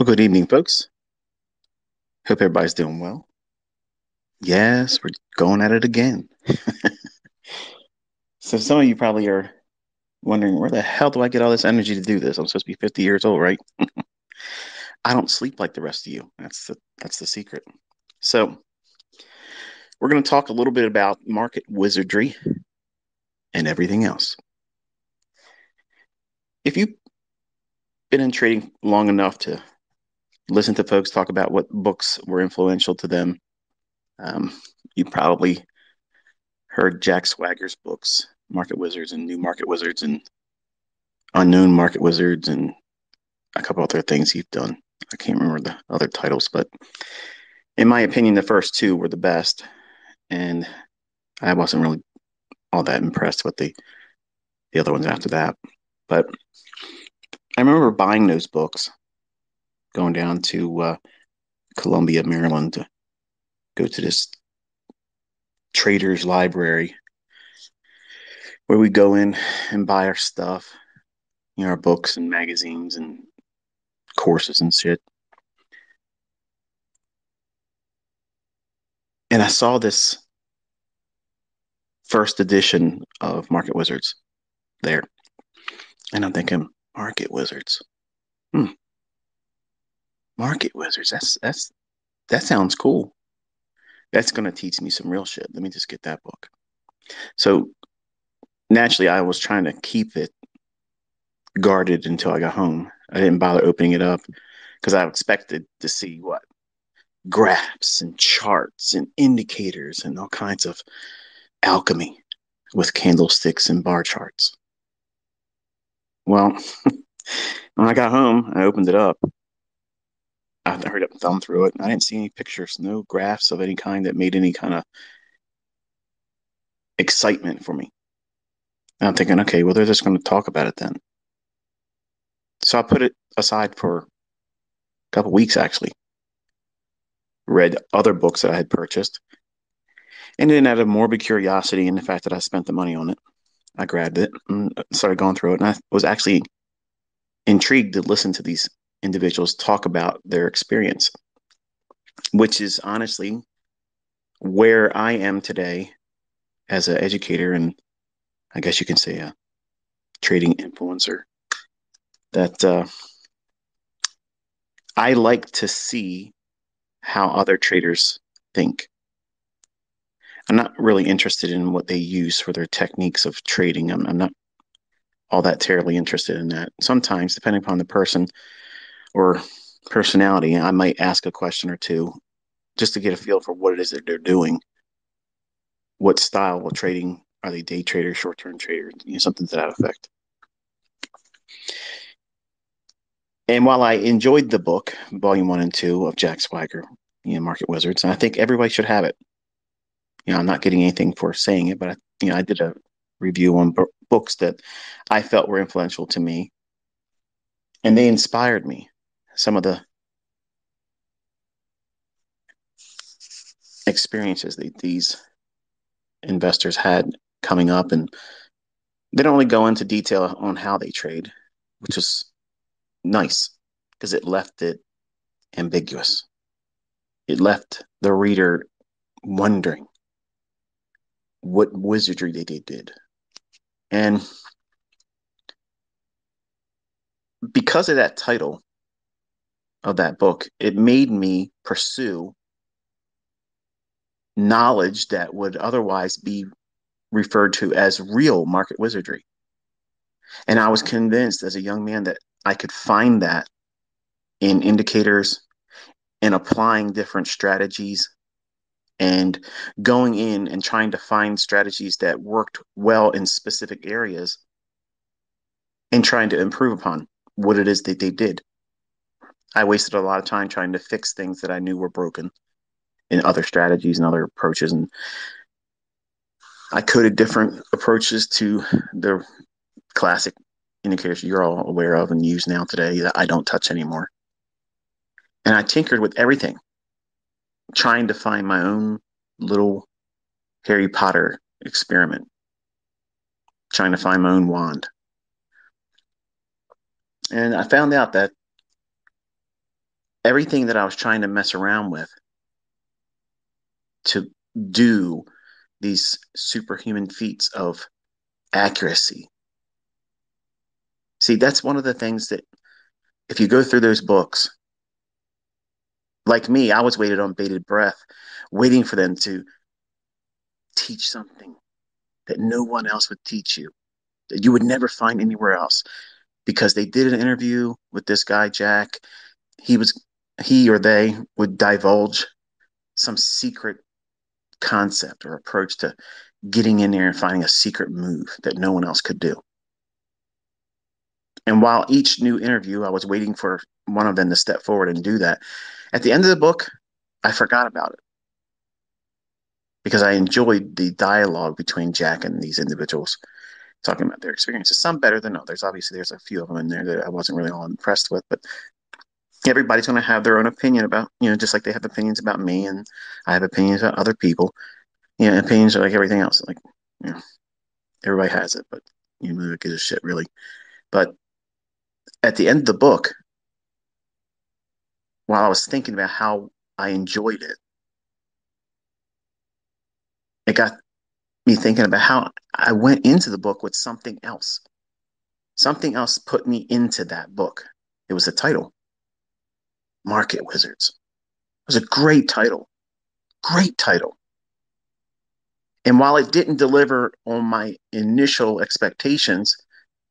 Well, good evening, folks. Hope everybody's doing well. Yes, we're going at it again. so, some of you probably are wondering, where the hell do I get all this energy to do this? I'm supposed to be 50 years old, right? I don't sleep like the rest of you. That's the that's the secret. So, we're going to talk a little bit about market wizardry and everything else. If you've been in trading long enough to listen to folks talk about what books were influential to them. Um, you probably heard Jack Schwager's books, Market Wizards and New Market Wizards and Unknown Market Wizards and a couple other things he's done. I can't remember the other titles, but in my opinion, the first two were the best. And I wasn't really all that impressed with the the other ones after that. But I remember buying those books going down to uh, Columbia, Maryland to go to this trader's library where we go in and buy our stuff, you know, our books and magazines and courses and shit. And I saw this first edition of Market Wizards there. And I'm thinking, Market Wizards. Hmm market wizards. That's that's that sounds cool. That's gonna teach me some real shit. Let me just get that book. So naturally, I was trying to keep it guarded until I got home. I didn't bother opening it up because I expected to see what graphs and charts and indicators and all kinds of alchemy with candlesticks and bar charts. Well, when I got home, I opened it up I hurried up and thumbed through it. I didn't see any pictures, no graphs of any kind that made any kind of excitement for me. And I'm thinking, okay, well, they're just going to talk about it then. So I put it aside for a couple weeks, actually. Read other books that I had purchased. And then, out of morbid curiosity and the fact that I spent the money on it, I grabbed it and started going through it. And I was actually intrigued to listen to these individuals talk about their experience, which is honestly where I am today as an educator and I guess you can say a trading influencer. That uh, I like to see how other traders think. I'm not really interested in what they use for their techniques of trading. I'm, I'm not all that terribly interested in that. Sometimes, depending upon the person, or personality, I might ask a question or two just to get a feel for what it is that they're doing. What style of trading are they? Day traders, short term traders, you know, something to that effect. And while I enjoyed the book, volume one and two of Jack Schwager, you know, Market Wizards, and I think everybody should have it. You know, I'm not getting anything for saying it, but I, you know, I did a review on b- books that I felt were influential to me, and they inspired me some of the experiences that these investors had coming up and they don't really go into detail on how they trade which is nice because it left it ambiguous. It left the reader wondering what wizardry they did. And because of that title of that book, it made me pursue knowledge that would otherwise be referred to as real market wizardry. And I was convinced as a young man that I could find that in indicators and applying different strategies and going in and trying to find strategies that worked well in specific areas and trying to improve upon what it is that they did. I wasted a lot of time trying to fix things that I knew were broken in other strategies and other approaches. And I coded different approaches to the classic indicators you're all aware of and use now today that I don't touch anymore. And I tinkered with everything, trying to find my own little Harry Potter experiment, trying to find my own wand. And I found out that everything that I was trying to mess around with to do these superhuman feats of accuracy. See, that's one of the things that if you go through those books, like me, I was waited on bated breath, waiting for them to teach something that no one else would teach you, that you would never find anywhere else. Because they did an interview with this guy, Jack. He was he or they would divulge some secret concept or approach to getting in there and finding a secret move that no one else could do. And while each new interview, I was waiting for one of them to step forward and do that. At the end of the book, I forgot about it because I enjoyed the dialogue between Jack and these individuals talking about their experiences. Some better than others. Obviously, there's a few of them in there that I wasn't really all impressed with, but everybody's going to have their own opinion about, you know, just like they have opinions about me and I have opinions about other people. You know, opinions are like everything else. Like, you know, everybody has it, but you know, it gives a shit really. But at the end of the book, while I was thinking about how I enjoyed it, it got me thinking about how I went into the book with something else. Something else put me into that book. It was the title Market Wizards. It was a great title. Great title. And while it didn't deliver on my initial expectations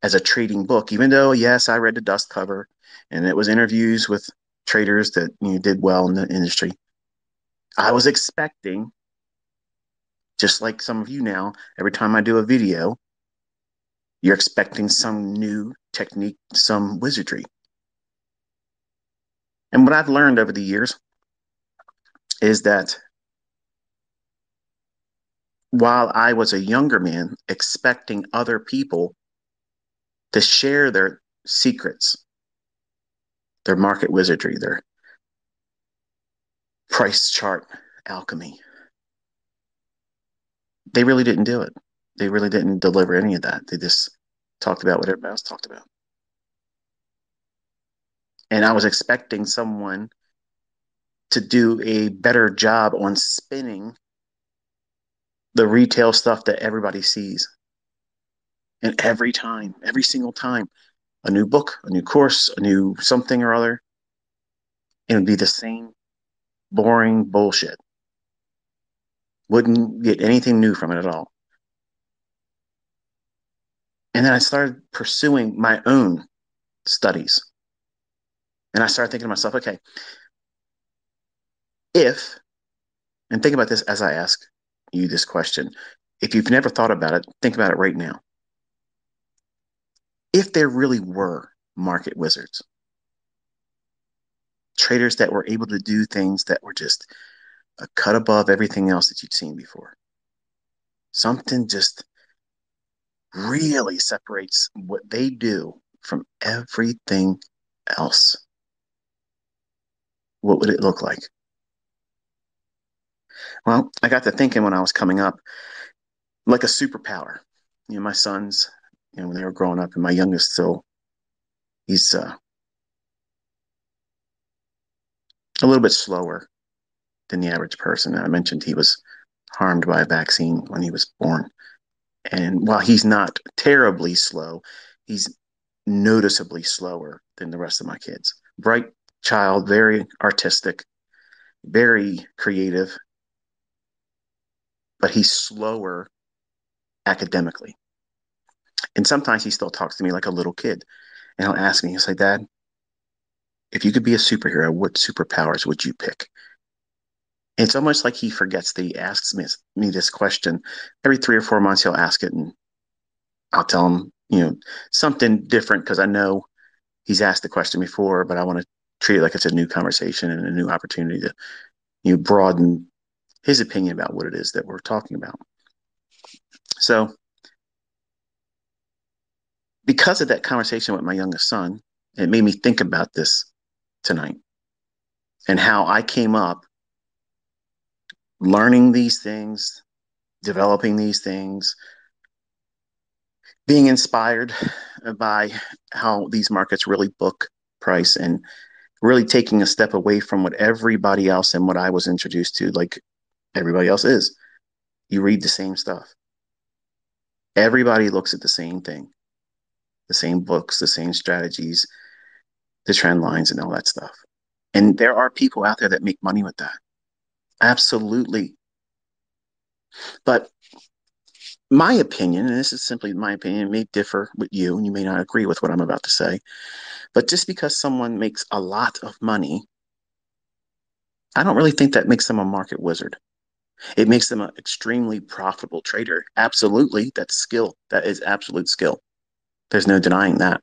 as a trading book, even though, yes, I read the dust cover and it was interviews with traders that you know, did well in the industry, I was expecting, just like some of you now, every time I do a video, you're expecting some new technique, some wizardry. And what I've learned over the years is that while I was a younger man expecting other people to share their secrets, their market wizardry, their price chart alchemy, they really didn't do it. They really didn't deliver any of that. They just talked about what everybody else talked about. And I was expecting someone to do a better job on spinning the retail stuff that everybody sees. And every time, every single time, a new book, a new course, a new something or other, it would be the same boring bullshit. Wouldn't get anything new from it at all. And then I started pursuing my own studies. And I started thinking to myself, okay, if, and think about this as I ask you this question. If you've never thought about it, think about it right now. If there really were market wizards, traders that were able to do things that were just a cut above everything else that you'd seen before, something just really separates what they do from everything else what would it look like? Well, I got to thinking when I was coming up, like a superpower. You know, my sons, you know, when they were growing up, and my youngest still, he's uh, a little bit slower than the average person. I mentioned he was harmed by a vaccine when he was born. And while he's not terribly slow, he's noticeably slower than the rest of my kids. Bright child, very artistic, very creative, but he's slower academically. And sometimes he still talks to me like a little kid. And he'll ask me, he'll say, Dad, if you could be a superhero, what superpowers would you pick? And it's almost like he forgets that he asks me, me this question. Every three or four months, he'll ask it, and I'll tell him, you know, something different because I know he's asked the question before, but I want to treat it like it's a new conversation and a new opportunity to you know, broaden his opinion about what it is that we're talking about. So, because of that conversation with my youngest son, it made me think about this tonight and how I came up learning these things, developing these things, being inspired by how these markets really book price and really taking a step away from what everybody else and what I was introduced to, like everybody else is. You read the same stuff. Everybody looks at the same thing, the same books, the same strategies, the trend lines, and all that stuff. And there are people out there that make money with that. Absolutely. But my opinion, and this is simply my opinion, it may differ with you, and you may not agree with what I'm about to say, but just because someone makes a lot of money, I don't really think that makes them a market wizard. It makes them an extremely profitable trader. Absolutely, that's skill. That is absolute skill. There's no denying that.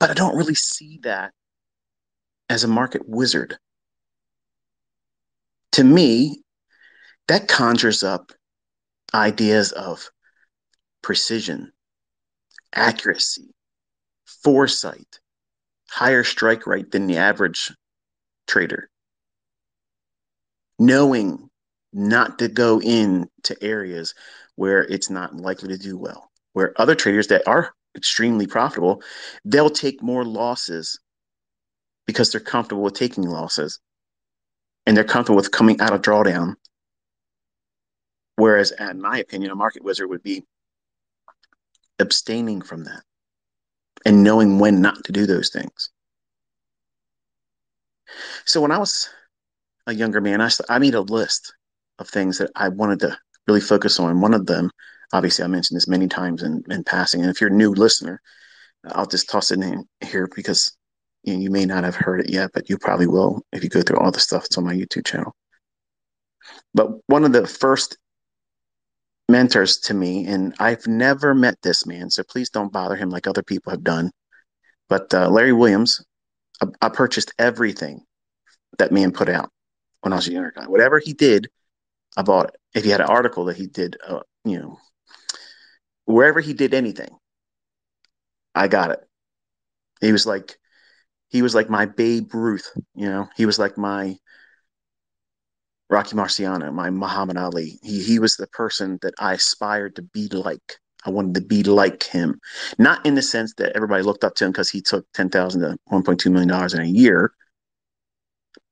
But I don't really see that as a market wizard. To me, that conjures up ideas of precision, accuracy, foresight, higher strike rate than the average trader, knowing not to go into areas where it's not likely to do well, where other traders that are extremely profitable, they'll take more losses because they're comfortable with taking losses and they're comfortable with coming out of drawdown Whereas, in my opinion, a market wizard would be abstaining from that and knowing when not to do those things. So when I was a younger man, I, I made a list of things that I wanted to really focus on. One of them, obviously, I mentioned this many times in, in passing. And if you're a new listener, I'll just toss it in here because you, know, you may not have heard it yet, but you probably will if you go through all the stuff that's on my YouTube channel. But one of the first mentors to me, and I've never met this man, so please don't bother him like other people have done. But uh, Larry Williams, I, I, purchased everything that man put out when I was a younger guy. Whatever he did, I bought it. If he had an article that he did, uh, you know, wherever he did anything, I got it. He was like, he was like my Babe Ruth, you know. He was like my Rocky Marciano, my Muhammad Ali. He he was the person that I aspired to be like. I wanted to be like him, not in the sense that everybody looked up to him because he took ten thousand to one point two million dollars in a year,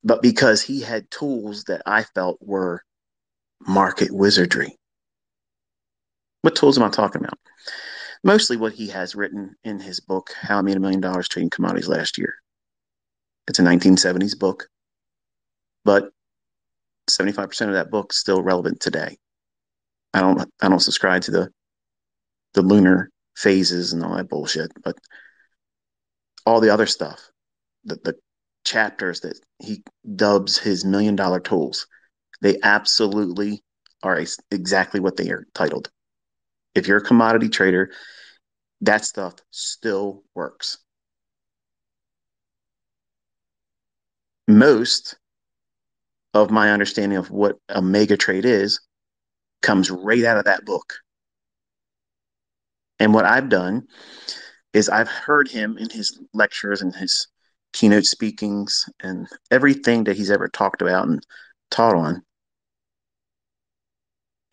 but because he had tools that I felt were market wizardry. What tools am I talking about? Mostly what he has written in his book, How I Made a Million Dollars Trading Commodities Last Year. It's a 1970s book, but 75% of that book still relevant today. I don't I don't subscribe to the the lunar phases and all that bullshit, but all the other stuff, the, the chapters that he dubs his million dollar tools, they absolutely are exactly what they are titled. If you're a commodity trader, that stuff still works. Most of my understanding of what a mega trade is comes right out of that book. And what I've done is I've heard him in his lectures and his keynote speakings and everything that he's ever talked about and taught on.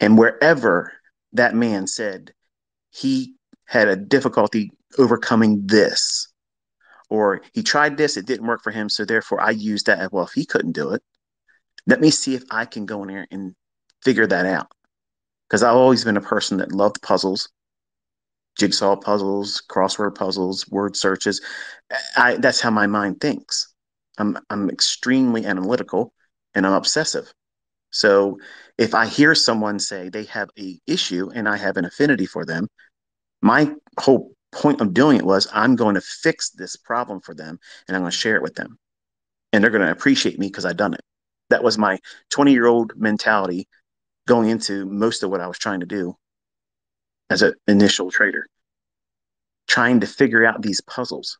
And wherever that man said he had a difficulty overcoming this, or he tried this, it didn't work for him, so therefore I used that. Well, if he couldn't do it, let me see if I can go in there and figure that out. Because I've always been a person that loved puzzles, jigsaw puzzles, crossword puzzles, word searches. I, that's how my mind thinks. I'm, I'm extremely analytical and I'm obsessive. So if I hear someone say they have a issue and I have an affinity for them, my whole point of doing it was I'm going to fix this problem for them and I'm going to share it with them. And they're going to appreciate me because I've done it that was my 20 year old mentality going into most of what I was trying to do as an initial trader, trying to figure out these puzzles.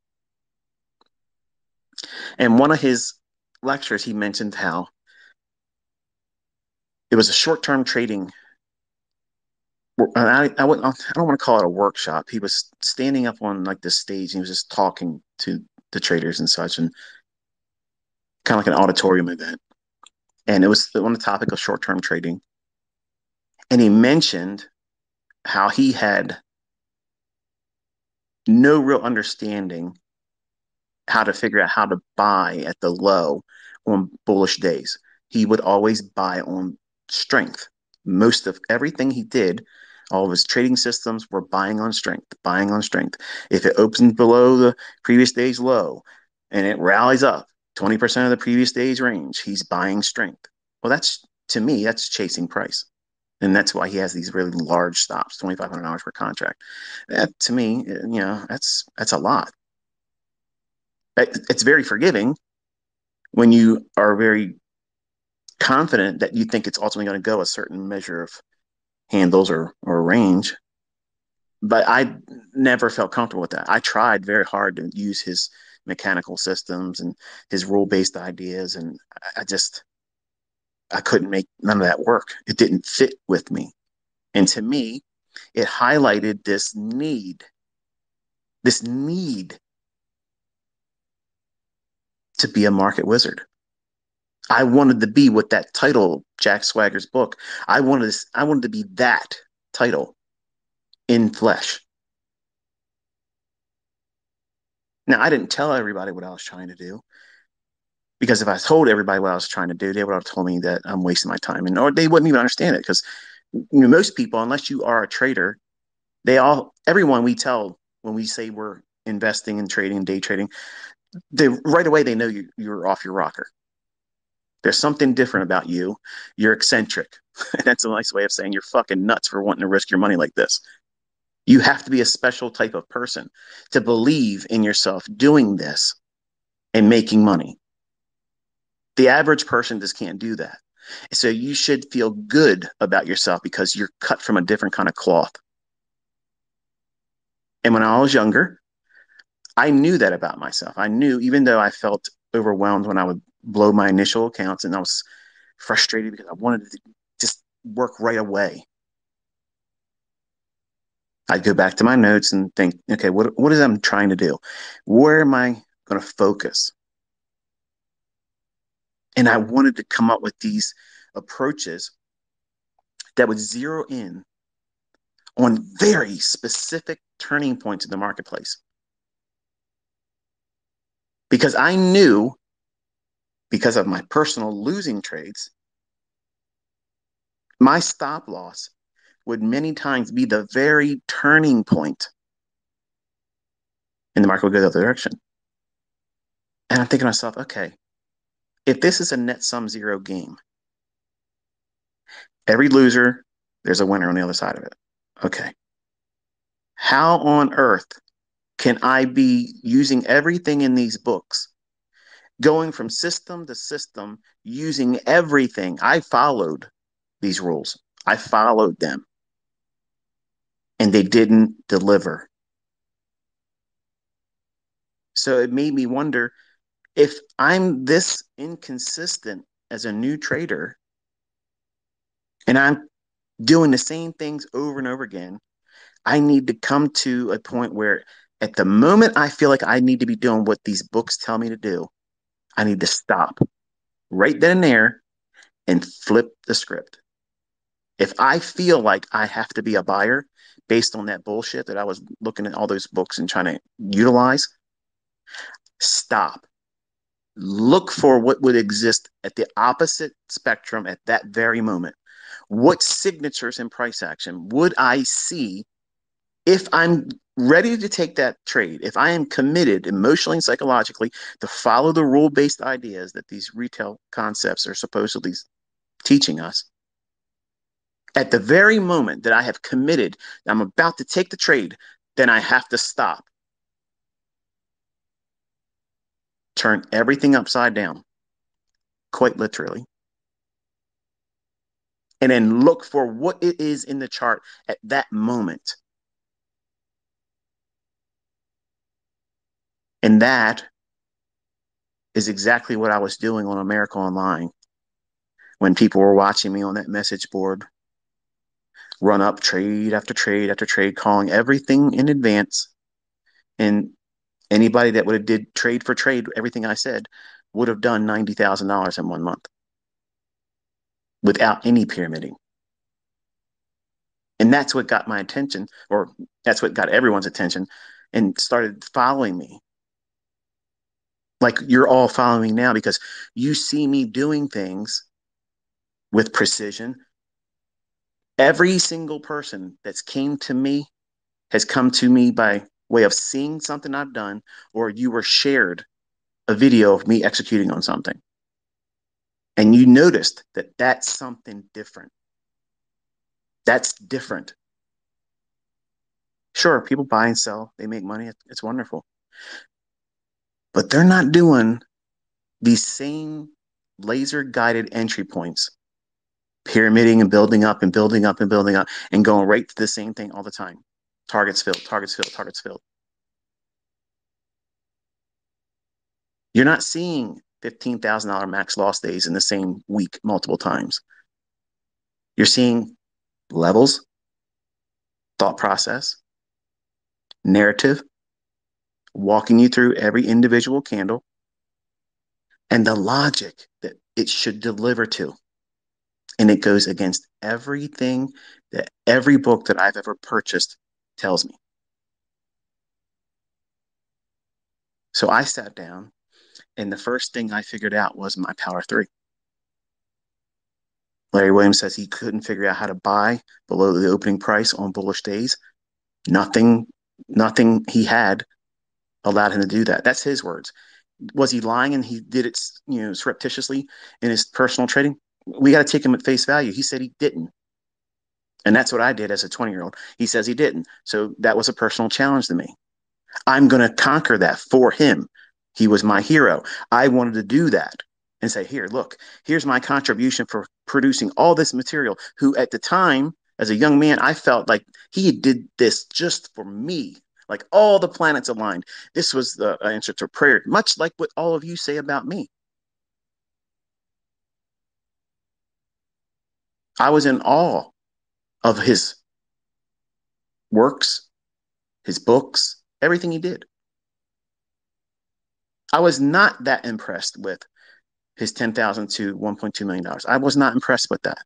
And one of his lectures, he mentioned how it was a short term trading. I, I, I don't want to call it a workshop. He was standing up on like the stage and he was just talking to the traders and such, and kind of like an auditorium event and it was on the topic of short term trading. And he mentioned how he had no real understanding how to figure out how to buy at the low on bullish days. He would always buy on strength. Most of everything he did, all of his trading systems were buying on strength, buying on strength. If it opens below the previous day's low and it rallies up 20% of the previous day's range, he's buying strength. Well, that's to me, that's chasing price. And that's why he has these really large stops, $2,500 per contract. That to me, eh, you know, that's that's a lot. Eh, it's very forgiving when you are very confident that you think it's ultimately going to go a certain measure of handles or or range. But I never felt comfortable with that. I tried very hard to use his mechanical systems and his rule based ideas, and I just I couldn't make none of that work. It didn't fit with me. And to me, it highlighted this need, this need to be a market wizard. I wanted to be what that title, Jack Schwager's book, I wanted to, I wanted to be that title in flesh. Now, I didn't tell everybody what I was trying to do because if I told everybody what I was trying to do, they would have told me that I'm wasting my time, and or they wouldn't even understand it because you know, most people, unless you are a trader, they all everyone we tell when we say we're investing in trading and day trading, they right away they know you you're off your rocker. There's something different about you. You're eccentric. That's a nice way of saying you're fucking nuts for wanting to risk your money like this. You have to be a special type of person to believe in yourself doing this and making money. The average person just can't do that. So you should feel good about yourself because you're cut from a different kind of cloth. And when I was younger, I knew that about myself. I knew, even though I felt overwhelmed when I would blow my initial accounts and I was frustrated because I wanted to just work right away. I'd go back to my notes and think, okay, what, what is I'm trying to do? Where am I going to focus? And I wanted to come up with these approaches that would zero in on very specific turning points in the marketplace. Because I knew, because of my personal losing trades, my stop loss would many times be the very turning point. and the market would go the other direction. And I'm thinking to myself, okay, if this is a net sum zero game, every loser, there's a winner on the other side of it. Okay. How on earth can I be using everything in these books, going from system to system, using everything? I followed these rules, I followed them, and they didn't deliver. So it made me wonder if I'm this inconsistent as a new trader and I'm doing the same things over and over again, I need to come to a point where at the moment I feel like I need to be doing what these books tell me to do, I need to stop right then and there and flip the script. If I feel like I have to be a buyer based on that bullshit that I was looking at all those books and trying to utilize, stop look for what would exist at the opposite spectrum at that very moment. What signatures in price action would I see if I'm ready to take that trade, if I am committed emotionally and psychologically to follow the rule based ideas that these retail concepts are supposedly teaching us? At the very moment that I have committed, I'm about to take the trade, then I have to stop turn everything upside down, quite literally, and then look for what it is in the chart at that moment. And that is exactly what I was doing on America Online when people were watching me on that message board run up trade after trade after trade, calling everything in advance and Anybody that would have did trade for trade, everything I said, would have done ninety thousand dollars in one month without any pyramiding. And that's what got my attention, or that's what got everyone's attention, and started following me. like you're all following now because you see me doing things with precision. Every single person that's came to me has come to me by way of seeing something I've done, or you were shared a video of me executing on something. And you noticed that that's something different. That's different. Sure, people buy and sell, they make money, it's wonderful. But they're not doing these same laser guided entry points, pyramiding and building up and building up and building up and going right to the same thing all the time. Targets filled, targets filled, targets filled. You're not seeing $15,000 max loss days in the same week multiple times. You're seeing levels, thought process, narrative, walking you through every individual candle, and the logic that it should deliver to. And it goes against everything that every book that I've ever purchased tells me. So I sat down, and the first thing I figured out was my power three. Larry Williams says he couldn't figure out how to buy below the opening price on bullish days. Nothing, nothing he had allowed him to do that. That's his words. Was he lying and he did it, you know, surreptitiously in his personal trading? We got to take him at face value. He said he didn't. And that's what I did as a 20 year old. He says he didn't. So that was a personal challenge to me. I'm going to conquer that for him. He was my hero. I wanted to do that and say, here, look, here's my contribution for producing all this material. Who at the time, as a young man, I felt like he did this just for me. Like all the planets aligned. This was the uh, answer to prayer, much like what all of you say about me. I was in awe of his works, his books, everything he did. I was not that impressed with his 10,000 to 1.2 million dollars. I was not impressed with that.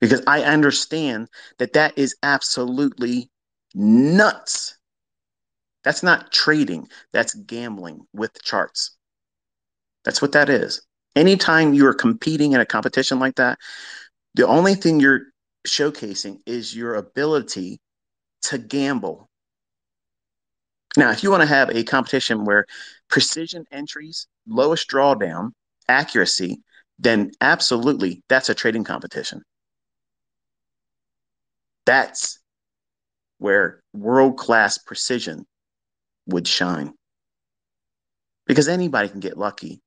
Because I understand that that is absolutely nuts. That's not trading, that's gambling with charts. That's what that is. Anytime you're competing in a competition like that, the only thing you're showcasing is your ability to gamble. Now, if you want to have a competition where precision entries, lowest drawdown, accuracy, then absolutely that's a trading competition. That's where world class precision would shine. Because anybody can get lucky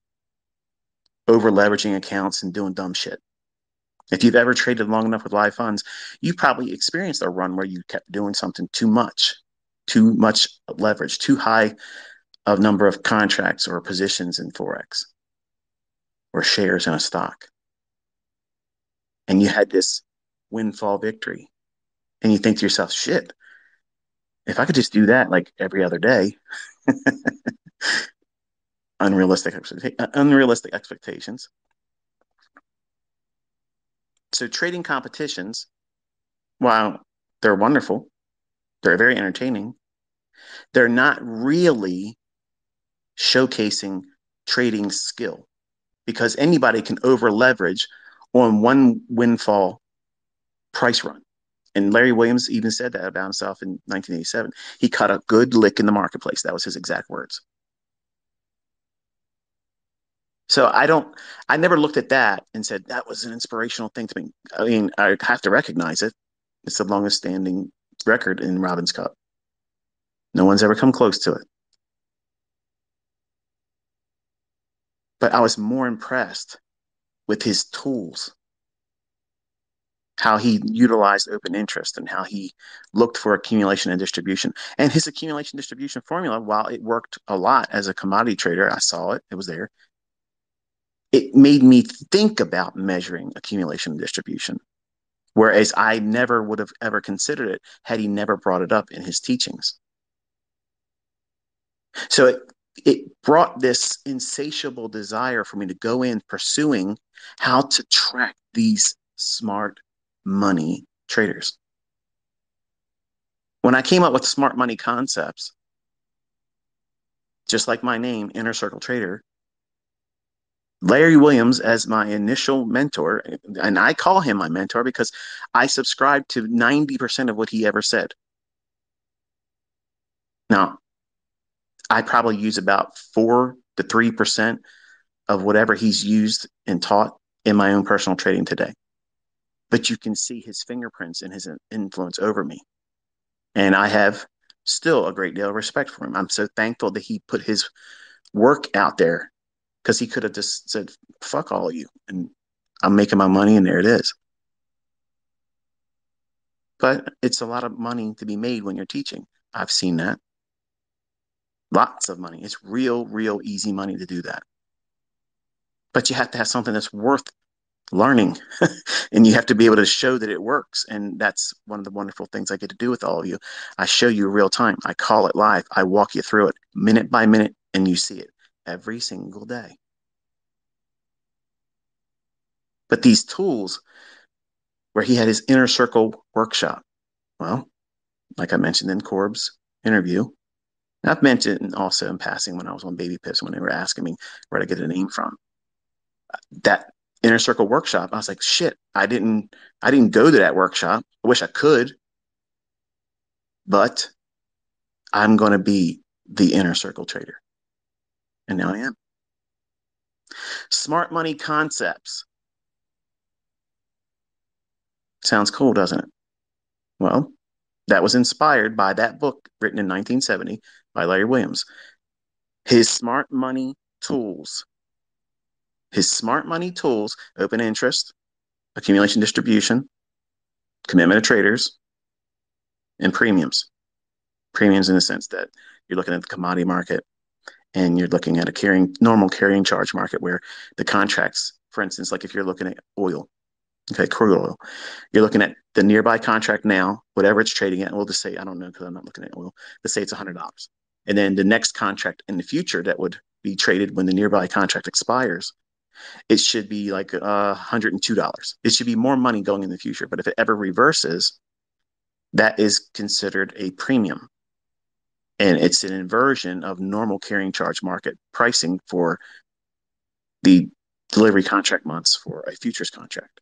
over leveraging accounts and doing dumb shit. If you've ever traded long enough with live funds, you probably experienced a run where you kept doing something too much, too much leverage, too high of number of contracts or positions in Forex or shares in a stock. And you had this windfall victory. And you think to yourself, shit, if I could just do that like every other day, unrealistic, unrealistic expectations. So trading competitions, while they're wonderful, they're very entertaining, they're not really showcasing trading skill because anybody can over leverage on one windfall price run. And Larry Williams even said that about himself in 1987. He caught a good lick in the marketplace. That was his exact words. So I don't, I never looked at that and said that was an inspirational thing to me. I mean, I have to recognize it. It's the longest standing record in Robbins Cup. No one's ever come close to it. But I was more impressed with his tools how he utilized open interest and how he looked for accumulation and distribution. And his accumulation distribution formula, while it worked a lot as a commodity trader, I saw it, it was there. It made me think about measuring accumulation and distribution, whereas I never would have ever considered it had he never brought it up in his teachings. So it, it brought this insatiable desire for me to go in pursuing how to track these smart money traders. When I came up with smart money concepts, just like my name, Inner Circle Trader, Larry Williams as my initial mentor, and I call him my mentor because I subscribe to 90% of what he ever said. Now, I probably use about four to 3% of whatever he's used and taught in my own personal trading today. But you can see his fingerprints and his influence over me. And I have still a great deal of respect for him. I'm so thankful that he put his work out there because he could have just said, fuck all of you. And I'm making my money, and there it is. But it's a lot of money to be made when you're teaching. I've seen that. Lots of money. It's real, real easy money to do that. But you have to have something that's worth learning and you have to be able to show that it works and that's one of the wonderful things i get to do with all of you i show you real time i call it live i walk you through it minute by minute and you see it every single day. But these tools where he had his inner circle workshop well like i mentioned in corb's interview i've mentioned also in passing when i was on BabyPips when they were asking me where to get a name from that inner circle workshop i was like shit i didn't i didn't go to that workshop. I wish i could but i'm going to be the inner circle trader and now i am. Smart money concepts. Sounds cool doesn't it? Well that was inspired by that book written in 1970 by larry williams. His smart money tools. His smart money tools open interest, accumulation distribution, commitment of traders, and premiums. Premiums in the sense that you're looking at the commodity market and you're looking at a carrying normal carrying charge market where the contracts, for instance, like if you're looking at oil, okay, crude oil, you're looking at the nearby contract now, whatever it's trading at. We'll just say, I don't know because I'm not looking at oil. Let's say it's $100. And then the next contract in the future that would be traded when the nearby contract expires it should be like uh, $102. It should be more money going in the future. But if it ever reverses, that is considered a premium. And it's an inversion of normal carrying charge market pricing for the delivery contract months for a futures contract.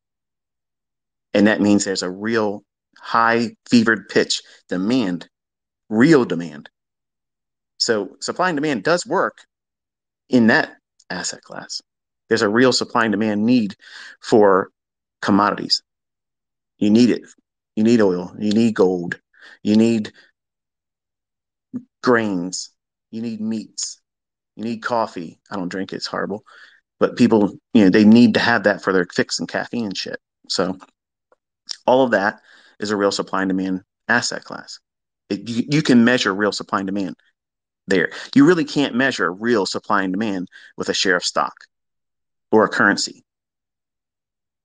And that means there's a real high fevered pitch demand, real demand. So supply and demand does work in that asset class. There's a real supply and demand need for commodities. You need it. You need oil. You need gold. You need grains. You need meats. You need coffee. I don't drink it. It's horrible. But people, you know, they need to have that for their fix and caffeine shit. So all of that is a real supply and demand asset class. It, you, you can measure real supply and demand there. You really can't measure real supply and demand with a share of stock or a currency.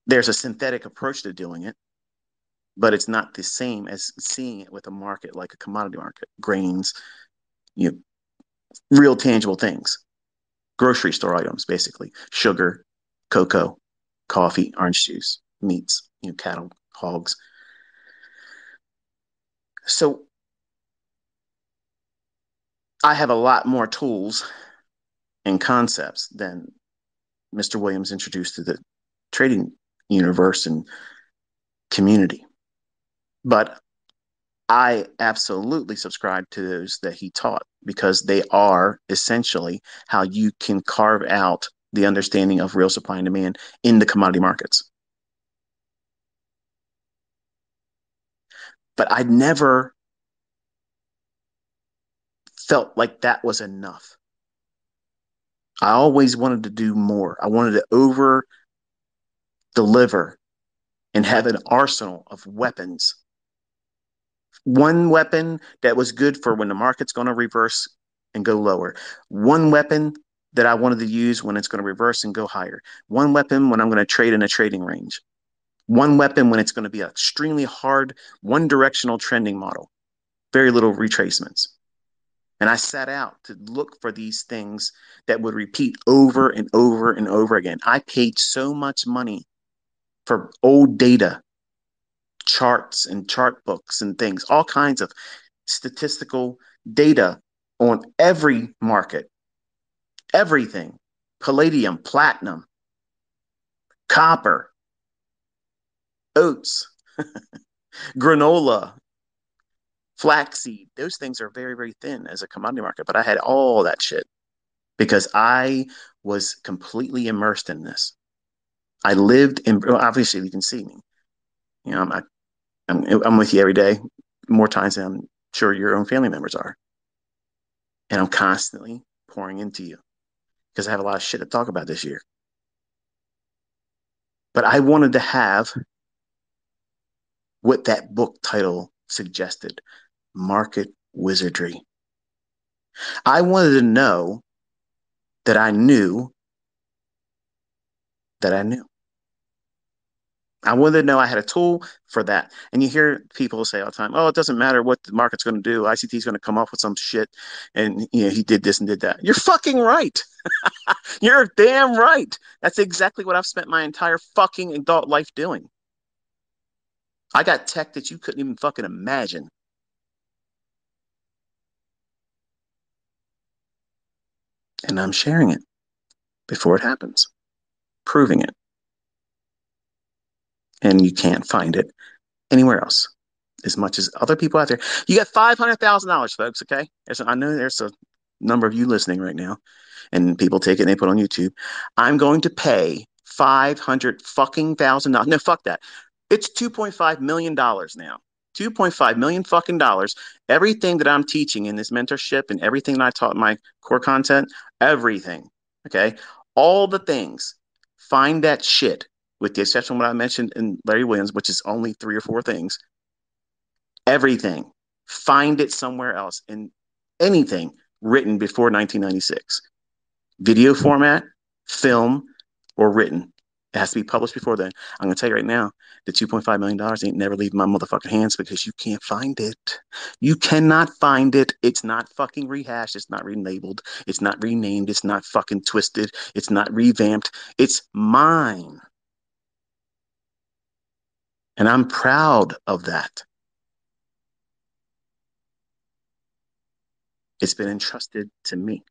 There's a synthetic approach to doing it, but it's not the same as seeing it with a market like a commodity market, grains, you know, real tangible things, grocery store items, basically sugar, cocoa, coffee, orange juice, meats, you know, cattle, hogs. So I have a lot more tools and concepts than Mr. Williams introduced to the trading universe and community. But I absolutely subscribe to those that he taught because they are essentially how you can carve out the understanding of real supply and demand in the commodity markets. But I'd never felt like that was enough. I always wanted to do more. I wanted to over deliver and have an arsenal of weapons. One weapon that was good for when the market's going to reverse and go lower. One weapon that I wanted to use when it's going to reverse and go higher. One weapon when I'm going to trade in a trading range. One weapon when it's going to be an extremely hard, one directional trending model. Very little retracements. And I set out to look for these things that would repeat over and over and over again. I paid so much money for old data, charts and chart books and things, all kinds of statistical data on every market, everything palladium, platinum, copper, oats, granola, flaxseed. Those things are very, very thin as a commodity market, but I had all that shit because I was completely immersed in this. I lived in, obviously, you can see me. You know, I'm, I'm, I'm with you every day, more times than I'm sure your own family members are. And I'm constantly pouring into you because I have a lot of shit to talk about this year. But I wanted to have what that book title suggested market wizardry. I wanted to know that I knew that I knew. I wanted to know I had a tool for that. And you hear people say all the time, oh, it doesn't matter what the market's going to do. ICT is going to come up with some shit. And, you know, he did this and did that. You're fucking right. You're damn right. That's exactly what I've spent my entire fucking adult life doing. I got tech that you couldn't even fucking imagine. And I'm sharing it before it happens, proving it. And you can't find it anywhere else as much as other people out there. You got $500,000, folks, okay? There's, I know there's a number of you listening right now, and people take it and they put on YouTube. I'm going to pay 500 fucking thousand dollars. No, fuck that. It's 2.5 million dollars now. 2.5 million fucking dollars. Everything that I'm teaching in this mentorship and everything that I taught my core content, everything. Okay. All the things. Find that shit, with the exception of what I mentioned in Larry Williams, which is only three or four things. Everything. Find it somewhere else in anything written before 1996. Video format, film, or written. It has to be published before then. I'm going to tell you right now, the $2.5 million ain't never leaving my motherfucking hands because you can't find it. You cannot find it. It's not fucking rehashed. It's not relabeled. It's not renamed. It's not fucking twisted. It's not revamped. It's mine. And I'm proud of that. It's been entrusted to me.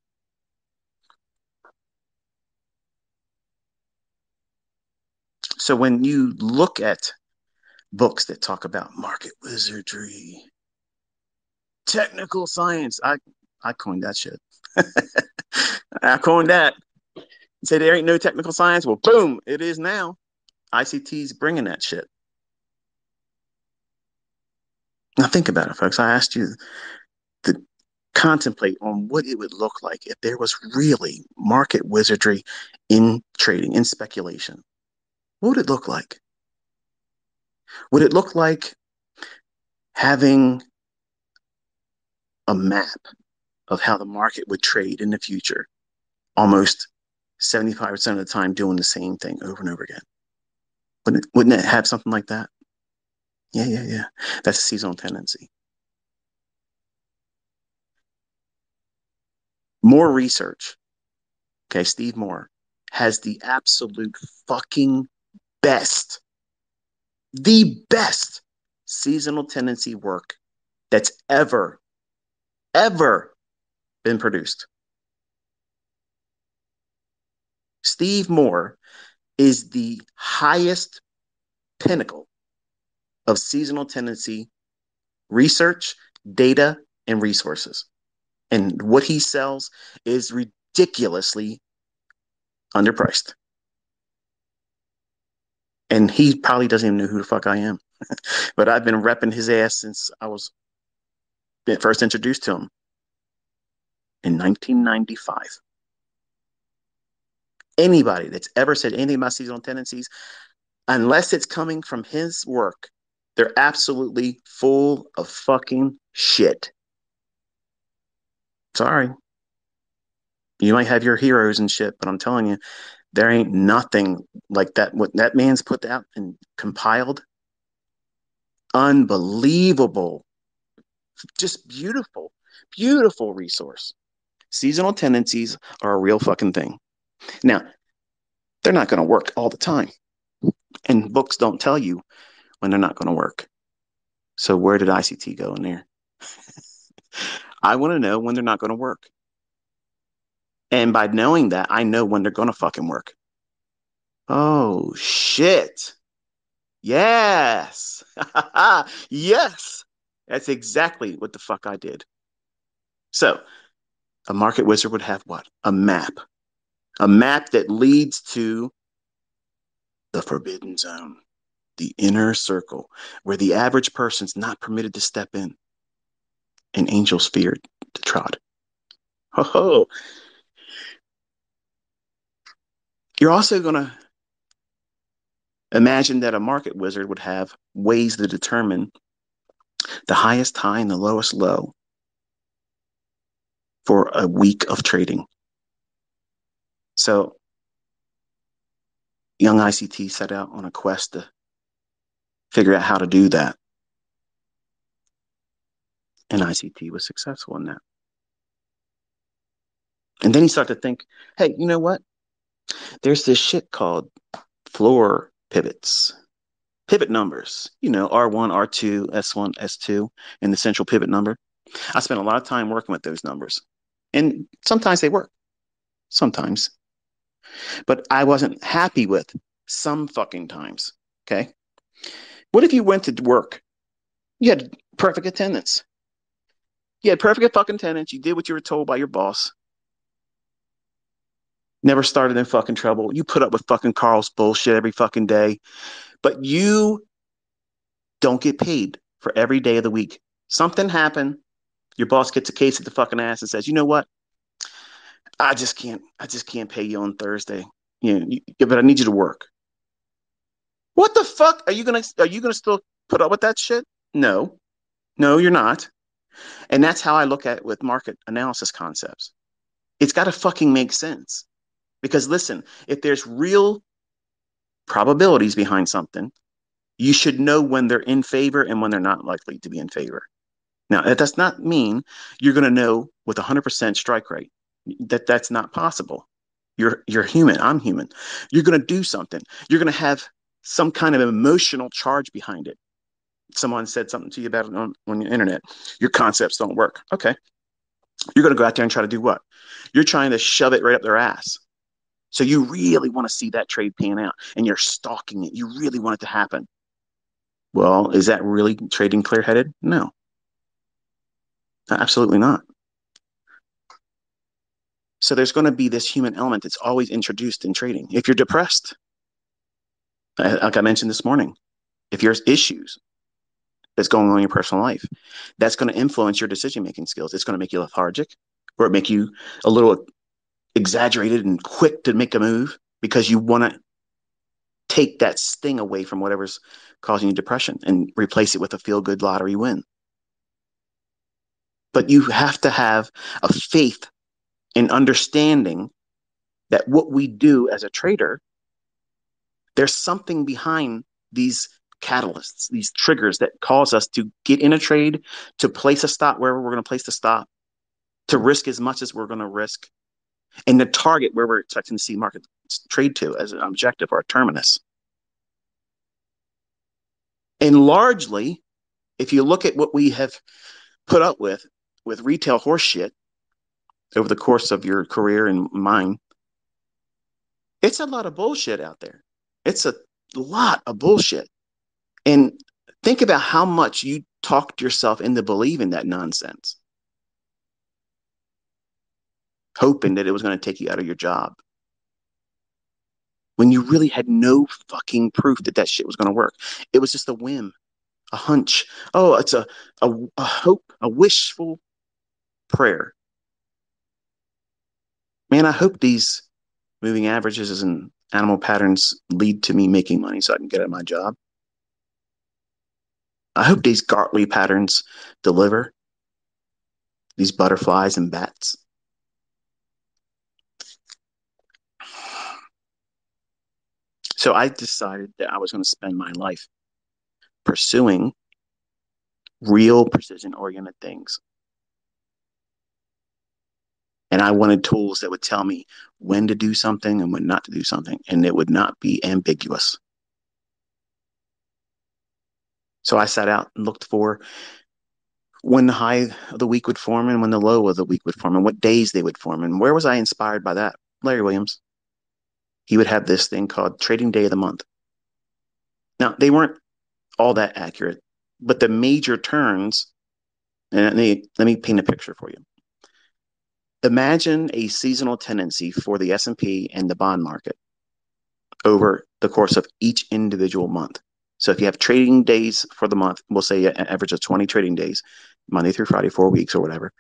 So when you look at books that talk about market wizardry, technical science, I I coined that shit. I coined that. Say there ain't no technical science. Well, boom, it is now. ICT's bringing that shit. Now think about it, folks. I asked you to contemplate on what it would look like if there was really market wizardry in trading, in speculation. What would it look like? Would it look like having a map of how the market would trade in the future, almost 75% of the time doing the same thing over and over again? Wouldn't it, wouldn't it have something like that? Yeah, yeah, yeah. That's a seasonal tendency. Moore Research. Okay, Steve Moore has the absolute fucking best, the best seasonal tendency work that's ever, ever been produced. Steve Moore is the highest pinnacle of seasonal tendency research, data, and resources. And what he sells is ridiculously underpriced and he probably doesn't even know who the fuck I am. but I've been repping his ass since I was first introduced to him in 1995. Anybody that's ever said anything about seasonal tendencies, unless it's coming from his work, they're absolutely full of fucking shit. Sorry. You might have your heroes and shit, but I'm telling you, there ain't nothing like that. What that man's put out and compiled, unbelievable, just beautiful, beautiful resource. Seasonal tendencies are a real fucking thing. Now, they're not going to work all the time. And books don't tell you when they're not going to work. So, where did ICT go in there? I want to know when they're not going to work. And by knowing that, I know when they're going to fucking work. Oh, shit. Yes. yes. That's exactly what the fuck I did. So, a market wizard would have what? A map. A map that leads to the forbidden zone, the inner circle, where the average person's not permitted to step in and angels feared to trot. Ho ho. You're also going to imagine that a market wizard would have ways to determine the highest high and the lowest low for a week of trading. So, young ICT set out on a quest to figure out how to do that. And ICT was successful in that. And then he started to think, hey, you know what? There's this shit called floor pivots, pivot numbers, you know, R1, R2, S1, S2, and the central pivot number. I spent a lot of time working with those numbers. And sometimes they work, sometimes. But I wasn't happy with some fucking times. Okay. What if you went to work? You had perfect attendance. You had perfect fucking attendance. You did what you were told by your boss. Never started in fucking trouble. You put up with fucking Carl's bullshit every fucking day. But you don't get paid for every day of the week. Something happened. Your boss gets a case of the fucking ass and says, "You know what? I just can't. I just can't pay you on Thursday. You know, you, but I need you to work." What the fuck are you gonna? Are you gonna still put up with that shit? No, no, you're not. And that's how I look at it with market analysis concepts. It's got to fucking make sense. Because listen, if there's real probabilities behind something, you should know when they're in favor and when they're not likely to be in favor. Now, that does not mean you're going to know with 100% strike rate. That that's not possible. You're you're human. I'm human. You're going to do something. You're going to have some kind of emotional charge behind it. Someone said something to you about it on, on the internet. Your concepts don't work. Okay. You're going to go out there and try to do what? You're trying to shove it right up their ass. So you really want to see that trade pan out and you're stalking it. You really want it to happen. Well, is that really trading clear headed? No. Absolutely not. So there's going to be this human element that's always introduced in trading. If you're depressed, Uh, like I mentioned this morning, if there's issues that's going on in your personal life, that's going to influence your decision making skills. It's going to make you lethargic or it make you a little exaggerated and quick to make a move because you want to take that sting away from whatever's causing you depression and replace it with a feel good lottery win. But you have to have a faith in understanding that what we do as a trader, there's something behind these catalysts, these triggers that cause us to get in a trade, to place a stop wherever we're going to place the stop, to risk as much as we're going to risk, and the target where we're expecting to see market trade to as an objective or a terminus. And largely, if you look at what we have put up with with retail horseshit over the course of your career and mine, it's a lot of bullshit out there. It's a lot of bullshit. And think about how much you talked yourself into believing that nonsense hoping that it was going to take you out of your job when you really had no fucking proof that that shit was going to work. It was just a whim, a hunch. Oh, it's a, a, a hope, a wishful prayer. Man, I hope these moving averages and animal patterns lead to me making money so I can get at my job. I hope these Gartley patterns deliver these butterflies and bats. So I decided that I was going to spend my life pursuing real precision oriented things. And I wanted tools that would tell me when to do something and when not to do something, and it would not be ambiguous. So I sat out and looked for when the high of the week would form and when the low of the week would form and what days they would form. And where was I inspired by that? Larry Williams. He would have this thing called Trading Day of the Month. Now, they weren't all that accurate, but the major turns, and let me, let me paint a picture for you. Imagine a seasonal tendency for the S&P and the bond market over the course of each individual month. So if you have trading days for the month, we'll say an average of 20 trading days, Monday through Friday, four weeks or whatever.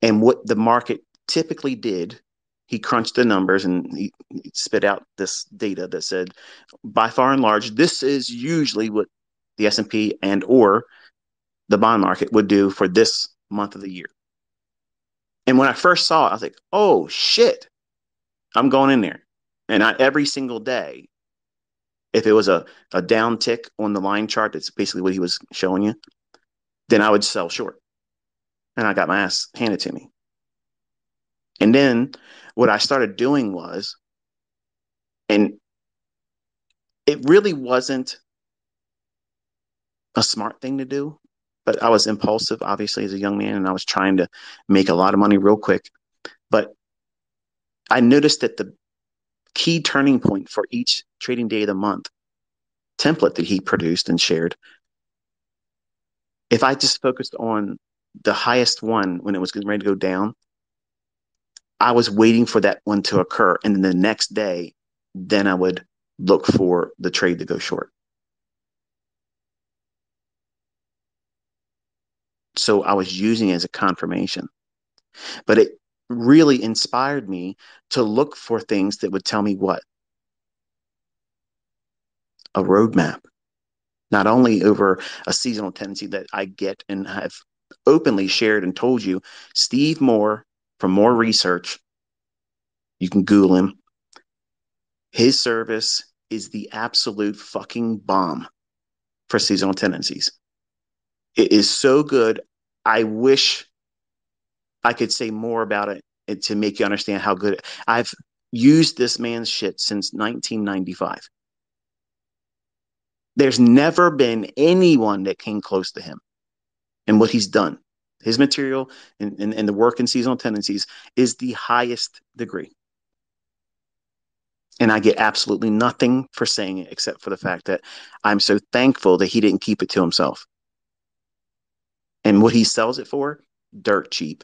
And what the market typically did, he crunched the numbers and he, he spit out this data that said, by far and large, this is usually what the S&P and or the bond market would do for this month of the year. And when I first saw it, I was like, oh shit, I'm going in there. And I, every single day, if it was a, a down tick on the line chart, that's basically what he was showing you, then I would sell short. And I got my ass handed to me. And then what I started doing was, and it really wasn't a smart thing to do, but I was impulsive, obviously, as a young man, and I was trying to make a lot of money real quick. But I noticed that the key turning point for each trading day of the month template that he produced and shared. If I just focused on the highest one when it was getting ready to go down, I was waiting for that one to occur. And then the next day, then I would look for the trade to go short. So I was using it as a confirmation. But it really inspired me to look for things that would tell me what? A roadmap. Not only over a seasonal tendency that I get and have openly shared and told you, Steve Moore from Moore Research, you can Google him. His service is the absolute fucking bomb for seasonal tendencies. It is so good. I wish I could say more about it to make you understand how good I've used this man's shit since 1995. There's never been anyone that came close to him and what he's done. His material and, and, and the work in seasonal tendencies is the highest degree. And I get absolutely nothing for saying it except for the fact that I'm so thankful that he didn't keep it to himself. And what he sells it for, dirt cheap.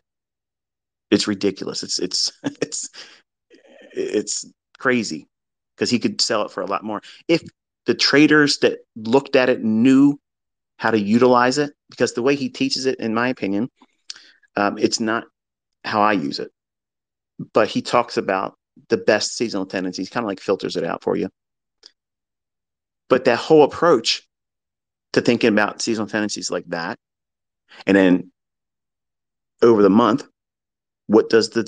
It's ridiculous. It's it's it's it's crazy because he could sell it for a lot more if the traders that looked at it knew how to utilize it. Because the way he teaches it, in my opinion, um, it's not how I use it. But he talks about the best seasonal tendencies, kind of like filters it out for you. But that whole approach to thinking about seasonal tendencies like that, and then over the month, what does the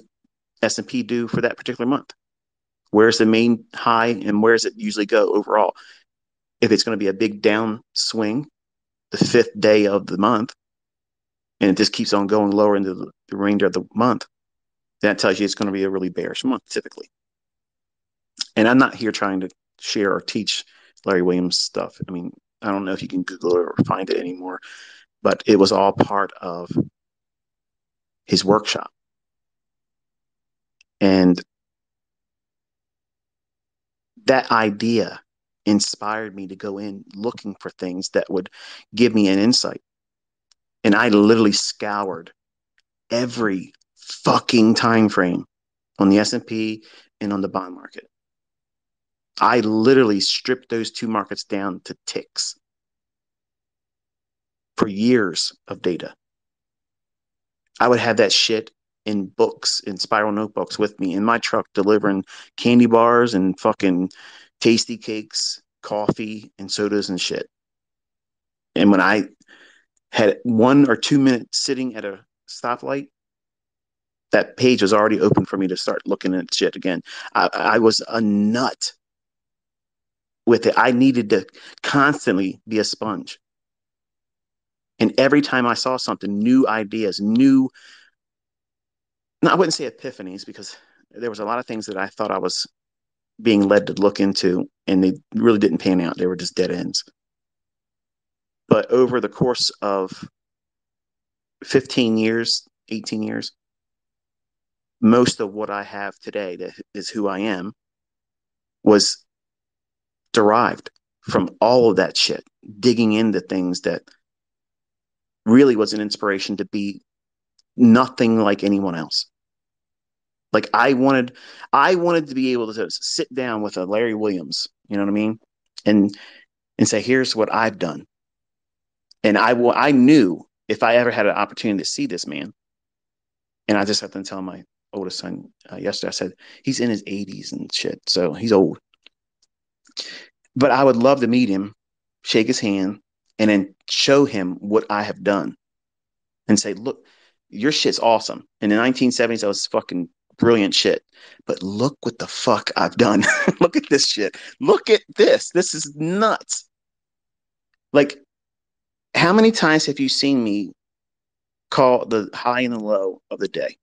S&P do for that particular month? Where's the main high and where does it usually go overall? If it's going to be a big down swing, the fifth day of the month, and it just keeps on going lower into the, the remainder of the month, that tells you it's going to be a really bearish month typically. And I'm not here trying to share or teach Larry Williams stuff. I mean, I don't know if you can Google it or find it anymore, but it was all part of his workshop. And that idea inspired me to go in looking for things that would give me an insight. And I literally scoured every fucking time frame on the S&P and on the bond market. I literally stripped those two markets down to ticks for years of data. I would have that shit in books, in spiral notebooks with me in my truck, delivering candy bars and fucking tasty cakes, coffee, and sodas and shit. And when I had one or two minutes sitting at a stoplight, that page was already open for me to start looking at shit again. I, I was a nut with it. I needed to constantly be a sponge. And every time I saw something, new ideas, new, no, I wouldn't say epiphanies because there was a lot of things that I thought I was being led to look into and they really didn't pan out. They were just dead ends. but over the course of 15 years, 18 years, most of what I have today that is who I am was derived from all of that shit, digging into things that really was an inspiration to be nothing like anyone else. Like I wanted, I wanted to be able to sit down with a Larry Williams, you know what I mean, and and say, "Here's what I've done." And I, will, I knew if I ever had an opportunity to see this man, and I just had to tell my oldest son uh, yesterday, I said he's in his 80s and shit, so he's old. But I would love to meet him, shake his hand, and then show him what I have done, and say, "Look, your shit's awesome." In the 1970s, I was fucking brilliant shit. But look what the fuck I've done. look at this shit. Look at this. This is nuts. Like, how many times have you seen me call the high and the low of the day?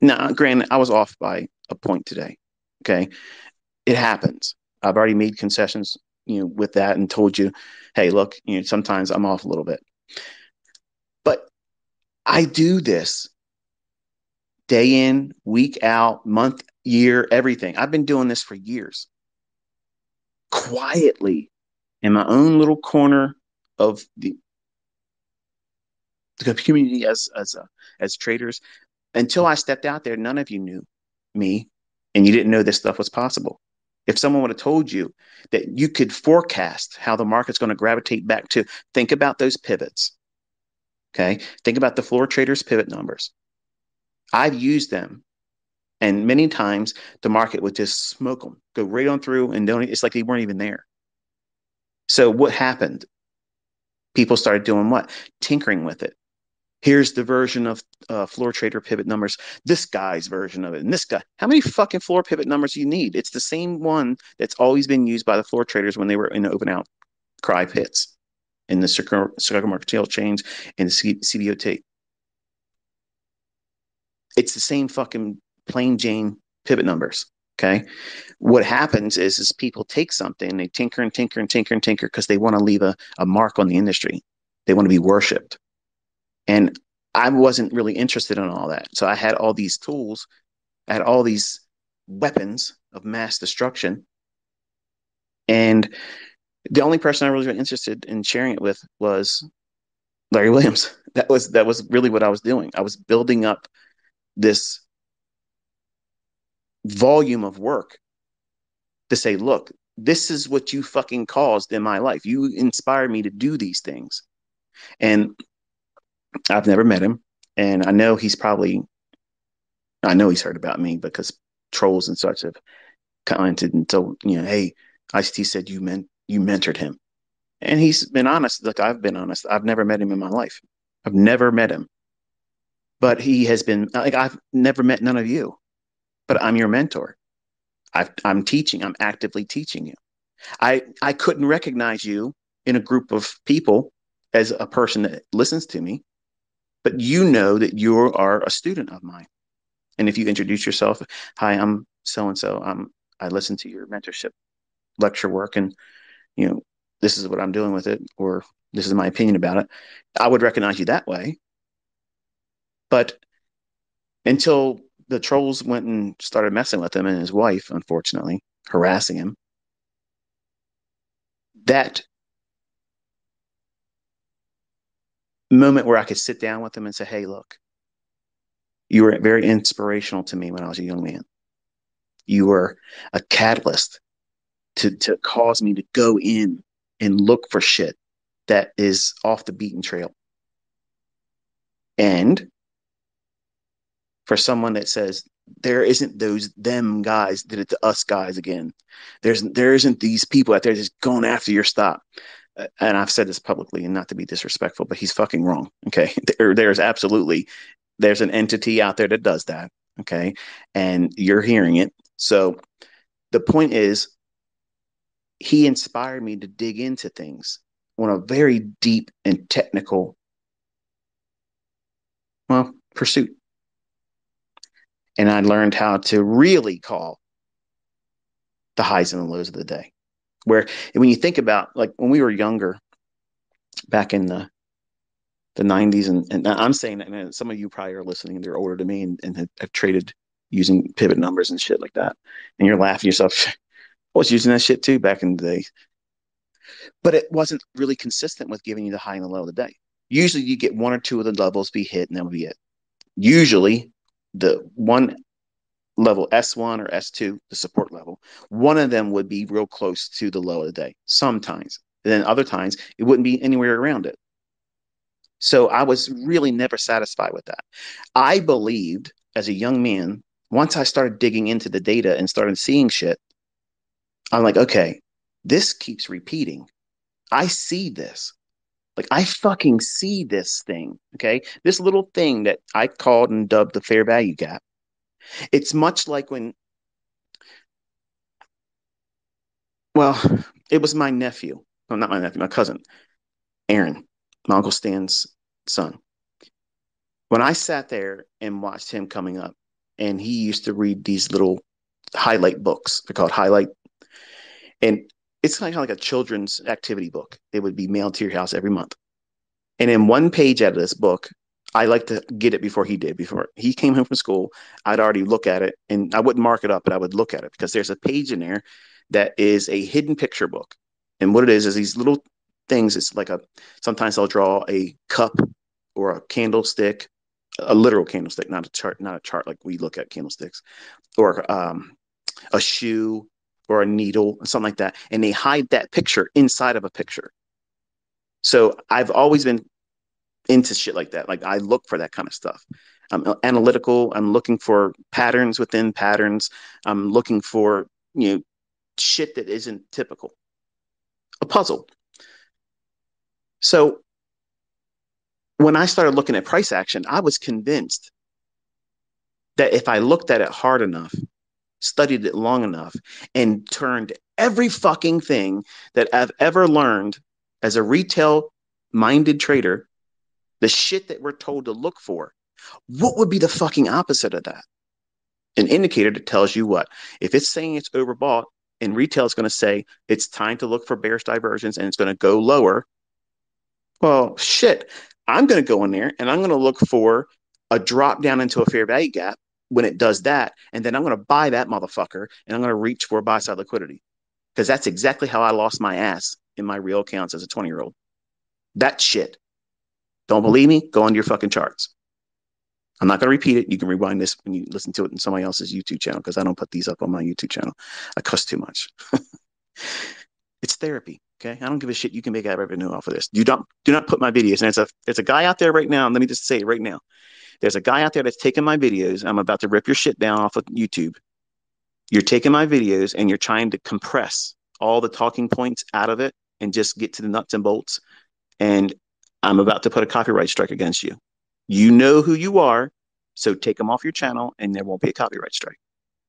Now, granted, I was off by a point today. Okay. It happens. I've already made concessions, you know, with that and told you, hey, look, you know, sometimes I'm off a little bit. But I do this day in, week out, month, year, everything. I've been doing this for years. Quietly in my own little corner of the the community as as uh, as traders until I stepped out there none of you knew me and you didn't know this stuff was possible if someone would have told you that you could forecast how the market's going to gravitate back to think about those pivots okay think about the floor traders pivot numbers I've used them. And many times the market would just smoke them, go right on through, and don't. It's like they weren't even there. So what happened? People started doing what? Tinkering with it. Here's the version of uh, floor trader pivot numbers. This guy's version of it, and this guy. How many fucking floor pivot numbers you need? It's the same one that's always been used by the floor traders when they were in the open out cry pits in the Chicago Mercantile Exchange and the CBOT. It's the same fucking plain Jane pivot numbers. Okay. What happens is is people take something, they tinker and tinker and tinker and tinker because they want to leave a, a mark on the industry. They want to be worshipped. And I wasn't really interested in all that. So I had all these tools, I had all these weapons of mass destruction. And the only person I really was interested in sharing it with was Larry Williams. That was that was really what I was doing. I was building up this volume of work to say, look, this is what you fucking caused in my life. You inspired me to do these things. And I've never met him. And I know he's probably, I know he's heard about me because trolls and such have commented and told, you know, hey, ICT said you meant you mentored him. And he's been honest. Look, I've been honest. I've never met him in my life. I've never met him but he has been like I've never met none of you, but I'm your mentor. i am teaching. I'm actively teaching you. I I couldn't recognize you in a group of people as a person that listens to me, but you know that you are a student of mine. And if you introduce yourself, hi, I'm so and so. I'm I listen to your mentorship lecture work, and you know this is what I'm doing with it, or this is my opinion about it. I would recognize you that way but until the trolls went and started messing with him and his wife, unfortunately, harassing him, that moment where I could sit down with them and say, Hey, look, you were very inspirational to me when I was a young man. You were a catalyst to, to cause me to go in and look for shit that is off the beaten trail. And for someone that says there isn't those them guys did it to us guys again. There's there isn't these people out there just going after your stop. And I've said this publicly, and not to be disrespectful, but he's fucking wrong. Okay, there, there's absolutely there's an entity out there that does that. Okay, and you're hearing it. So the point is, he inspired me to dig into things on a very deep and technical, well, pursuit and I learned how to really call the highs and the lows of the day. Where when you think about like when we were younger, back in the the 90s and, and i'm saying that man, some of you probably are listening they're older than me and, and have, have, traded using pivot numbers and shit like that. And you're laughing yourself i was using that shit too back in the day. But it wasn't really consistent with giving you the high and the low of the day. Usually you get one or two of the levels be hit and that would be it. Usually the one level S1 or S2, the support level, one of them would be real close to the low of the day. Sometimes. And then other times it wouldn't be anywhere around it. So I was really never satisfied with that. I believed as a young man, once I started digging into the data and started seeing shit, I'm like, okay, this keeps repeating. I see this. Like I fucking see this thing. Okay. This little thing that I called and dubbed the fair value gap. It's much like when, well, it was my nephew. No, not my nephew, my cousin, Aaron, my Uncle Stan's son. When I sat there and watched him coming up, and he used to read these little highlight books. They're called highlight. And it's kind of like a children's activity book. It would be mailed to your house every month. And in one page out of this book, I like to get it before he did. Before he came home from school, I'd already look at it and I wouldn't mark it up, but I would look at it because there's a page in there that is a hidden picture book. And what it is is these little things. It's like a sometimes I'll draw a cup or a candlestick, a literal candlestick, not a chart, not a chart like we look at candlesticks, or um, a shoe or a needle, something like that. And they hide that picture inside of a picture. So I've always been into shit like that. Like I look for that kind of stuff. I'm uh, analytical. I'm looking for patterns within patterns. I'm looking for, you know, shit that isn't typical. A puzzle. So when I started looking at price action, I was convinced that if I looked at it hard enough, studied it long enough, and turned every fucking thing that I've ever learned as a retail minded trader, the shit that we're told to look for, what would be the fucking opposite of that? An indicator that tells you what? If it's saying it's overbought and retail is going to say it's time to look for bearish diversions and it's going to go lower, well, shit, I'm going to go in there and I'm going to look for a drop down into a fair value gap when it does that. And then I'm going to buy that motherfucker and I'm going to reach for buy side liquidity because that's exactly how I lost my ass in my real accounts as a 20 year old. That shit. Don't believe me? Go on your fucking charts. I'm not going to repeat it. You can rewind this when you listen to it in somebody else's YouTube channel because I don't put these up on my YouTube channel. I cuss too much. it's therapy. Okay, I don't give a shit. You can make revenue off of this. You don't do not put my videos. And it's a there's a guy out there right now. And let me just say it right now. There's a guy out there that's taking my videos. I'm about to rip your shit down off of YouTube. You're taking my videos and you're trying to compress all the talking points out of it and just get to the nuts and bolts. And I'm about to put a copyright strike against you. You know who you are, so take them off your channel and there won't be a copyright strike.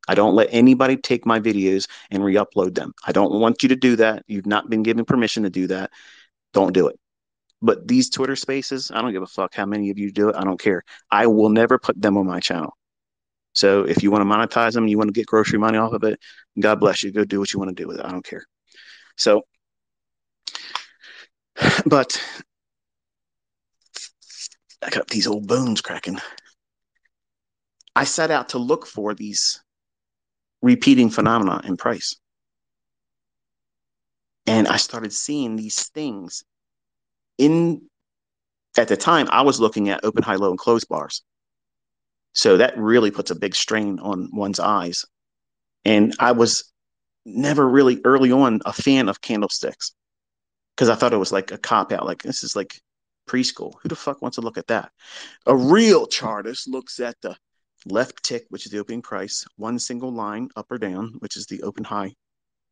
I don't let anybody take my videos and re upload them. I don't want you to do that. You've not been given permission to do that. Don't do it. But these Twitter spaces, I don't give a fuck how many of you do it. I don't care. I will never put them on my channel. So if you want to monetize them, you want to get grocery money off of it, God bless you. Go do what you want to do with it. I don't care. So, but I got these old bones cracking. I set out to look for these repeating phenomena in price. And I started seeing these things in at the time I was looking at open, high, low, and close bars. So that really puts a big strain on one's eyes. And I was never really early on a fan of candlesticks because I thought it was like a cop out. Like this is like preschool. Who the fuck wants to look at that? A real chartist looks at the left tick, which is the opening price, one single line up or down, which is the open high.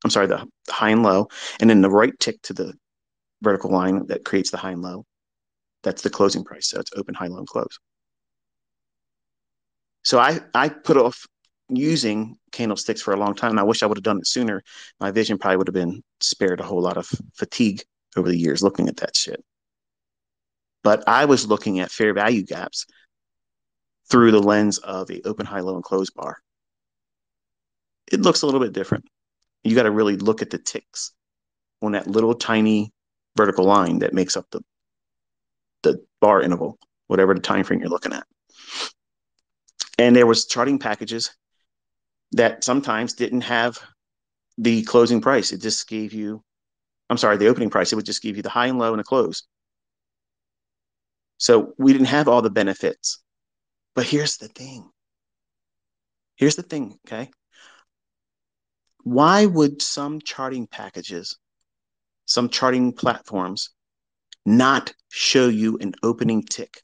I'm sorry, the high and low, and then the right tick to the vertical line that creates the high and low. That's the closing price. So it's open, high, low, and close. So I I put off using candlesticks for a long time. And I wish I would have done it sooner. My vision probably would have been spared a whole lot of fatigue over the years looking at that shit. But I was looking at fair value gaps through the lens of a open, high, low, and close bar. It looks a little bit different. You got to really look at the ticks on that little tiny vertical line that makes up the the bar interval, whatever the time frame you're looking at. And there was charting packages that sometimes didn't have the closing price. It just gave you, I'm sorry, the opening price. It would just give you the high and low and the close. So we didn't have all the benefits. But here's the thing. Here's the thing, okay? Why would some charting packages, some charting platforms, not show you an opening tick?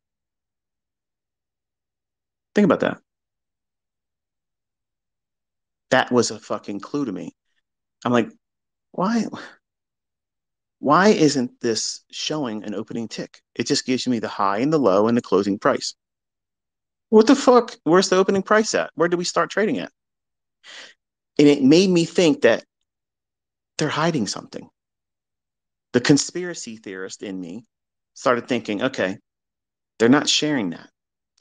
Think about that. That was a fucking clue to me. I'm like, why? Why isn't this showing an opening tick? It just gives me the high and the low and the closing price. What the fuck? Where's the opening price at? Where do we start trading at? And it made me think that they're hiding something. The conspiracy theorist in me started thinking, okay, they're not sharing that.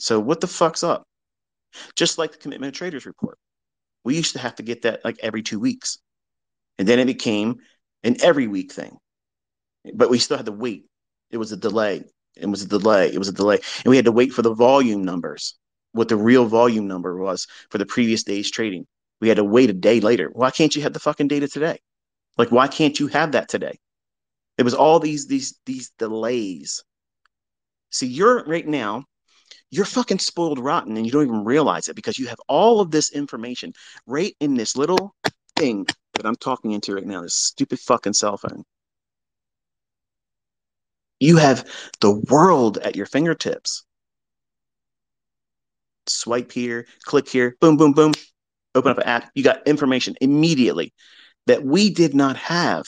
So what the fuck's up? Just like the commitment of traders report. We used to have to get that like every two weeks. And then it became an every week thing. But we still had to wait. It was a delay. It was a delay. It was a delay. And we had to wait for the volume numbers, what the real volume number was for the previous day's trading. We had to wait a day later. Why can't you have the fucking data today? Like, why can't you have that today? It was all these these these delays. See, you're right now you're fucking spoiled rotten and you don't even realize it because you have all of this information right in this little thing that I'm talking into right now, this stupid fucking cell phone. You have the world at your fingertips. Swipe here, click here, boom, boom, boom, open up an app. You got information immediately that we did not have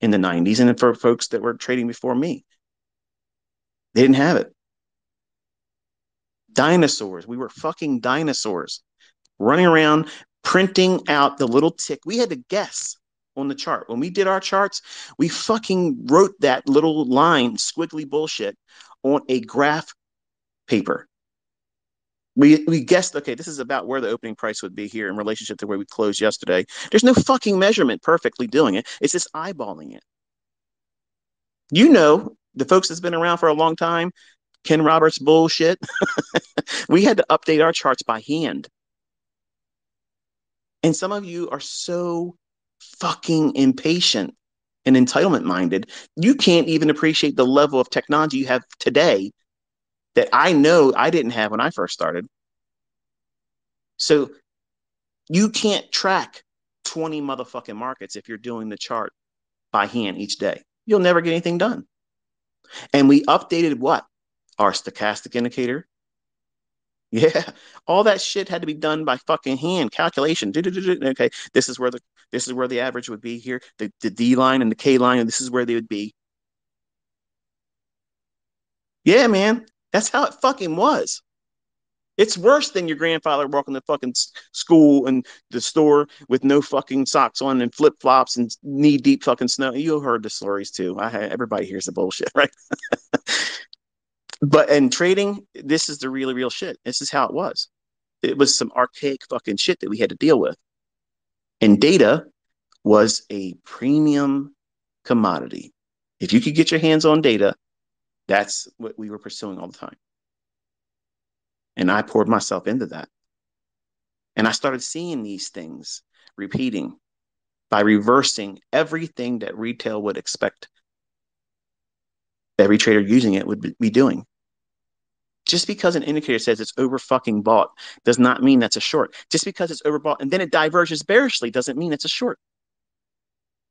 in the 90s and for folks that were trading before me. They didn't have it dinosaurs. We were fucking dinosaurs running around printing out the little tick. We had to guess on the chart. When we did our charts, we fucking wrote that little line, squiggly bullshit, on a graph paper. We, we guessed, okay, this is about where the opening price would be here in relationship to where we closed yesterday. There's no fucking measurement perfectly doing it. It's just eyeballing it. You know, the folks that's been around for a long time, Ken Roberts bullshit. we had to update our charts by hand. And some of you are so fucking impatient and entitlement minded. You can't even appreciate the level of technology you have today that I know I didn't have when I first started. So you can't track 20 motherfucking markets if you're doing the chart by hand each day. You'll never get anything done. And we updated what? our stochastic indicator. Yeah, all that shit had to be done by fucking hand calculation. Okay, this is where the this is where the average would be here. The the D line and the K line, and this is where they would be. Yeah, man, that's how it fucking was. It's worse than your grandfather walking to fucking school and the store with no fucking socks on and flip flops and knee deep fucking snow. You heard the stories too. I, everybody hears the bullshit, right? But in trading, this is the really real shit. This is how it was. It was some archaic fucking shit that we had to deal with. And data was a premium commodity. If you could get your hands on data, that's what we were pursuing all the time. And I poured myself into that. And I started seeing these things repeating by reversing everything that retail would expect every trader using it would be doing. Just because an indicator says it's over fucking bought does not mean that's a short. Just because it's overbought and then it diverges bearishly doesn't mean it's a short.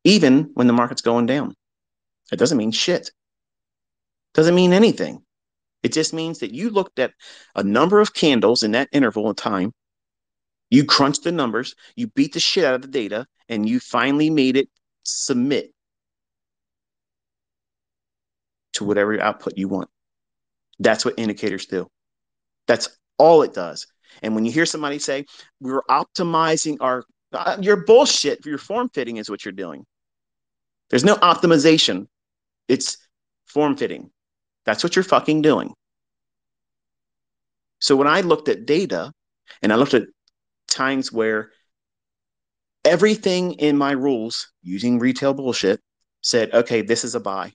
Even when the market's going down, it doesn't mean shit. Doesn't mean anything. It just means that you looked at a number of candles in that interval of time, you crunched the numbers, you beat the shit out of the data, and you finally made it submit to whatever output you want. That's what indicators do. That's all it does. And when you hear somebody say, we're optimizing our, uh, your bullshit, your form fitting is what you're doing. There's no optimization. It's form fitting. That's what you're fucking doing. So when I looked at data and I looked at times where everything in my rules using retail bullshit said, okay, this is a buy.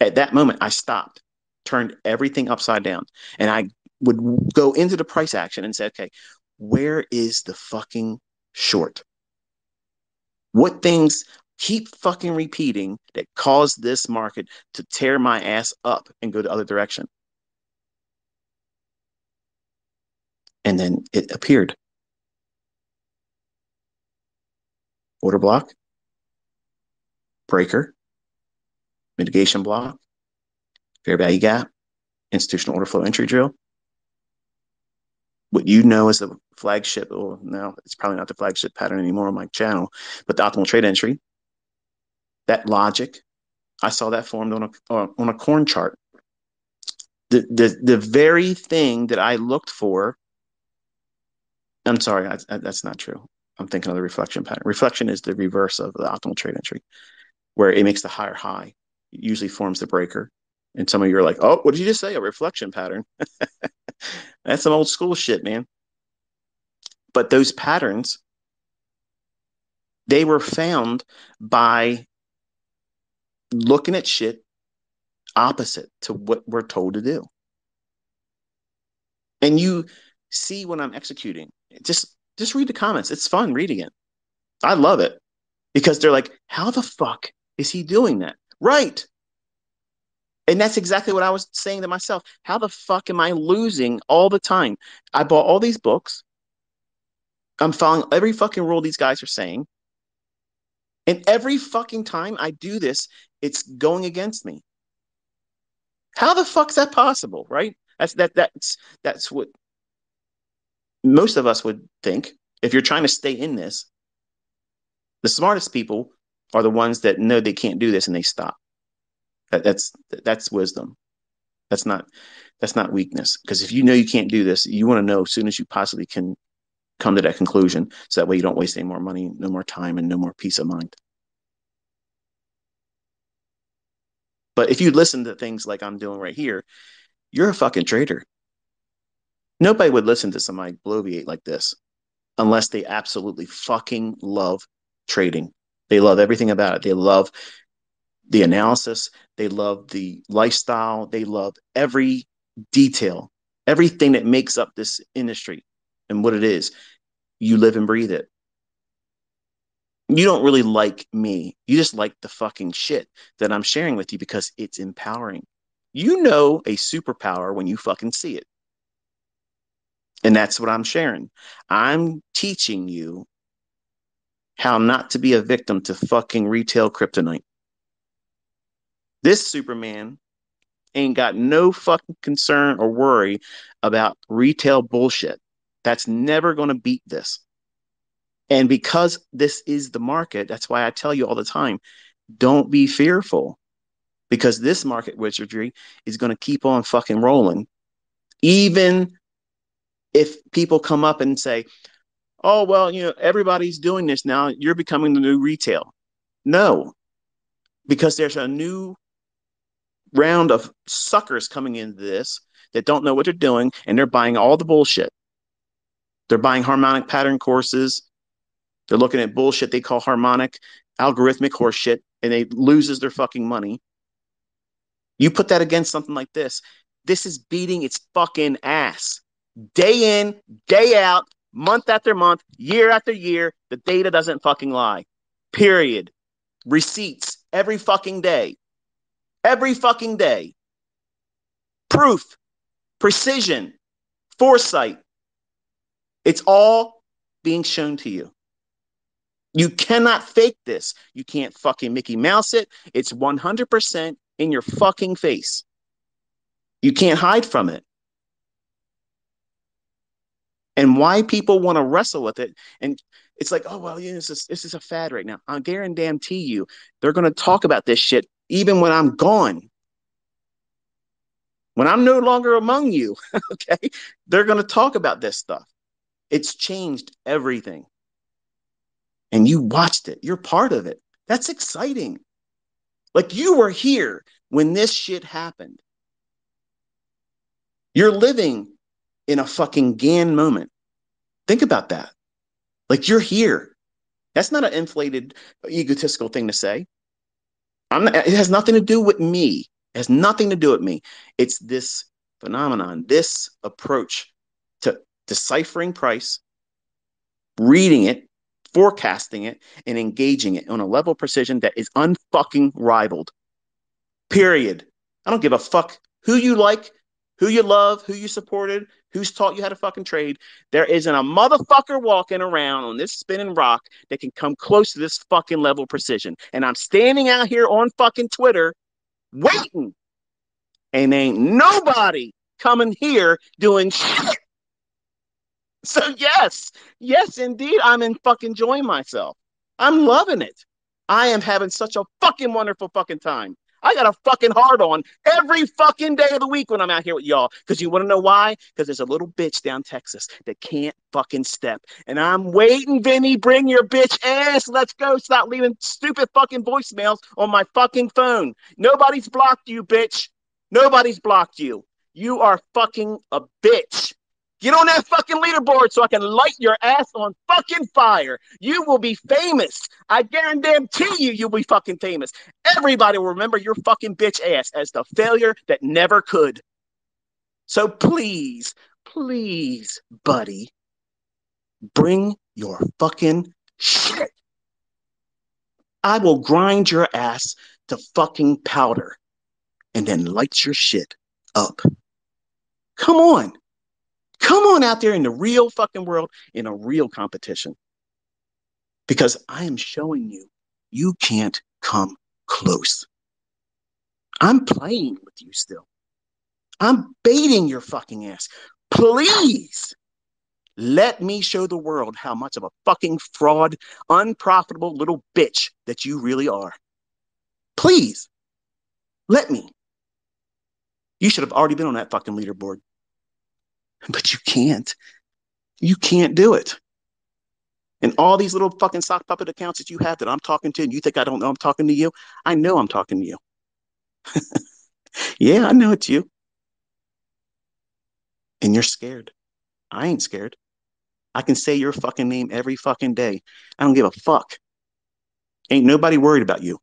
At that moment, I stopped, turned everything upside down, and I would go into the price action and say, okay, where is the fucking short? What things keep fucking repeating that cause this market to tear my ass up and go the other direction? And then it appeared. Order block, breaker, mitigation block, fair value gap, institutional order flow entry drill. What you know as the flagship, well, now it's probably not the flagship pattern anymore on my channel, but the optimal trade entry, that logic, I saw that formed on a uh, on a corn chart. The, the the very thing that I looked for. I'm sorry, I, I, that's not true. I'm thinking of the reflection pattern. Reflection is the reverse of the optimal trade entry, where it makes the higher high, usually forms the breaker. And some of you are like, oh, what did you just say? A reflection pattern. That's some old school shit, man. But those patterns, they were found by looking at shit opposite to what we're told to do. And you see when I'm executing, just just read the comments. It's fun reading it. I love it because they're like, how the fuck is he doing that? Right. And that's exactly what I was saying to myself. How the fuck am I losing all the time? I bought all these books. I'm following every fucking rule these guys are saying. And every fucking time I do this, it's going against me. How the fuck's that possible, right? That's that that's that's what most of us would think if you're trying to stay in this. The smartest people are the ones that know they can't do this and they stop. That, that's that's wisdom. That's not that's not weakness. Because if you know you can't do this, you want to know as soon as you possibly can come to that conclusion, so that way you don't waste any more money, no more time, and no more peace of mind. But if you listen to things like I'm doing right here, you're a fucking traitor. Nobody would listen to somebody bloviate like this unless they absolutely fucking love trading. They love everything about it. They love the analysis. They love the lifestyle. They love every detail, everything that makes up this industry and what it is. You live and breathe it. You don't really like me. You just like the fucking shit that I'm sharing with you because it's empowering. You know a superpower when you fucking see it. And that's what I'm sharing. I'm teaching you how not to be a victim to fucking retail kryptonite. This Superman ain't got no fucking concern or worry about retail bullshit. That's never going to beat this. And because this is the market, that's why I tell you all the time don't be fearful because this market wizardry is going to keep on fucking rolling. Even if people come up and say, oh, well, you know, everybody's doing this now, you're becoming the new retail. No, because there's a new round of suckers coming into this that don't know what they're doing and they're buying all the bullshit. They're buying harmonic pattern courses. They're looking at bullshit they call harmonic, algorithmic horseshit, and they loses their fucking money. You put that against something like this, this is beating its fucking ass. Day in, day out, month after month, year after year, the data doesn't fucking lie. Period. Receipts every fucking day every fucking day. Proof, precision, foresight. It's all being shown to you. You cannot fake this. You can't fucking Mickey Mouse it. It's 100% in your fucking face. You can't hide from it. And why people want to wrestle with it. And it's like, oh, well, this is, this is a fad right now. I guarantee you, they're going to talk about this shit even when I'm gone. When I'm no longer among you, okay, they're going to talk about this stuff. It's changed everything. And you watched it, you're part of it. That's exciting. Like you were here when this shit happened. You're living in a fucking Gann moment. Think about that. Like you're here. That's not an inflated, egotistical thing to say. I'm not, it has nothing to do with me. It has nothing to do with me. It's this phenomenon, this approach to deciphering price, reading it, forecasting it, and engaging it on a level of precision that is unfucking rivaled. Period. I don't give a fuck who you like, who you love, who you supported, who's taught you how to fucking trade. There isn't a motherfucker walking around on this spinning rock that can come close to this fucking level of precision. And I'm standing out here on fucking Twitter waiting. And ain't nobody coming here doing shit. So yes, yes, indeed, I'm in fucking enjoying myself. I'm loving it. I am having such a fucking wonderful fucking time. I got a fucking hard on every fucking day of the week when I'm out here with y'all. Because you want to know why? Because there's a little bitch down Texas that can't fucking step. And I'm waiting, Vinny. Bring your bitch ass. Let's go. Stop leaving stupid fucking voicemails on my fucking phone. Nobody's blocked you, bitch. Nobody's blocked you. You are fucking a bitch. Get on that fucking leaderboard so I can light your ass on fucking fire. You will be famous. I guarantee you, you'll be fucking famous. Everybody will remember your fucking bitch ass as the failure that never could. So please, please, buddy, bring your fucking shit. I will grind your ass to fucking powder and then light your shit up. Come on. Come on out there in the real fucking world in a real competition. Because I am showing you, you can't come close. I'm playing with you still. I'm baiting your fucking ass. Please let me show the world how much of a fucking fraud, unprofitable little bitch that you really are. Please let me. You should have already been on that fucking leaderboard but you can't. You can't do it. And all these little fucking sock puppet accounts that you have that I'm talking to, and you think I don't know I'm talking to you, I know I'm talking to you. yeah, I know it's you. And you're scared. I ain't scared. I can say your fucking name every fucking day. I don't give a fuck. Ain't nobody worried about you.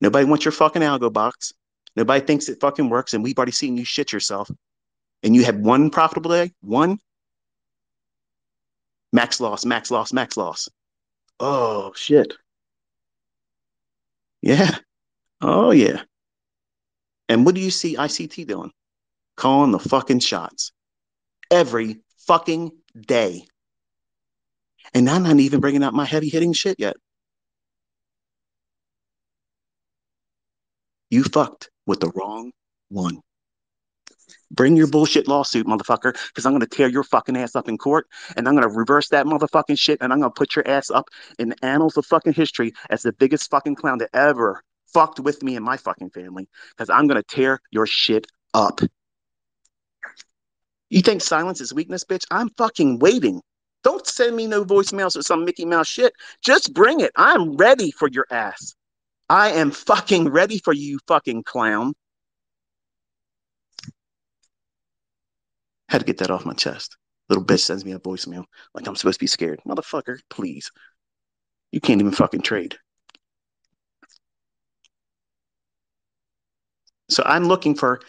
Nobody wants your fucking algo box. Nobody thinks it fucking works, and we've already seen you shit yourself and you had one profitable day, one max loss, max loss, max loss. Oh shit. Yeah. Oh yeah. And what do you see ICT doing? Calling the fucking shots every fucking day. And I'm not even bringing out my heavy hitting shit yet. You fucked with the wrong one. Bring your bullshit lawsuit, motherfucker, because I'm going to tear your fucking ass up in court and I'm going to reverse that motherfucking shit and I'm going to put your ass up in the annals of fucking history as the biggest fucking clown that ever fucked with me and my fucking family because I'm going to tear your shit up. You think silence is weakness, bitch? I'm fucking waiting. Don't send me no voicemails or some Mickey Mouse shit. Just bring it. I'm ready for your ass. I am fucking ready for you, fucking clown. Had to get that off my chest. Little bitch mm-hmm. sends me a voicemail like I'm supposed to be scared. Motherfucker, please. You can't even fucking trade. So I'm looking for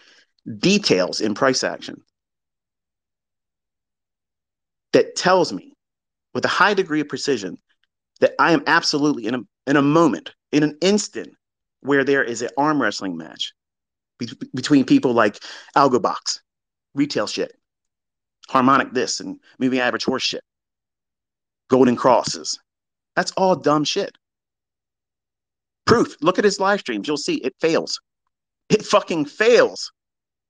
details in price action that tells me with a high degree of precision that I am absolutely in a in a moment, in an instant, where there is an arm wrestling match be- between people like Algobox, retail shit, harmonic this and moving average horse shit, golden crosses. That's all dumb shit. Proof. Look at his live streams. You'll see it fails. It fucking fails.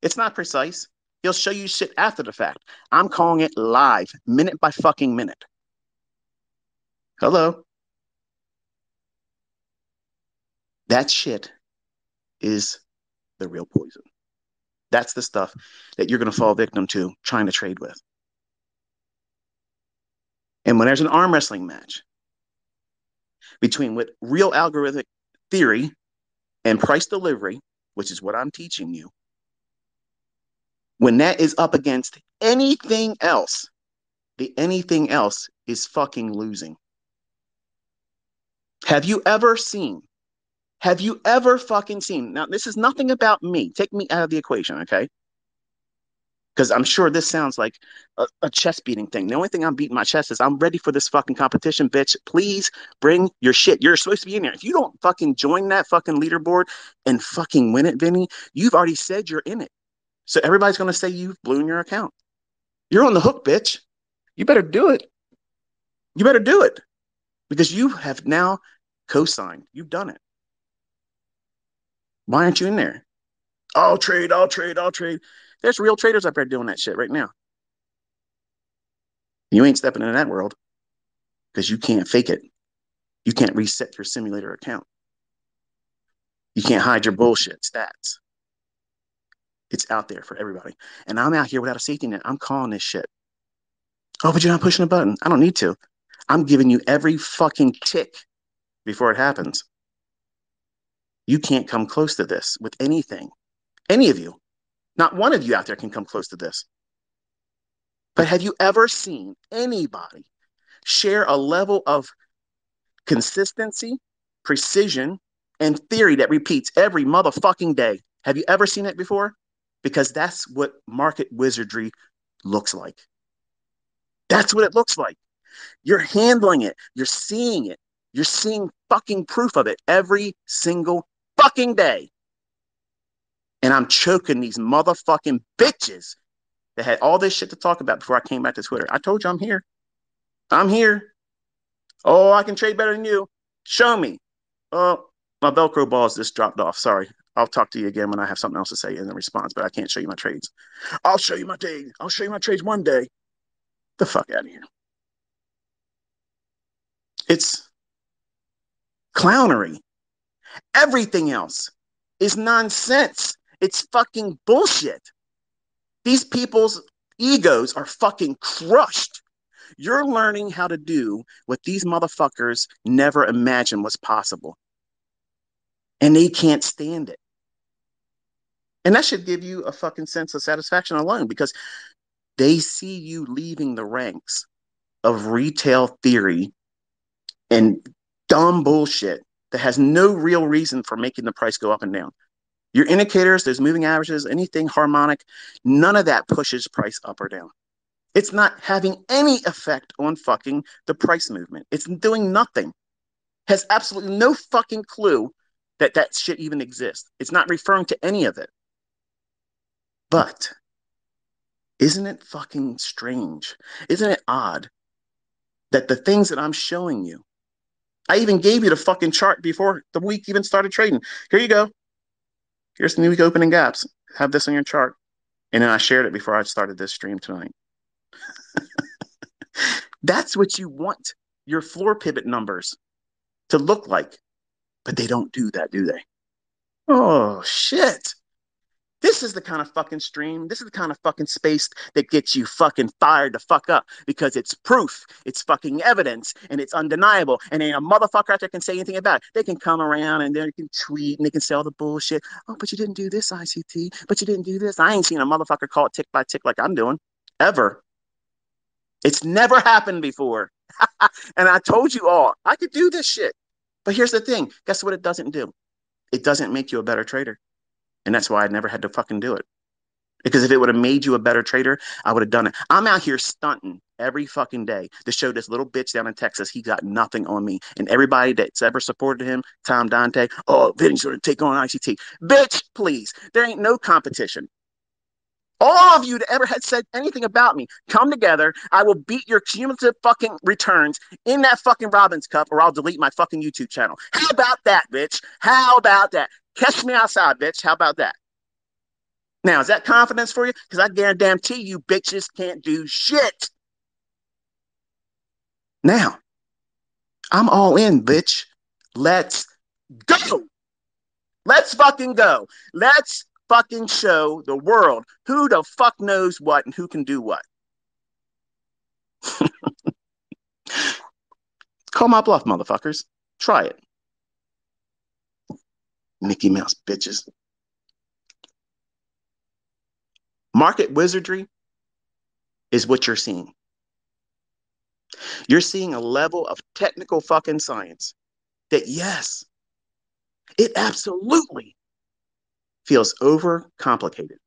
It's not precise. He'll show you shit after the fact. I'm calling it live, minute by fucking minute. Hello. That shit is the real poison. That's the stuff that you're going to fall victim to trying to trade with. And when there's an arm wrestling match between what real algorithmic theory and price delivery, which is what I'm teaching you, when that is up against anything else, the anything else is fucking losing. Have you ever seen Have you ever fucking seen? Now, this is nothing about me. Take me out of the equation, okay? Because I'm sure this sounds like a, a chest beating thing. The only thing I'm beating my chest is I'm ready for this fucking competition, bitch. Please bring your shit. You're supposed to be in there. If you don't fucking join that fucking leaderboard and fucking win it, Vinny, you've already said you're in it. So everybody's gonna say you've blown your account. You're on the hook, bitch. You better do it. You better do it because you have now co-signed. You've done it. Why aren't you in there? I'll trade, I'll trade, I'll trade. There's real traders up there doing that shit right now. You ain't stepping into that world because you can't fake it. You can't reset your simulator account. You can't hide your bullshit stats. It's out there for everybody. And I'm out here without a safety net. I'm calling this shit. Oh, but you're not pushing a button. I don't need to. I'm giving you every fucking tick before it happens. You can't come close to this with anything. Any of you. Not one of you out there can come close to this. But have you ever seen anybody share a level of consistency, precision, and theory that repeats every motherfucking day? Have you ever seen it before? Because that's what market wizardry looks like. That's what it looks like. You're handling it, you're seeing it, you're seeing fucking proof of it every single fucking day. And I'm choking these motherfucking bitches that had all this shit to talk about before I came back to Twitter. I told you I'm here. I'm here. Oh, I can trade better than you. Show me. Oh, my Velcro balls just dropped off. Sorry. I'll talk to you again when I have something else to say in the response, but I can't show you my trades. I'll show you my trades. I'll show you my trades one day. The fuck out of here. It's clownery. Everything else is nonsense. It's fucking bullshit. These people's egos are fucking crushed. You're learning how to do what these motherfuckers never imagined was possible. And they can't stand it. And that should give you a fucking sense of satisfaction alone because they see you leaving the ranks of retail theory and dumb bullshit that has no real reason for making the price go up and down. Your indicators, there's moving averages, anything harmonic, none of that pushes price up or down. It's not having any effect on fucking the price movement. It's doing nothing. Has absolutely no fucking clue that that shit even exists. It's not referring to any of it. But isn't it fucking strange? Isn't it odd that the things that I'm showing you I even gave you the fucking chart before the week even started trading. Here you go. Here's the new week opening gaps. Have this on your chart. And then I shared it before I started this stream tonight. That's what you want your floor pivot numbers to look like. But they don't do that, do they? Oh, shit. This is the kind of fucking stream. This is the kind of fucking space that gets you fucking fired to fuck up because it's proof, it's fucking evidence, and it's undeniable. And ain't a motherfucker out there can say anything about it. They can come around and they can tweet and they can say all the bullshit. Oh, but you didn't do this, ICT. But you didn't do this. I ain't seen a motherfucker call it tick by tick like I'm doing ever. It's never happened before. and I told you all, I could do this shit. But here's the thing guess what it doesn't do? It doesn't make you a better trader. And that's why I never had to fucking do it. Because if it would have made you a better trader, I would have done it. I'm out here stunting every fucking day to show this little bitch down in Texas he got nothing on me. And everybody that's ever supported him, Tom Dante, oh, Vinny's going to take on ICT. Bitch, please. There ain't no competition. All of you that ever had said anything about me, come together. I will beat your cumulative fucking returns in that fucking Robbins Cup, or I'll delete my fucking YouTube channel. How about that, bitch? How about that? Catch me outside, bitch. How about that? Now, is that confidence for you? Because I guarantee you bitches can't do shit. Now, I'm all in, bitch. Let's go. Let's fucking go. Let's fucking show the world who the fuck knows what and who can do what. Call my bluff, motherfuckers. Try it. Mickey Mouse bitches. Market wizardry is what you're seeing. You're seeing a level of technical fucking science that, yes, It absolutely feels overcomplicated.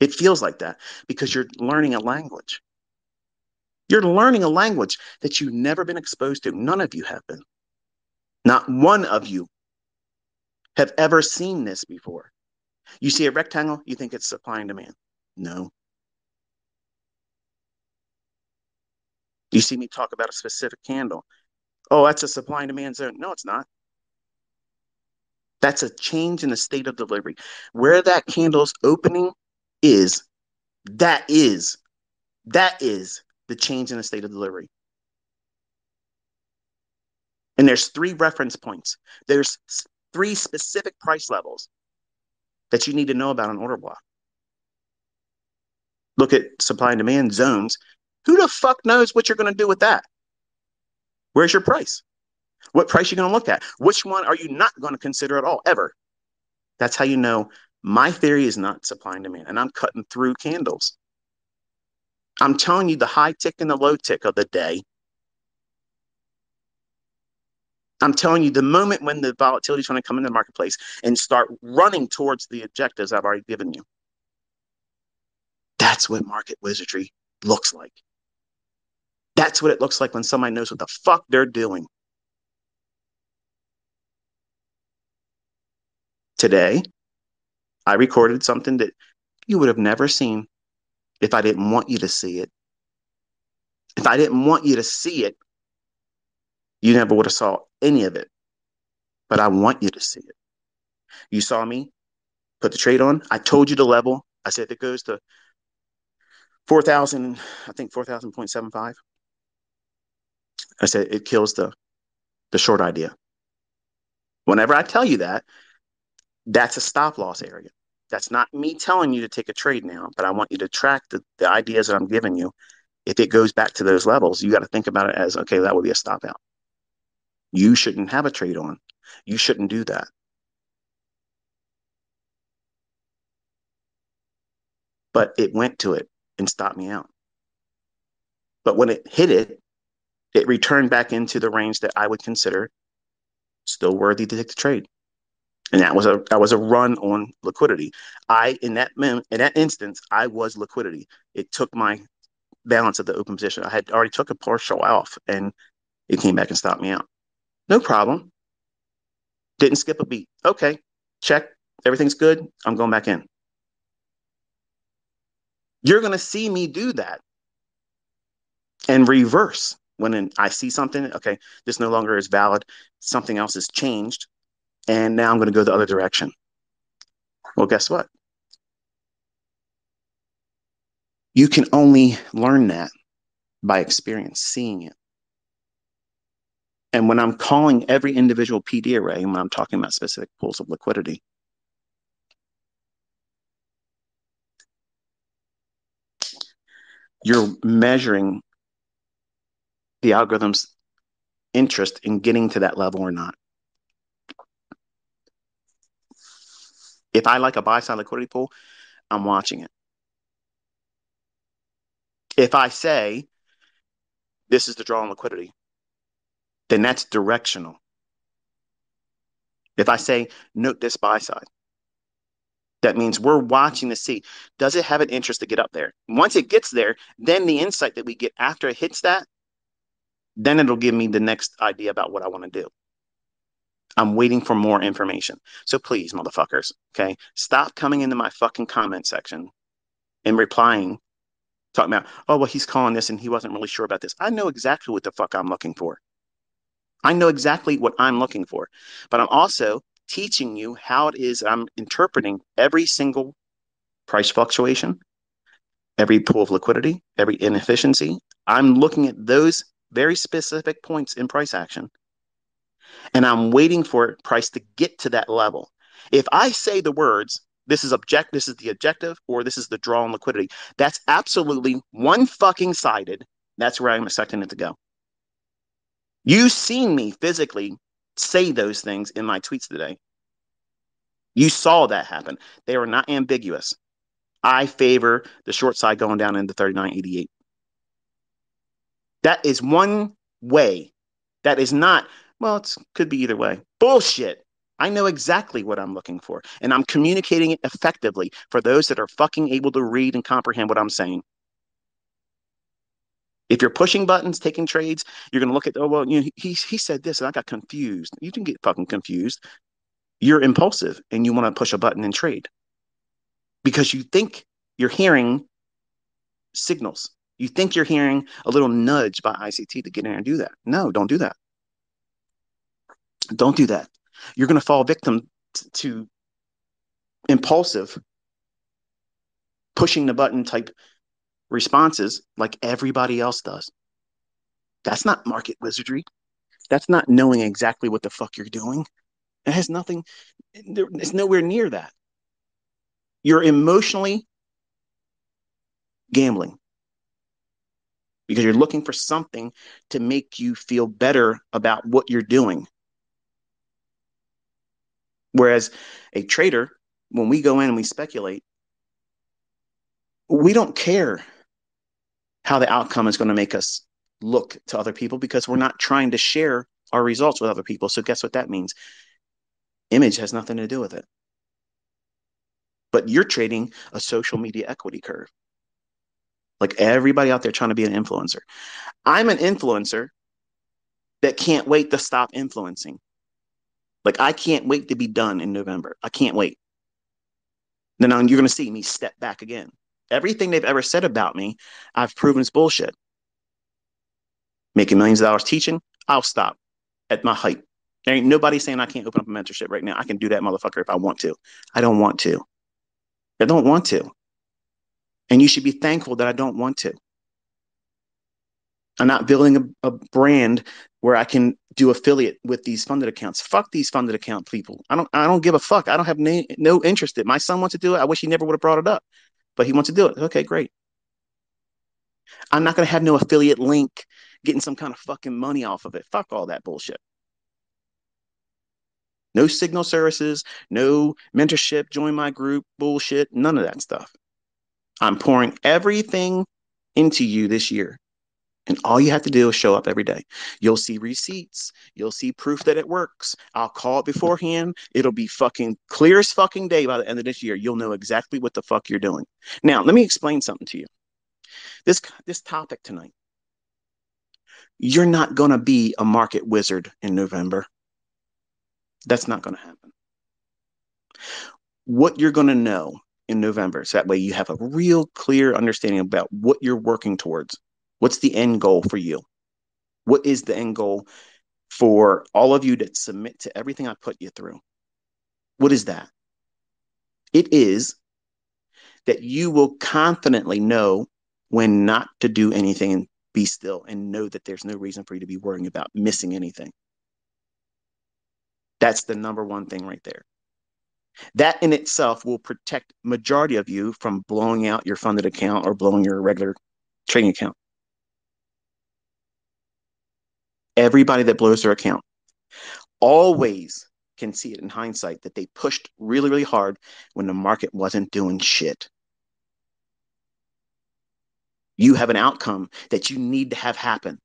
It feels like that because you're learning a language. You're learning a language that you've never been exposed to. None of you have been. Not one of you have ever seen this before. You see a rectangle, you think it's supply and demand. No. You see me talk about a specific candle. Oh, that's a supply and demand zone. No, it's not. That's a change in the state of delivery. Where that candle's opening is, that is, that is the change in the state of delivery. And there's three reference points. There's three specific price levels that you need to know about an order block. Look at supply and demand zones. Who the fuck knows what you're going to do with that? Where's your price? What price are you going to look at? Which one are you not going to consider at all, ever? That's how you know my theory is not supply and demand. And I'm cutting through candles. I'm telling you the high tick and the low tick of the day. I'm telling you the moment when the volatility is going to come into the marketplace and start running towards the objectives I've already given you. That's what market wizardry looks like. That's what it looks like when somebody knows what the fuck they're doing. Today, I recorded something that you would have never seen if I didn't want you to see it. If I didn't want you to see it, you never would have saw any of it. But I want you to see it. You saw me put the trade on. I told you the level. I said it goes to 4,000, I think 4,000.75. I said it kills the the short idea. Whenever I tell you that, that's a stop loss area. That's not me telling you to take a trade now, but I want you to track the, the ideas that I'm giving you. If it goes back to those levels, you got to think about it as okay, that would be a stop out. You shouldn't have a trade on. You shouldn't do that. But it went to it and stopped me out. But when it hit it, it returned back into the range that I would consider still worthy to take the trade. And that was a that was a run on liquidity. I in that in that instance, I was liquidity. It took my balance of the open position. I had already took a partial off and it came back and stopped me out. No problem. Didn't skip a beat. Okay, check. Everything's good. I'm going back in. You're going to see me do that and reverse when I see something. Okay, this no longer is valid. Something else has changed. And now I'm going to go the other direction. Well, guess what? You can only learn that by experience, seeing it. And when I'm calling every individual PD array, and when I'm talking about specific pools of liquidity, you're measuring the algorithm's interest in getting to that level or not. If I like a buy side liquidity pool, I'm watching it. If I say this is the draw on liquidity, then that's directional. If I say note this buy side, that means we're watching to see does it have an interest to get up there? Once it gets there, then the insight that we get after it hits that, then it'll give me the next idea about what I want to do. I'm waiting for more information. So please, motherfuckers, okay, stop coming into my fucking comment section and replying, talking about, oh, well, he's calling this and he wasn't really sure about this. I know exactly what the fuck I'm looking for. I know exactly what I'm looking for, but I'm also teaching you how it is I'm interpreting every single price fluctuation, every pool of liquidity, every inefficiency. I'm looking at those very specific points in price action and I'm waiting for price to get to that level. If I say the words, this is object, this is the objective, or this is the draw on liquidity, that's absolutely one fucking sided. That's where I'm expecting it to go. You've seen me physically say those things in my tweets today. You saw that happen. They were not ambiguous. I favor the short side going down into 39.88. That is one way. That is not well, it could be either way. Bullshit. I know exactly what I'm looking for, and I'm communicating it effectively for those that are fucking able to read and comprehend what I'm saying. If you're pushing buttons, taking trades, you're going to look at, oh, well, you know, he, he said this and I got confused. You didn't get fucking confused. You're impulsive and you want to push a button and trade because you think you're hearing signals. You think you're hearing a little nudge by ICT to get in and do that. No, don't do that. Don't do that. You're going to fall victim to impulsive pushing the button type responses like everybody else does. That's not market wizardry. That's not knowing exactly what the fuck you're doing. It has nothing, it's nowhere near that. You're emotionally gambling because you're looking for something to make you feel better about what you're doing. Whereas a trader, when we go in and we speculate, we don't care how the outcome is going to make us look to other people because we're not trying to share our results with other people. So, guess what that means? Image has nothing to do with it. But you're trading a social media equity curve. Like everybody out there trying to be an influencer. I'm an influencer that can't wait to stop influencing. Like I can't wait to be done in November. I can't wait. Then um, you're going to see me step back again. Everything they've ever said about me, I've proven is bullshit. Making millions of dollars teaching, I'll stop at my height. There ain't nobody saying I can't open up a mentorship right now. I can do that, motherfucker, if I want to. I don't want to. I don't want to. And you should be thankful that I don't want to. I'm not building a, a, brand where I can do affiliate with these funded accounts. Fuck these funded account people. I don't. I don't give a fuck. I don't have no, no interest in. My son wants to do it. I wish he never would have brought it up but he wants to do it. Okay, great. I'm not going to have no affiliate link getting some kind of fucking money off of it. Fuck all that bullshit. No signal services, no mentorship, join my group bullshit, none of that stuff. I'm pouring everything into you this year. And all you have to do is show up every day. You'll see receipts. You'll see proof that it works. I'll call it beforehand. It'll be fucking clear as fucking day by the end of this year. You'll know exactly what the fuck you're doing. Now, let me explain something to you. This this topic tonight. You're not going to be a market wizard in November. That's not going to happen. What you're going to know in November, so that way you have a real clear understanding about what you're working towards What's the end goal for you? What is the end goal for all of you that submit to everything I put you through? What is that? It is that you will confidently know when not to do anything and be still and know that there's no reason for you to be worrying about missing anything. That's the number one thing right there. That in itself will protect majority of you from blowing out your funded account or blowing your regular trading account. Everybody that blows their account always can see it in hindsight that they pushed really, really hard when the market wasn't doing shit. You have an outcome that you need to have happen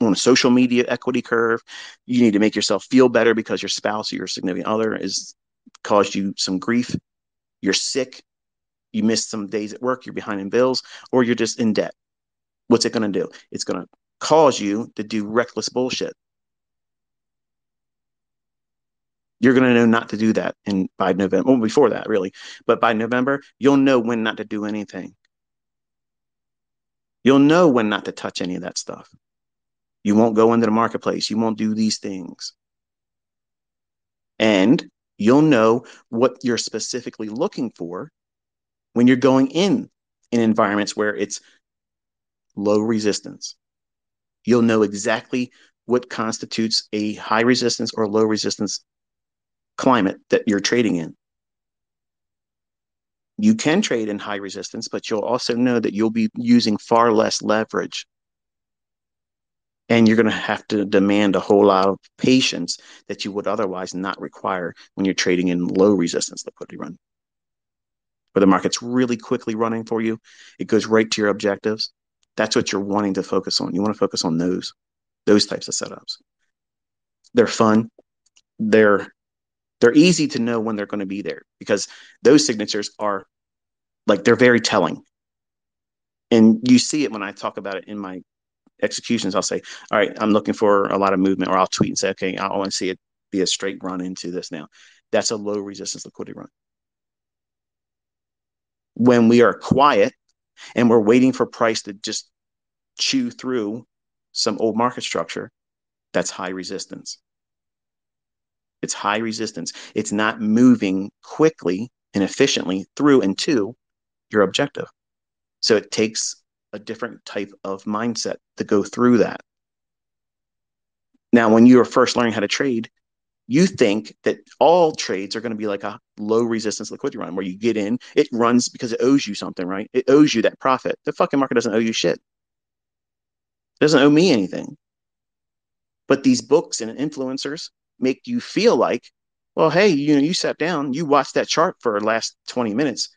on a social media equity curve. You need to make yourself feel better because your spouse or your significant other has caused you some grief. You're sick. You missed some days at work. You're behind in bills, or you're just in debt. What's it going to do? It's going to cause you to do reckless bullshit. You're going to know not to do that and by November, well, before that, really. But by November, you'll know when not to do anything. You'll know when not to touch any of that stuff. You won't go into the marketplace. You won't do these things. And you'll know what you're specifically looking for when you're going in in environments where it's low resistance you'll know exactly what constitutes a high resistance or low resistance climate that you're trading in. You can trade in high resistance, but you'll also know that you'll be using far less leverage. And you're going to have to demand a whole lot of patience that you would otherwise not require when you're trading in low resistance liquidity run. Where the market's really quickly running for you, it goes right to your objectives that's what you're wanting to focus on. You want to focus on those, those types of setups. They're fun. They're They're easy to know when they're going to be there because those signatures are like they're very telling. And you see it when I talk about it in my executions. I'll say, all right, I'm looking for a lot of movement, or I'll tweet and say, okay, I want to see it be a straight run into this now. That's a low resistance liquidity run. When we are quiet and we're waiting for price to just chew through some old market structure, that's high resistance. It's high resistance. It's not moving quickly and efficiently through and to your objective. So it takes a different type of mindset to go through that. Now, when you're first learning how to trade, you think that all trades are going to be like a low resistance liquidity run where you get in, it runs because it owes you something, right? It owes you that profit. The fucking market doesn't owe you shit. It doesn't owe me anything. But these books and influencers make you feel like, well, hey, you know, you sat down, you watched that chart for the last 20 minutes.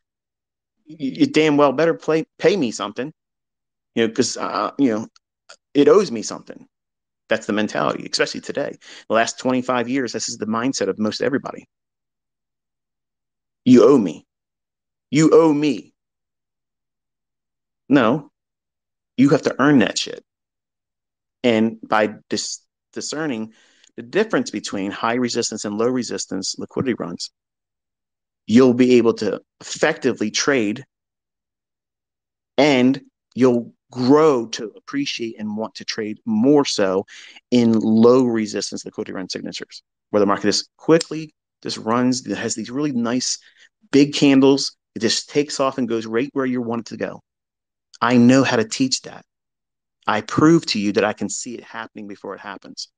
You, you damn well better play, pay me something, you know, because, uh, you know, it owes me something. That's the mentality, especially today. The last 25 years, this is the mindset of most everybody. You owe me. You owe me. No, you have to earn that shit. And by dis- discerning the difference between high resistance and low resistance liquidity runs, you'll be able to effectively trade and you'll grow to appreciate and want to trade more so in low resistance liquidity run signatures where the market is quickly just runs it has these really nice big candles it just takes off and goes right where you want it to go. I know how to teach that. I prove to you that i can see it happening before it happens.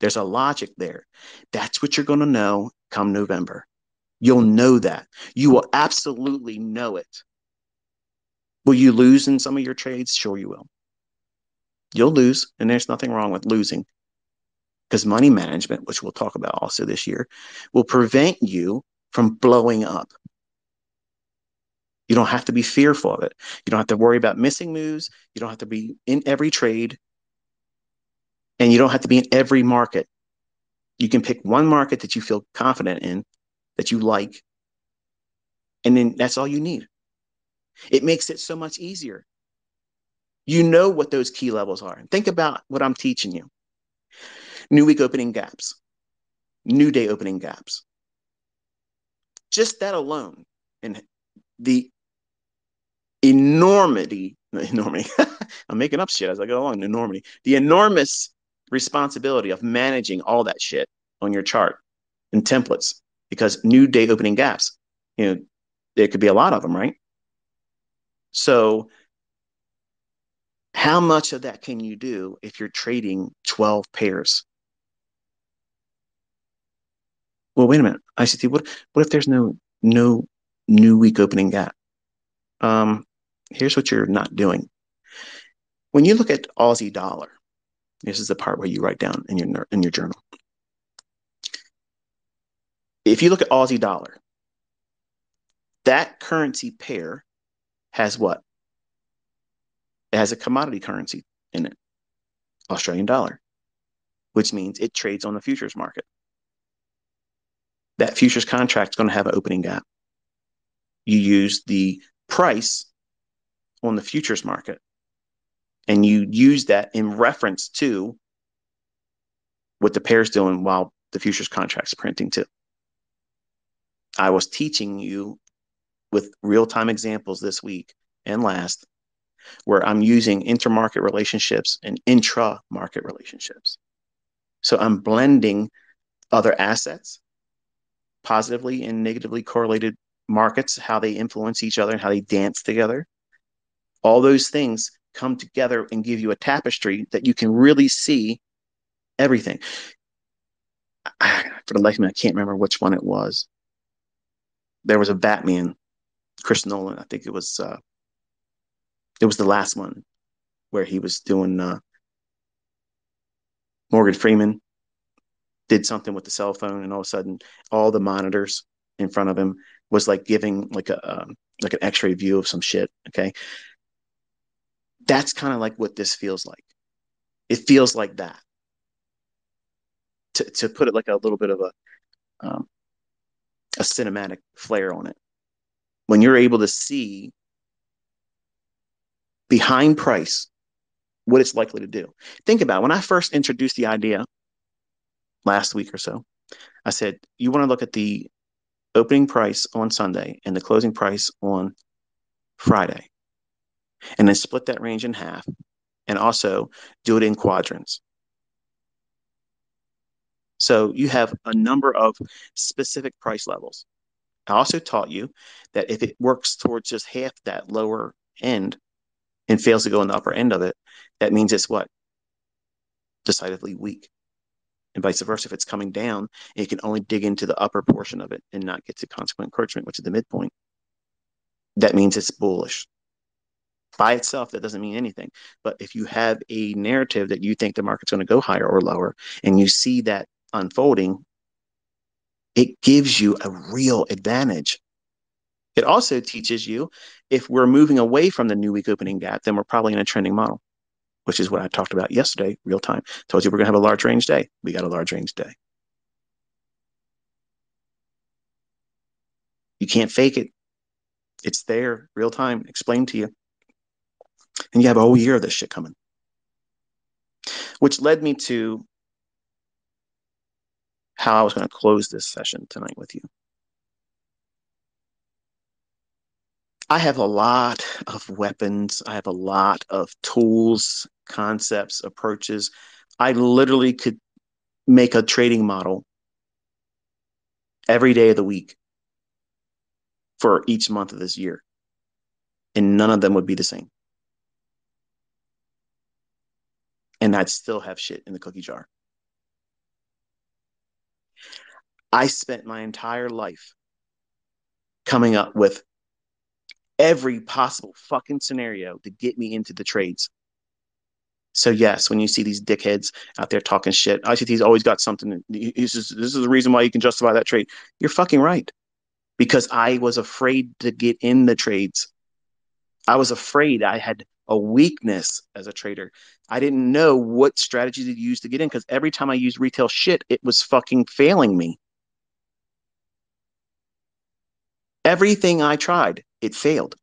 There's a logic there. That's what you're going to know come november. You'll know that. You will absolutely know it Will you lose in some of your trades? Sure, you will. You'll lose, and there's nothing wrong with losing because money management, which we'll talk about also this year, will prevent you from blowing up. You don't have to be fearful of it. You don't have to worry about missing moves. You don't have to be in every trade. And you don't have to be in every market. You can pick one market that you feel confident in, that you like, and then that's all you need. It makes it so much easier. You know what those key levels are. And think about what I'm teaching you. New week opening gaps, new day opening gaps. Just that alone and the enormity, enormity, I'm making up shit as I go along, enormity, the enormous responsibility of managing all that shit on your chart and templates because new day opening gaps, you know, there could be a lot of them, right? So, how much of that can you do if you're trading 12 pairs? Well, wait a minute. ICT, what what if there's no no new week opening gap? Um, here's what you're not doing. When you look at Aussie dollar, this is the part where you write down in your in your journal. If you look at Aussie dollar, that currency pair has what? It has a commodity currency in it, Australian dollar, which means it trades on the futures market. That futures contract is going to have an opening gap. You use the price on the futures market and you use that in reference to what the pair's doing while the futures contract's printing too. I was teaching you with real time examples this week and last where I'm using intermarket relationships and intra market relationships. So I'm blending other assets, positively and negatively correlated markets, how they influence each other and how they dance together. All those things come together and give you a tapestry that you can really see everything. For the life of me, I can't remember which one it was. There was a Batman Chris Nolan. I think it was uh, it was the last one where he was doing uh, Morgan Freeman did something with the cell phone, and all of a sudden, all the monitors in front of him was like giving like a um, like an X-ray view of some shit. Okay, that's kind of like what this feels like. It feels like that. To to put it like a little bit of a um, a cinematic flair on it. When you're able to see behind price what it's likely to do. Think about it. when I first introduced the idea last week or so, I said, you want to look at the opening price on Sunday and the closing price on Friday, and then split that range in half, and also do it in quadrants. So you have a number of specific price levels. I also taught you that if it works towards just half that lower end and fails to go in the upper end of it, that means it's what? Decidedly weak. And vice versa. If it's coming down, it can only dig into the upper portion of it and not get to consequent encroachment, which is the midpoint. That means it's bullish. By itself, that doesn't mean anything. But if you have a narrative that you think the market's going to go higher or lower, and you see that unfolding, it gives you a real advantage. It also teaches you if we're moving away from the new week opening gap, then we're probably in a trending model, which is what I talked about yesterday, real time. Told you we're going to have a large range day. We got a large range day. You can't fake it. It's there, real time, explained to you. And you have a whole year of this shit coming. Which led me to how I was going to close this session tonight with you. I have a lot of weapons. I have a lot of tools, concepts, approaches. I literally could make a trading model every day of the week for each month of this year, and none of them would be the same. And I'd still have shit in the cookie jar. I spent my entire life coming up with every possible fucking scenario to get me into the trades. So yes, when you see these dickheads out there talking shit, ICT's always got something. This is, this is the reason why you can justify that trade. You're fucking right, because I was afraid to get in the trades. I was afraid I had a weakness as a trader. I didn't know what strategy to use to get in because every time I used retail shit, it was fucking failing me. Everything I tried, it failed.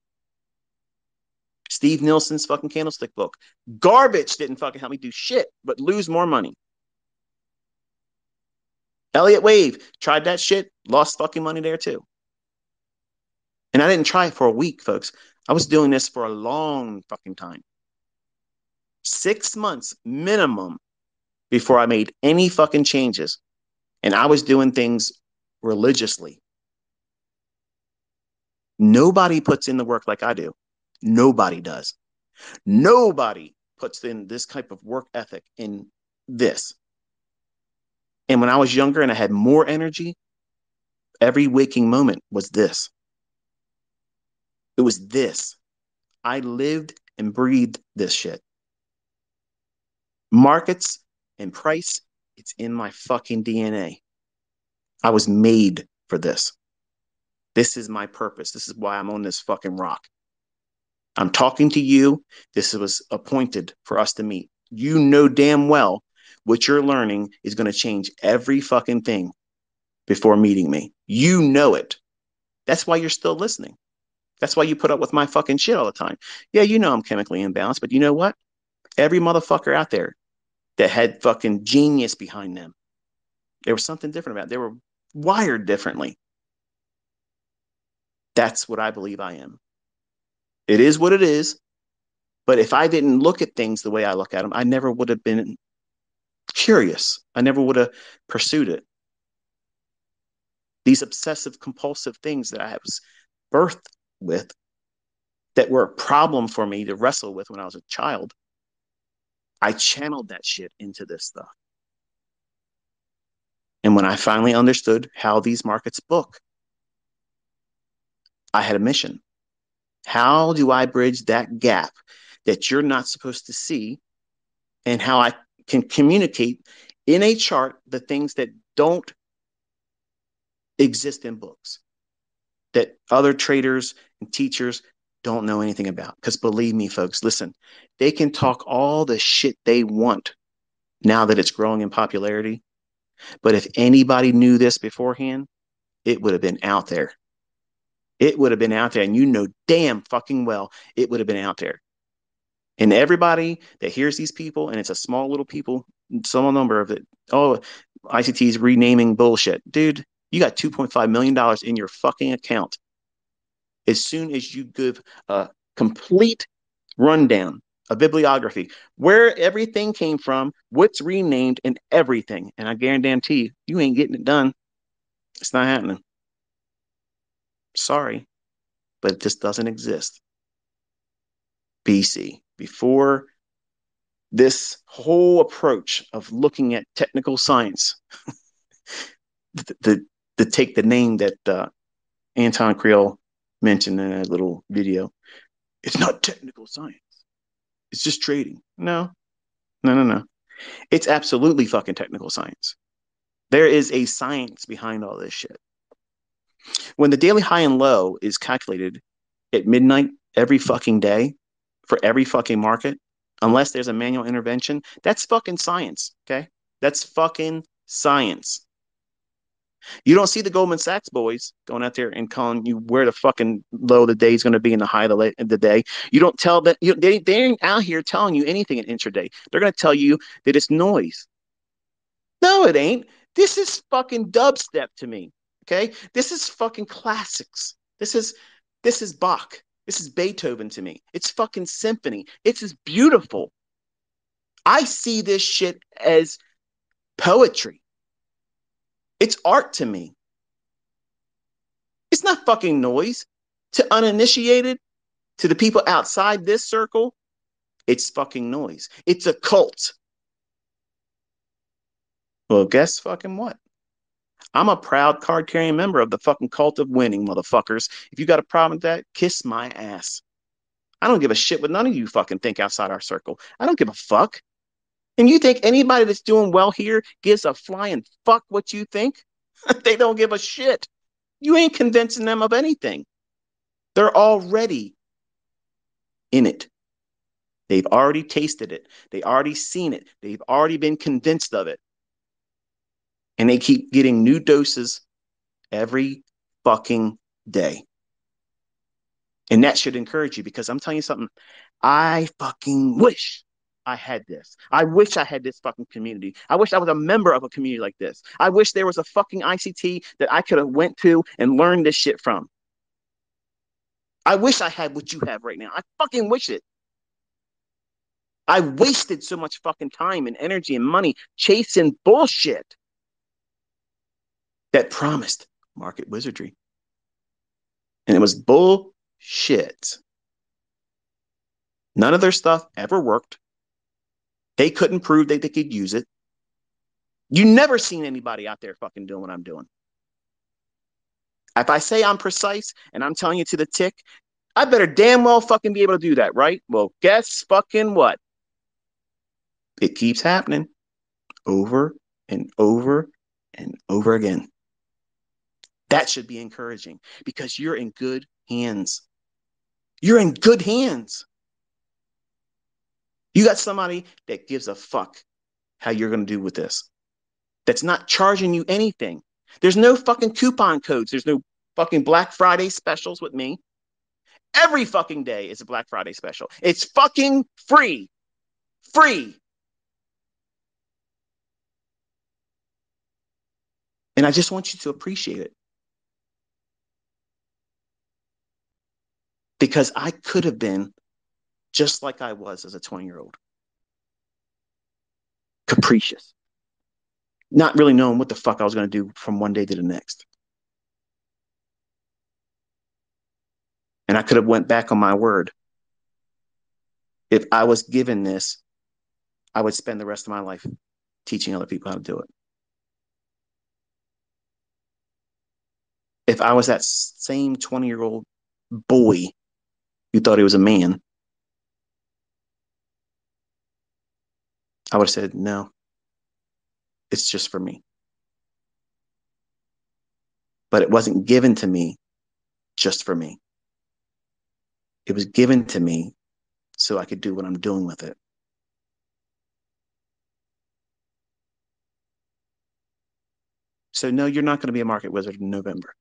Steve Nison's fucking candlestick book. Garbage didn't fucking help me do shit, but lose more money. Elliott Wave tried that shit, lost fucking money there too. And I didn't try it for a week, folks. I was doing this for a long fucking time. Six months minimum before I made any fucking changes. And I was doing things religiously. Nobody puts in the work like I do. Nobody does. Nobody puts in this type of work ethic in this. And when I was younger and I had more energy, every waking moment was this. It was this. I lived and breathed this shit. Markets and price, it's in my fucking DNA. I was made for this. This is my purpose. This is why I'm on this fucking rock. I'm talking to you. This was appointed for us to meet. You know damn well what you're learning is going to change every fucking thing before meeting me. You know it. That's why you're still listening. That's why you put up with my fucking shit all the time. Yeah, you know I'm chemically imbalanced, but you know what? Every motherfucker out there that had fucking genius behind them, there was something different about it. They were wired differently. That's what I believe I am. It is what it is. But if I didn't look at things the way I look at them, I never would have been curious. I never would have pursued it. These obsessive compulsive things that I was birthed with that were a problem for me to wrestle with when I was a child, I channeled that shit into this stuff. And when I finally understood how these markets book, I had a mission. How do I bridge that gap that you're not supposed to see? And how I can communicate in a chart the things that don't exist in books, that other traders and teachers don't know anything about. Because believe me, folks, listen, they can talk all the shit they want now that it's growing in popularity. But if anybody knew this beforehand, it would have been out there. It would have been out there. And you know damn fucking well it would have been out there. And everybody that hears these people, and it's a small little people, small number of it. Oh, ICT's renaming bullshit. Dude, you got $2.5 million in your fucking account. As soon as you give a complete rundown, a bibliography, where everything came from, what's renamed, and everything, and I guarantee you, you ain't getting it done. It's not happening. Sorry, but it just doesn't exist. BC, before this whole approach of looking at technical science, the, the, the take the name that uh, Anton Kreil mentioned in a little video, it's not technical science. It's just trading. No, no, no, no. It's absolutely fucking technical science. There is a science behind all this shit. When the daily high and low is calculated at midnight every fucking day for every fucking market, unless there's a manual intervention, that's fucking science. Okay. That's fucking science. You don't see the Goldman Sachs boys going out there and calling you where the fucking low of the day is going to be and the high of the, the day. You don't tell them, you, they, they ain't out here telling you anything in intraday. They're going to tell you that it's noise. No, it ain't. This is fucking dubstep to me. Okay. This is fucking classics. This is, this is Bach. This is Beethoven to me. It's fucking symphony. It's as beautiful. I see this shit as poetry. It's art to me. It's not fucking noise. To uninitiated, to the people outside this circle, it's fucking noise. It's a cult. Well, guess fucking what? I'm a proud card carrying member of the fucking cult of winning, motherfuckers. If you got a problem with that, kiss my ass. I don't give a shit what none of you fucking think outside our circle. I don't give a fuck. And you think anybody that's doing well here gives a flying fuck what you think? they don't give a shit. You ain't convincing them of anything. They're already in it. They've already tasted it. They've already seen it. They've already been convinced of it and they keep getting new doses every fucking day. And that should encourage you because I'm telling you something. I fucking wish I had this. I wish I had this fucking community. I wish I was a member of a community like this. I wish there was a fucking ICT that I could have went to and learned this shit from. I wish I had what you have right now. I fucking wish it. I wasted so much fucking time and energy and money chasing bullshit that promised market wizardry. And it was bullshit. None of their stuff ever worked. They couldn't prove that they could use it. You never seen anybody out there fucking doing what I'm doing. If I say I'm precise and I'm telling you to the tick, I better damn well fucking be able to do that, right? Well, guess fucking what? It keeps happening over and over and over again. That should be encouraging because you're in good hands. You're in good hands. You got somebody that gives a fuck how you're going to do with this. That's not charging you anything. There's no fucking coupon codes. There's no fucking Black Friday specials with me. Every fucking day is a Black Friday special. It's fucking free. Free. And I just want you to appreciate it. Because I could have been just like I was as a 20 year old capricious, not really knowing what the fuck I was going to do from one day to the next. And I could have went back on my word. If I was given this, I would spend the rest of my life teaching other people how to do it. If I was that same 20 year old boy you thought he was a man, I would have said, no, it's just for me. But it wasn't given to me just for me. It was given to me so I could do what I'm doing with it. So, no, you're not going to be a market wizard in November,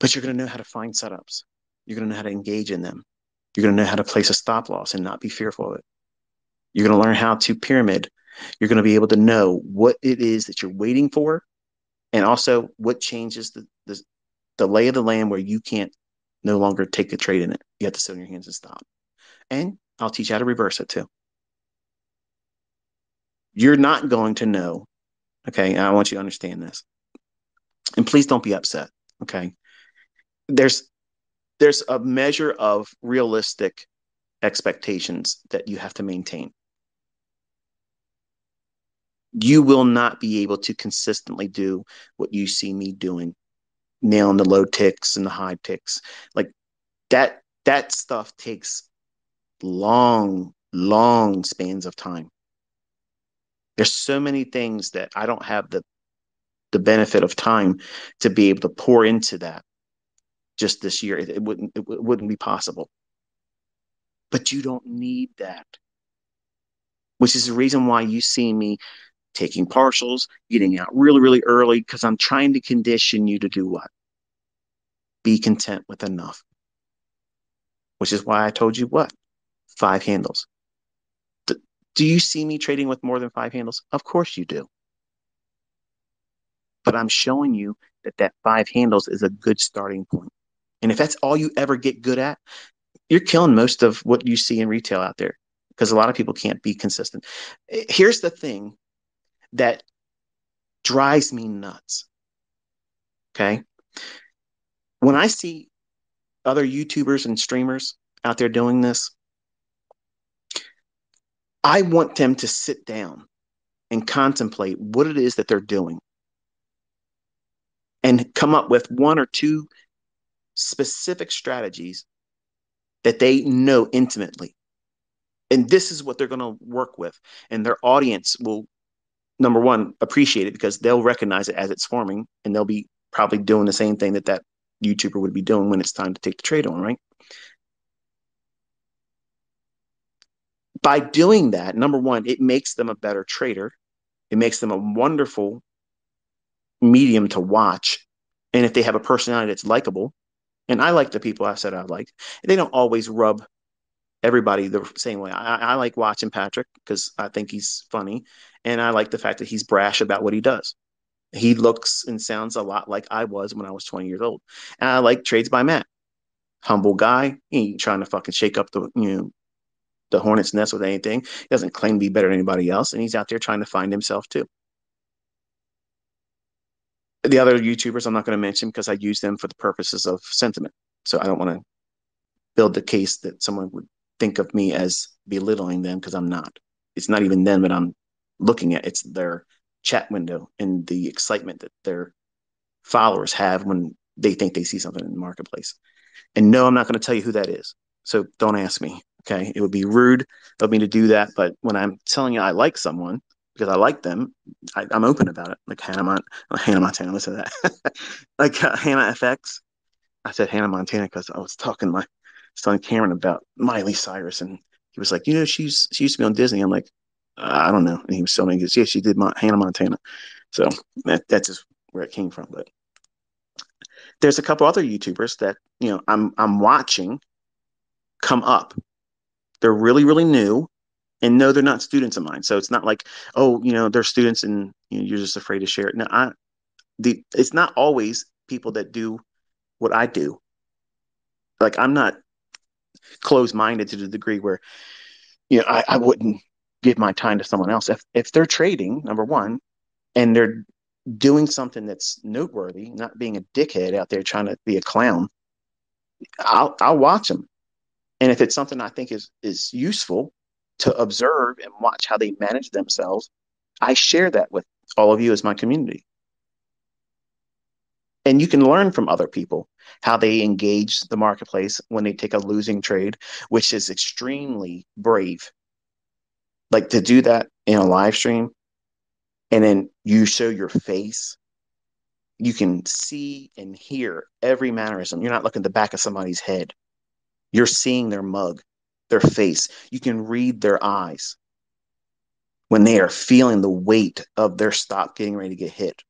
but you're going to know how to find setups. You're going to know how to engage in them. You're going to know how to place a stop loss and not be fearful of it. You're going to learn how to pyramid. You're going to be able to know what it is that you're waiting for and also what changes the, the, the lay of the land where you can't no longer take a trade in it. You have to sit on your hands and stop. And I'll teach you how to reverse it too. You're not going to know. Okay. I want you to understand this. And please don't be upset. Okay. There's there's a measure of realistic expectations that you have to maintain. You will not be able to consistently do what you see me doing, nailing the low ticks and the high ticks. Like that that stuff takes long, long spans of time. There's so many things that I don't have the the benefit of time to be able to pour into that just this year. It, it wouldn't it, it wouldn't be possible. But you don't need that. Which is the reason why you see me taking partials, getting out really, really early, because I'm trying to condition you to do what? Be content with enough. Which is why I told you what? five handles. Do, do you see me trading with more than five handles? Of course you do. But I'm showing you that that five handles is a good starting point. And if that's all you ever get good at, you're killing most of what you see in retail out there because a lot of people can't be consistent. Eh, here's the thing that drives me nuts. Okay. When I see other YouTubers and streamers out there doing this, I want them to sit down and contemplate what it is that they're doing and come up with one or two specific strategies that they know intimately. And this is what they're going to work with. And their audience will, number one, appreciate it because they'll recognize it as it's forming and they'll be probably doing the same thing that that YouTuber would be doing when it's time to take the trade on, right? by doing that, number one, it makes them a better trader. It makes them a wonderful medium to watch. And if they have a personality that's likable, and I like the people I said I like, they don't always rub everybody the same way. I, I like watching Patrick because I think he's funny. And I like the fact that he's brash about what he does. He looks and sounds a lot like I was when I was 20 years old. And I like Trades by Matt. Humble guy. He ain't trying to fucking shake up the you know the hornet's nest with anything. He doesn't claim to be better than anybody else, and he's out there trying to find himself too. The other YouTubers I'm not going to mention because I use them for the purposes of sentiment. So I don't want to build the case that someone would think of me as belittling them because I'm not. It's not even them that I'm looking at. It's their chat window and the excitement that their followers have when they think they see something in the marketplace. And no, I'm not going to tell you who that is. So don't ask me. Okay. It would be rude of me to do that. But when I'm telling you I like someone because I like them, I, am open about it. Like Hannah, Mon- Hannah Montana, listen to that. like uh, Hannah FX. I said Hannah Montana because I was talking my, son Cameron about Miley Cyrus. And he was like, you know, she's, she used to be on Disney. I'm like, I don't know. And he was telling me, yeah, she did Mon- Hannah Montana. So that, that's just where it came from. But there's a couple other YouTubers that, you know, I'm, I'm watching come up they're really, really new. And no, they're not students of mine. So it's not like, oh, you know, they're students and you you're just afraid to share it. No, I, the, it's not always people that do what I do. Like I'm not closed minded to the degree where, you know, I, I wouldn't give my time to someone else. If, if they're trading, number one, and they're doing something that's noteworthy, not being a dickhead out there trying to be a clown, I'll, I'll watch them. And if it's something I think is is useful to observe and watch how they manage themselves, I share that with all of you as my community. And you can learn from other people how they engage the marketplace when they take a losing trade, which is extremely brave. Like to do that in a live stream and then you show your face you can see and hear every mannerism. You're not looking at the back of somebody's head. You're seeing their mug, their face. You can read their eyes when they are feeling the weight of their stop getting ready to get hit.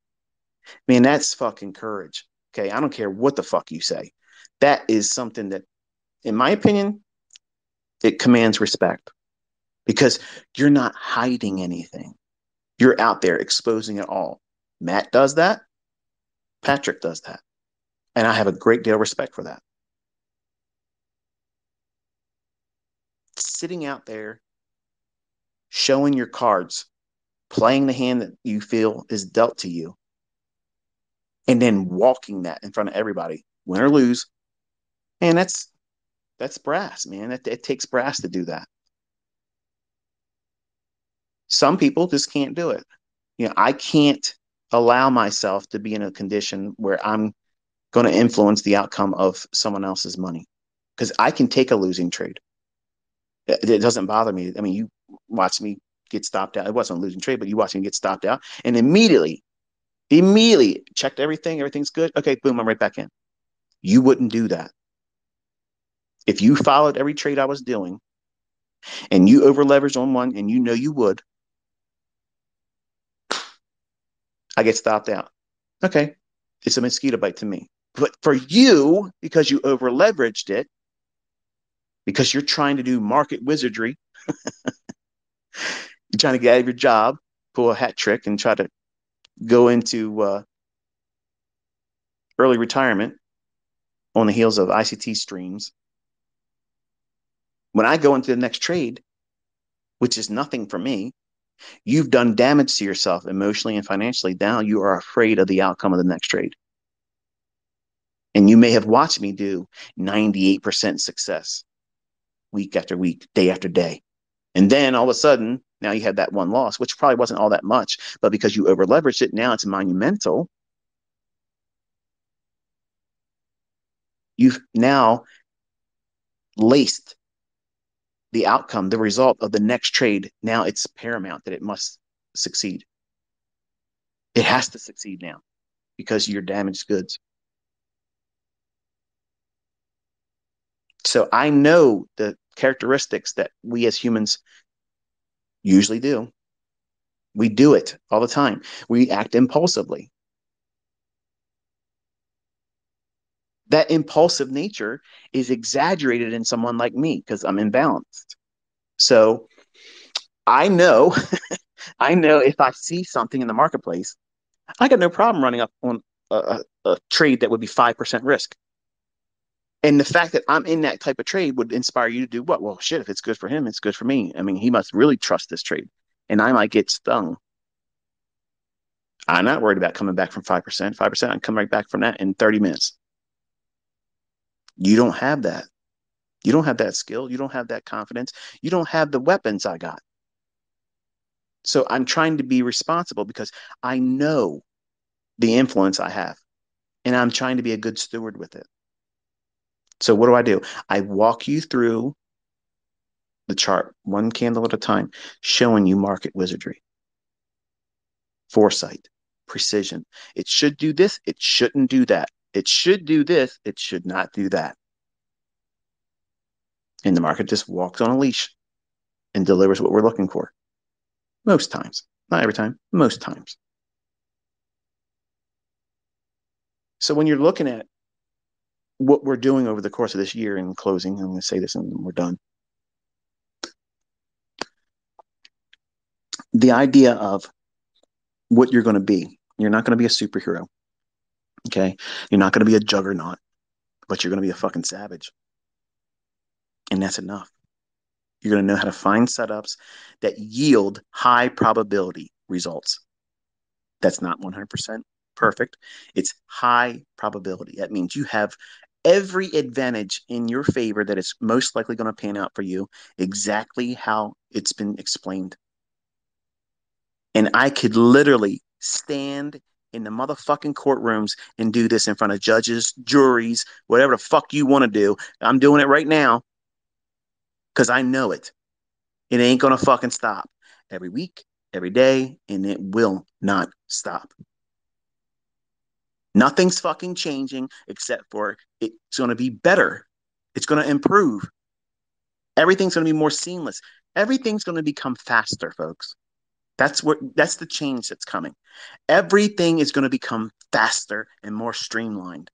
Man, that's fucking courage. Okay. I don't care what the fuck you say. That is something that, in my opinion, it commands respect because you're not hiding anything. You're out there exposing it all. Matt does that. Patrick does that. And I have a great deal of respect for that. Sitting out there, showing your cards, playing the hand that you feel is dealt to you, and then walking that in front of everybody, win or lose. And that's that's brass, man. That it takes brass to do that. Some people just can't do it. You know, I can't allow myself to be in a condition where I'm going to influence the outcome of someone else's money because I can take a losing trade. It, it, doesn't bother me. I mean, you watch me get stopped out. It wasn't losing trade, but you watch me get stopped out, and immediately, immediately checked everything. Everything's good. Okay, boom, I'm right back in. You wouldn't do that. If you followed every trade I was doing and you over leveraged on one and you know you would, I get stopped out. Okay, it's a mosquito bite to me. But for you, because you over leveraged it, because you're trying to do market wizardry, you're trying to get out of your job, pull a hat trick, and try to go into uh, early retirement on the heels of ICT streams. When I go into the next trade, which is nothing for me, You've done damage to yourself emotionally and financially. Now you are afraid of the outcome of the next trade. And you may have watched me do 98% success week after week, day after day. And then all of a sudden, now you had that one loss, which probably wasn't all that much, but because you over leveraged it, now it's monumental. You've now laced the outcome, the result of the next trade, now it's paramount that it must succeed. It has to succeed now because you're damaged goods. So I know the characteristics that we as humans usually do. We do it all the time. We act impulsively. that impulsive nature is exaggerated in someone like me because I'm imbalanced. So I know, I know if I see something in the marketplace, I got no problem running up on a, a, a trade that would be 5% risk. And the fact that I'm in that type of trade would inspire you to do what? Well, shit, if it's good for him, it's good for me. I mean, he must really trust this trade. And I might get stung. I'm not worried about coming back from 5%. 5%, I can come right back from that in 30 minutes. You don't have that. You don't have that skill. You don't have that confidence. You don't have the weapons I got. So I'm trying to be responsible because I know the influence I have and I'm trying to be a good steward with it. So what do I do? I walk you through the chart one candle at a time, showing you market wizardry, foresight, precision. It should do this. It shouldn't do that. It should do this, it should not do that. And the market just walks on a leash and delivers what we're looking for. Most times. Not every time, most times. So when you're looking at what we're doing over the course of this year in closing, I'm going to say this and we're done. The idea of what you're going to be. You're not going to be a superhero. Okay. You're not going to be a juggernaut, but you're going to be a fucking savage. And that's enough. You're going to know how to find setups that yield high probability results. That's not 100% perfect. It's high probability. That means you have every advantage in your favor that it's most likely going to pan out for you exactly how it's been explained. And I could literally stand in the motherfucking courtrooms and do this in front of judges, juries, whatever the fuck you want to do. I'm doing it right now because I know it. It ain't going to fucking stop every week, every day, and it will not stop. Nothing's fucking changing except for it's going to be better. It's going to improve. Everything's going to be more seamless. Everything's going to become faster, folks. That's what that's the change that's coming. Everything is going to become faster and more streamlined.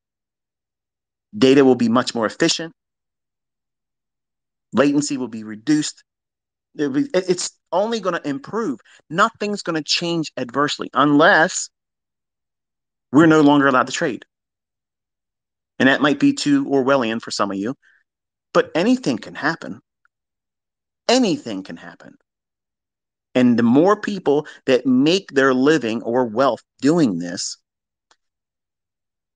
Data will be much more efficient. Latency will be reduced. It's only going to improve. Nothing's going to change adversely unless we're no longer allowed to trade. And that might be too Orwellian for some of you, but anything can happen. Anything can happen. And the more people that make their living or wealth doing this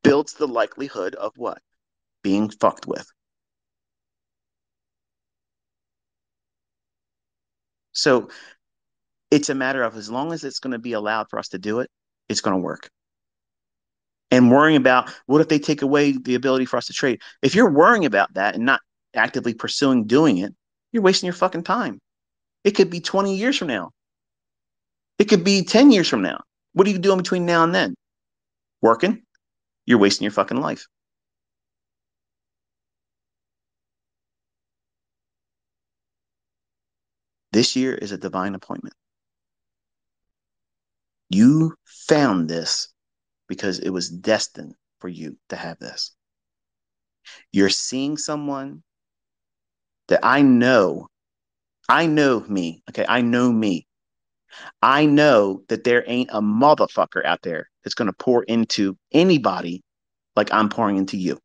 builds the likelihood of what? Being fucked with. So it's a matter of as long as it's going to be allowed for us to do it, it's going to work. And worrying about what if they take away the ability for us to trade? If you're worrying about that and not actively pursuing doing it, you're wasting your fucking time. It could be 20 years from now. It could be 10 years from now. What are you doing between now and then? Working? You're wasting your fucking life. This year is a divine appointment. You found this because it was destined for you to have this. You're seeing someone that I know, I know me. Okay. I know me. I know that there ain't a motherfucker out there that's going to pour into anybody like I'm pouring into you.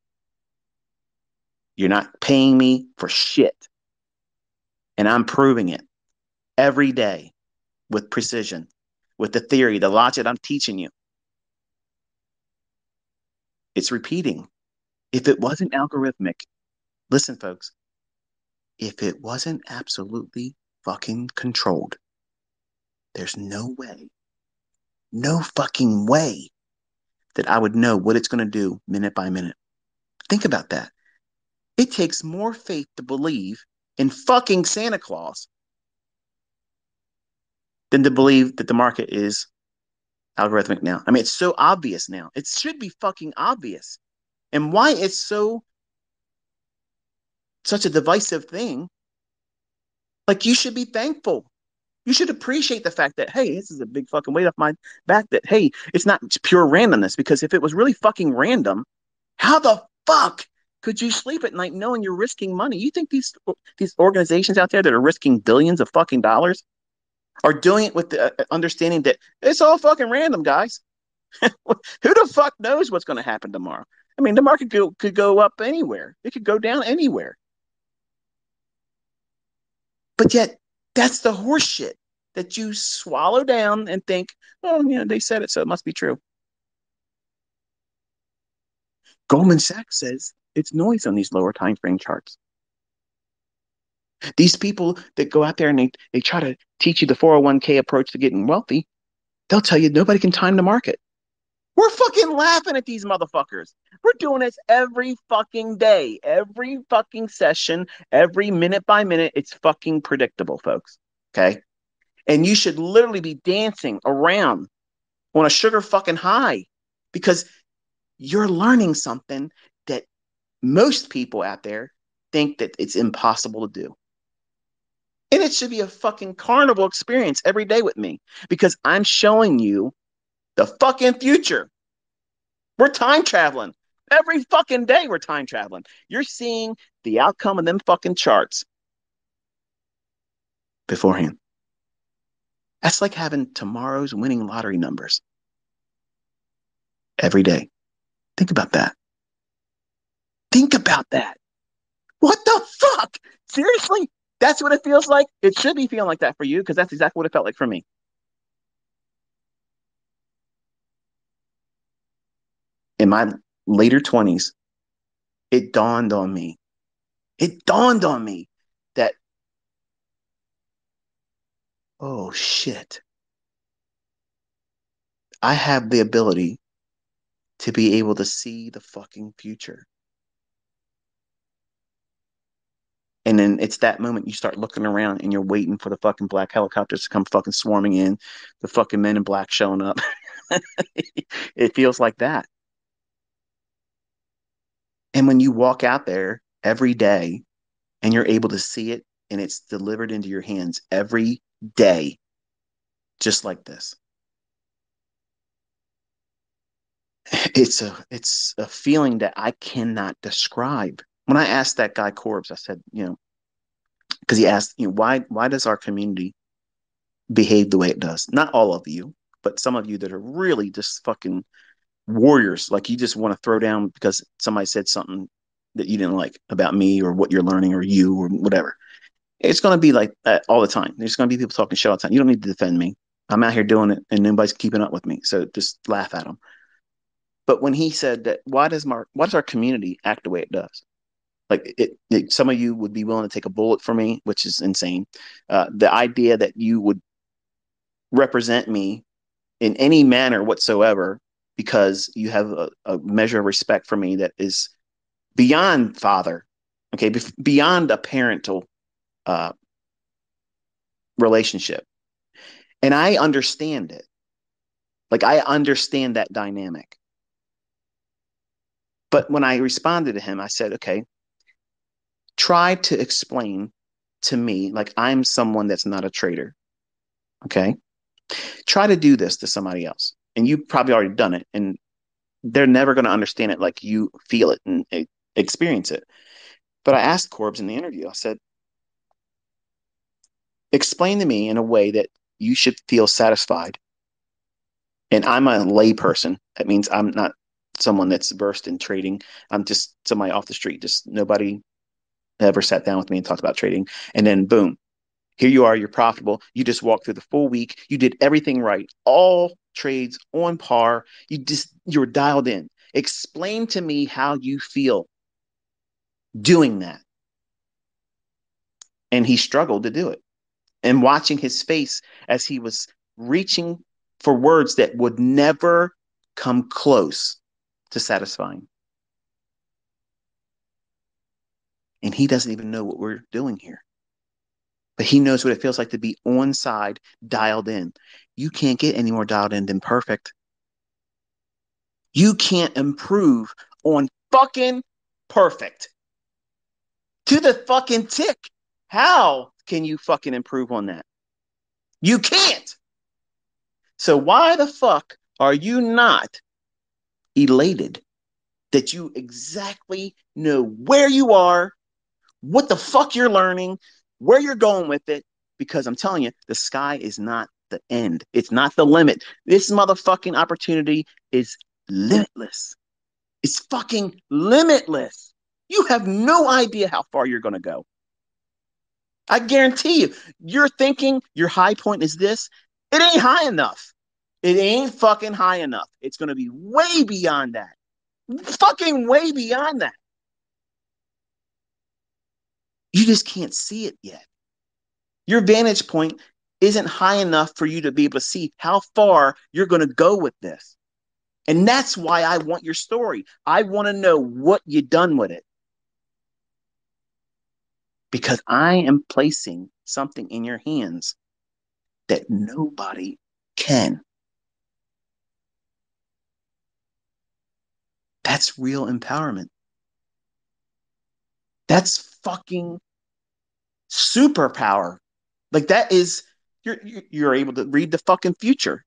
You're not paying me for shit. And I'm proving it every day with precision, with the theory, the logic I'm teaching you. It's repeating. If it wasn't algorithmic, listen, folks, if it wasn't absolutely fucking controlled, there's no way, no fucking way that I would know what it's going to do minute by minute. Think about that. It takes more faith to believe in fucking Santa Claus than to believe that the market is algorithmic now. I mean, it's so obvious now. It should be fucking obvious. And why it's so such a divisive thing. Like you should be thankful. You should appreciate the fact that hey, this is a big fucking weight off my back. That hey, it's not pure randomness. Because if it was really fucking random, how the fuck could you sleep at night knowing you're risking money? You think these these organizations out there that are risking billions of fucking dollars are doing it with the uh, understanding that it's all fucking random, guys. Who the fuck knows what's going to happen tomorrow? I mean, the market could, could go up anywhere. It could go down anywhere. But yet, that's the horseshit that you swallow down and think, oh, you know, they said it, so it must be true. Goldman Sachs says it's noise on these lower time frame charts. These people that go out there and they, they try to teach you the 401k approach to getting wealthy, they'll tell you nobody can time the market. We're fucking laughing at these motherfuckers. We're doing this every fucking day, every fucking session, every minute by minute. It's fucking predictable, folks. Okay. And you should literally be dancing around on a sugar fucking high because you're learning something that most people out there think that it's impossible to do. And it should be a fucking carnival experience every day with me because I'm showing you the fucking future. We're time traveling. Every fucking day we're time traveling. You're seeing the outcome of them fucking charts beforehand. That's like having tomorrow's winning lottery numbers every day. Think about that. Think about that. What the fuck? Seriously? That's what it feels like? It should be feeling like that for you because that's exactly what it felt like for me. in my later 20s, it dawned on me. It dawned on me that, oh shit, I have the ability to be able to see the fucking future. And then it's that moment you start looking around and you're waiting for the fucking black helicopters to come fucking swarming in, the fucking men in black showing up. it feels like that. And when you walk out there every day and you're able to see it and it's delivered into your hands every day, just like this. It's a it's a feeling that I cannot describe. When I asked that guy Corbs, I said, you know, because he asked, you know, why why does our community behave the way it does? Not all of you, but some of you that are really just fucking warriors. Like you just want to throw down because somebody said something that you didn't like about me or what you're learning or you or whatever. It's going to be like that all the time. There's going to be people talking shit all the time. You don't need to defend me. I'm out here doing it and nobody's keeping up with me. So just laugh at them. But when he said that, why does Mark, why does our community act the way it does? Like it, it some of you would be willing to take a bullet for me, which is insane. Uh, the idea that you would represent me in any manner whatsoever because you have a, a measure of respect for me that is beyond father, okay, be- beyond a parental uh, relationship. And I understand it. Like I understand that dynamic. But when I responded to him, I said, okay, try to explain to me, like I'm someone that's not a trader. Okay. Try to do this to somebody else. And you probably already done it. And they're never going to understand it like you feel it and eh, experience it. But I asked Corbs in the interview, I said, explain to me in a way that you should feel satisfied. And I'm a layperson. That means I'm not someone that's versed in trading. I'm just somebody off the street. Just nobody ever sat down with me and talked about trading. And then boom, here you are, you're profitable. You just walked through the full week. You did everything right. All trades on par. You just you were dialed in. Explain to me how you feel doing that. And he struggled to do it. And watching his face as he was reaching for words that would never come close to satisfying. And he doesn't even know what we're doing here. But he knows what it feels like to be on side, dialed in. You can't get any more dialed in than perfect. You can't improve on fucking perfect to the fucking tick. How can you fucking improve on that? You can't. So why the fuck are you not elated that you exactly know where you are, what the fuck you're learning, where you're going with it? Because I'm telling you, the sky is not the end. It's not the limit. This motherfucking opportunity is limitless. It's fucking limitless. You have no idea how far you're going to go. I guarantee you, you're thinking your high point is this. It ain't high enough. It ain't fucking high enough. It's going to be way beyond that. Fucking way beyond that. You just can't see it yet. Your vantage point isn't high enough for you to be able to see how far you're going to go with this. And that's why I want your story. I want to know what you've done with it because I am placing something in your hands that nobody can. That's real empowerment. That's fucking superpower. Like that is you're you're able to read the fucking future.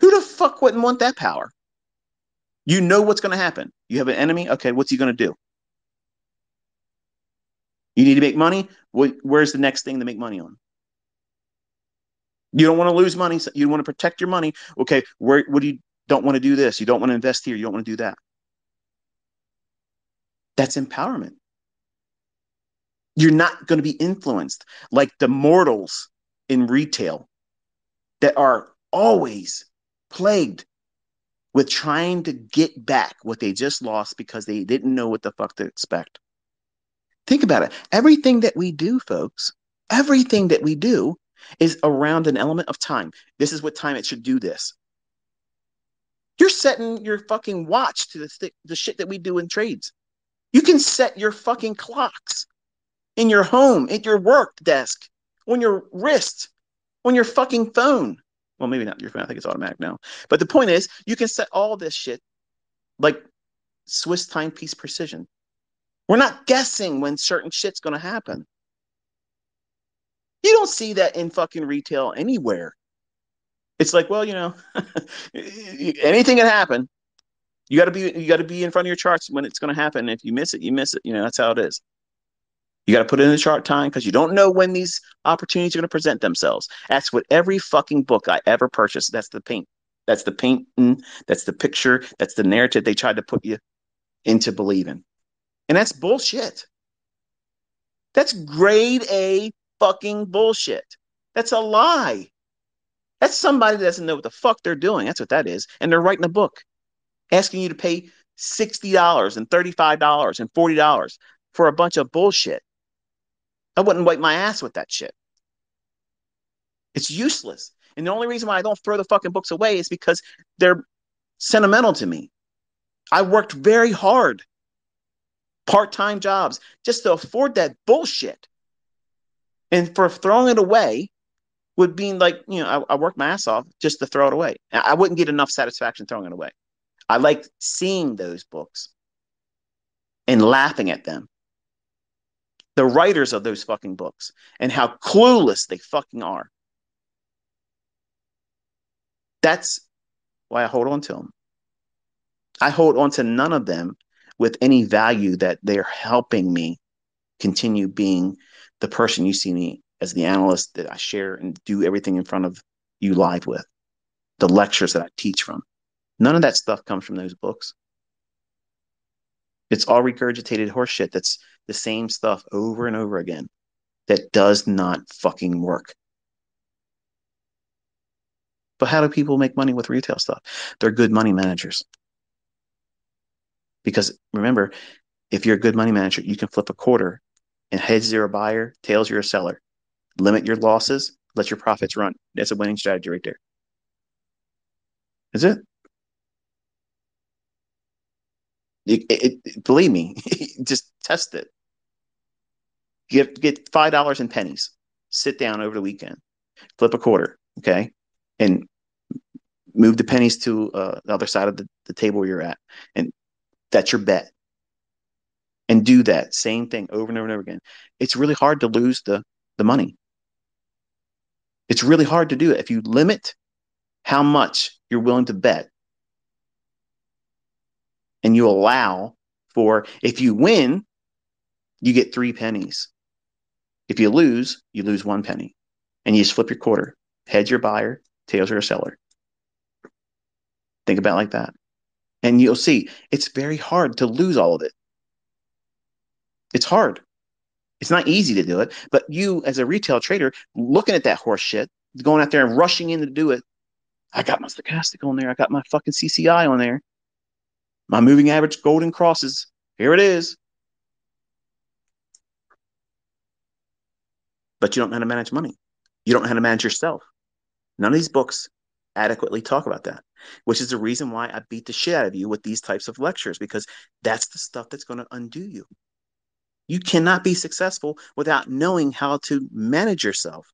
Who the fuck wouldn't want that power? You know what's going to happen. You have an enemy. Okay, what's he going to do? You need to make money. Where's the next thing to make money on? You don't want to lose money. you want to protect your money. Okay, where what do you don't want to do this? You don't want to invest here. You don't want to do that. That's empowerment. You're not going to be influenced like the mortals in retail that are always plagued with trying to get back what they just lost because they didn't know what the fuck to expect. Think about it. Everything that we do, folks, everything that we do is around an element of time. This is what time it should do this. You're setting your fucking watch to the, th- the shit that we do in trades. You can set your fucking clocks in your home, at your work desk, on your wrist, on your fucking phone. Well, maybe not your phone. I think it's automatic now. But the point is, you can set all this shit like Swiss timepiece precision. We're not guessing when certain shit's going to happen. You don't see that in fucking retail anywhere. It's like, well, you know, anything can happen. You got to be you got to be in front of your charts when it's going to happen. If you miss it, you miss it. You know, that's how it is. You got to put it in the chart time because you don't know when these opportunities are going to present themselves. That's what every fucking book I ever purchased. That's the paint. That's the painting. That's the picture. That's the narrative they tried to put you into believing. And that's bullshit. That's grade A fucking bullshit. That's a lie. That's somebody that doesn't know what the fuck they're doing. That's what that is. And they're writing a book asking you to pay $60 and $35 and $40 for a bunch of bullshit. I wouldn't wipe my ass with that shit. It's useless. And the only reason why I don't throw the fucking books away is because they're sentimental to me. I worked very hard, part time jobs, just to afford that bullshit. And for throwing it away would mean like, you know, I, I worked my ass off just to throw it away. I wouldn't get enough satisfaction throwing it away. I like seeing those books and laughing at them the writers of those fucking books and how clueless they fucking are. That's why I hold on to them. I hold on to none of them with any value that they're helping me continue being the person you see me as the analyst that I share and do everything in front of you live with, the lectures that I teach from. None of that stuff comes from those books. It's all regurgitated horseshit that's the same stuff over and over again that does not fucking work. But how do people make money with retail stuff? They're good money managers. Because remember, if you're a good money manager, you can flip a quarter and heads you're a buyer, tails you're a seller. Limit your losses, let your profits run. That's a winning strategy right there. Is it? It, it, believe me, just test it. Get get five dollars in pennies. Sit down over the weekend, flip a quarter, okay, and move the pennies to uh, the other side of the, the table you're at, and that's your bet. And do that same thing over and over and over again. It's really hard to lose the the money. It's really hard to do it if you limit how much you're willing to bet and you allow for if you win, you get three pennies. If you lose, you lose one penny. And you just flip your quarter. Heads your buyer, tails your seller. Think about like that. And you'll see it's very hard to lose all of it. It's hard. It's not easy to do it, but you as a retail trader looking at that horse shit, going out there and rushing in to do it. I got my stochastic on there. I got my fucking CCI on there. My moving average golden crosses. Here it is. But you don't know how to manage money. You don't know how to manage yourself. None of these books adequately talk about that, which is the reason why I beat the shit out of you with these types of lectures, because that's the stuff that's going to undo you. You cannot be successful without knowing how to manage yourself.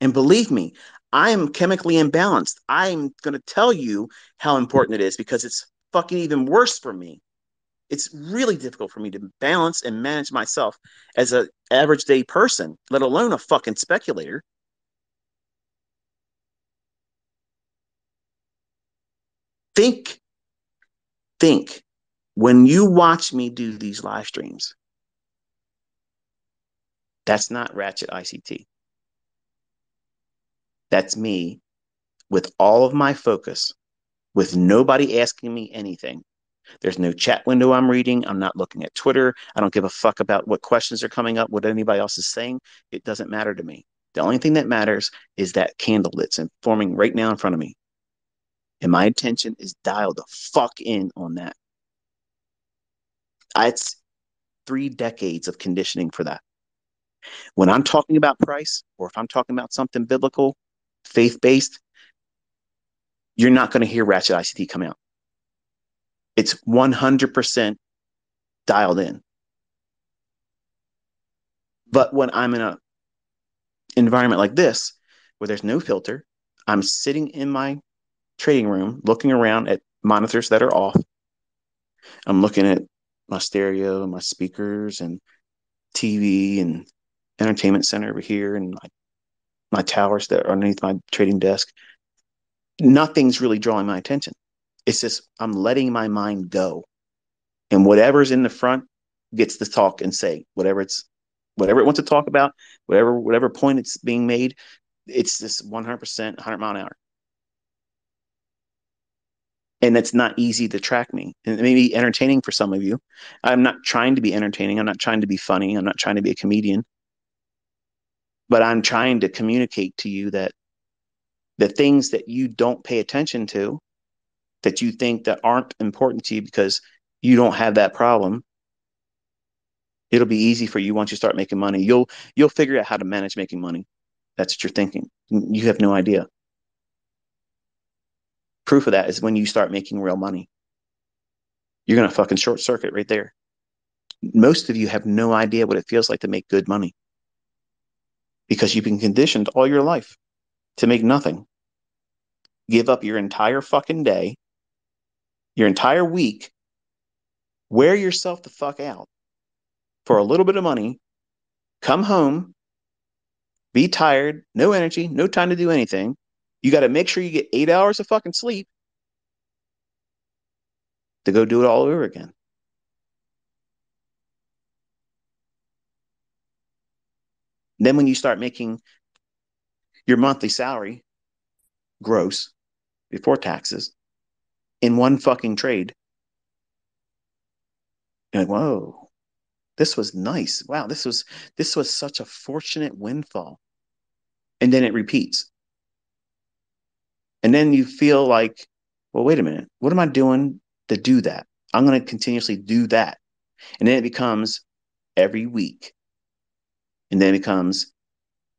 And believe me, I am chemically imbalanced. I'm going to tell you how important it is because it's fucking even worse for me. It's really difficult for me to balance and manage myself as an average day person, let alone a fucking speculator. Think, think when you watch me do these live streams, that's not Ratchet ICT. That's me with all of my focus with nobody asking me anything. There's no chat window I'm reading. I'm not looking at Twitter. I don't give a fuck about what questions are coming up, what anybody else is saying. It doesn't matter to me. The only thing that matters is that candle that's forming right now in front of me. And my attention is dialed the fuck in on that. It's three decades of conditioning for that. When I'm talking about price, or if I'm talking about something biblical, faith based, you're not going to hear Ratchet ICT come out. It's 100% dialed in. But when I'm in a environment like this, where there's no filter, I'm sitting in my trading room looking around at monitors that are off. I'm looking at my stereo and my speakers and TV and entertainment center over here and my, my towers that are underneath my trading desk nothing's really drawing my attention. It's just I'm letting my mind go. And whatever's in the front gets to talk and say whatever it's whatever it wants to talk about, whatever whatever point it's being made, it's this 100% 100 mile an hour. And it's not easy to track me. And it may be entertaining for some of you. I'm not trying to be entertaining. I'm not trying to be funny. I'm not trying to be a comedian. But I'm trying to communicate to you that the things that you don't pay attention to, that you think that aren't important to you because you don't have that problem, it'll be easy for you once you start making money. You'll you'll figure out how to manage making money. That's what you're thinking. You have no idea. Proof of that is when you start making real money. You're gonna fucking short circuit right there. Most of you have no idea what it feels like to make good money because you've been conditioned all your life to make nothing. Give up your entire fucking day, your entire week, wear yourself the fuck out for a little bit of money, come home, be tired, no energy, no time to do anything. You got to make sure you get eight hours of fucking sleep to go do it all over again. Then when you start making your monthly salary gross before taxes in one fucking trade, you're like, whoa, this was nice. Wow, this was this was such a fortunate windfall. And then it repeats. And then you feel like, well, wait a minute, what am I doing to do that? I'm going to continuously do that. And then it becomes every week. And then it becomes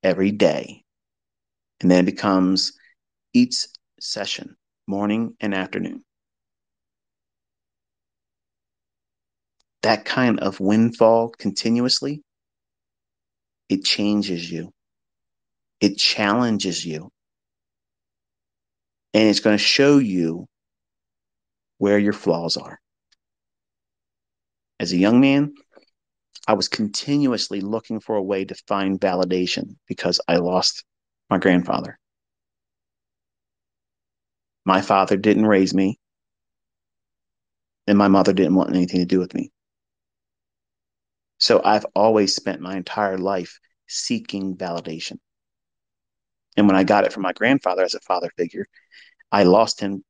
every day. And then it becomes each session, morning and afternoon. that kind of windfall continuously, it changes you. It challenges you. And it's going to show you where your flaws are. As a young man, I was continuously looking for a way to find validation because I lost my grandfather. My father didn't raise me, and my mother didn't want anything to do with me. So I've always spent my entire life seeking validation. And when I got it from my grandfather as a father figure, I lost him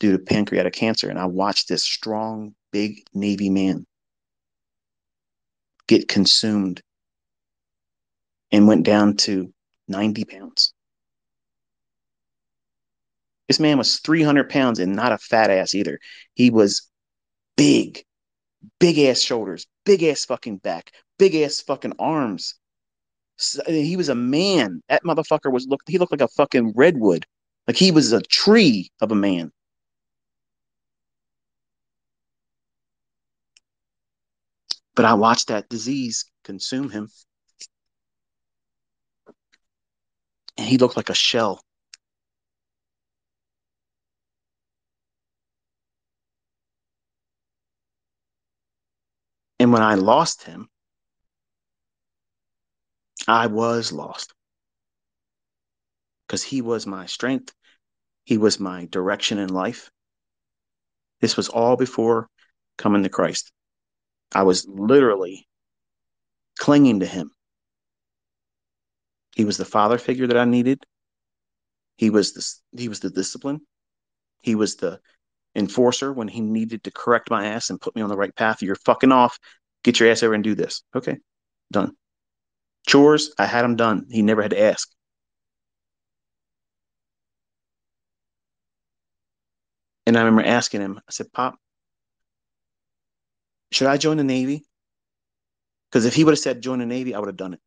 due to pancreatic cancer. And I watched this strong, big Navy man get consumed and went down to 90 pounds. This man was 300 pounds and not a fat ass either. He was big, big ass shoulders, big ass fucking back, big ass fucking arms. He was a man. That motherfucker was look. He looked like a fucking redwood. Like he was a tree of a man. But I watched that disease consume him. And he looked like a shell. And when I lost him, I was lost because he was my strength. He was my direction in life. This was all before coming to Christ. I was literally clinging to him. He was the father figure that I needed. He was the, he was the discipline. He was the enforcer when he needed to correct my ass and put me on the right path. You're fucking off. Get your ass over and do this. Okay, done. Chores, I had them done. He never had to ask. And I remember asking him, I said, Pop, should I join the Navy? Because if he would have said join the Navy, I would have done it.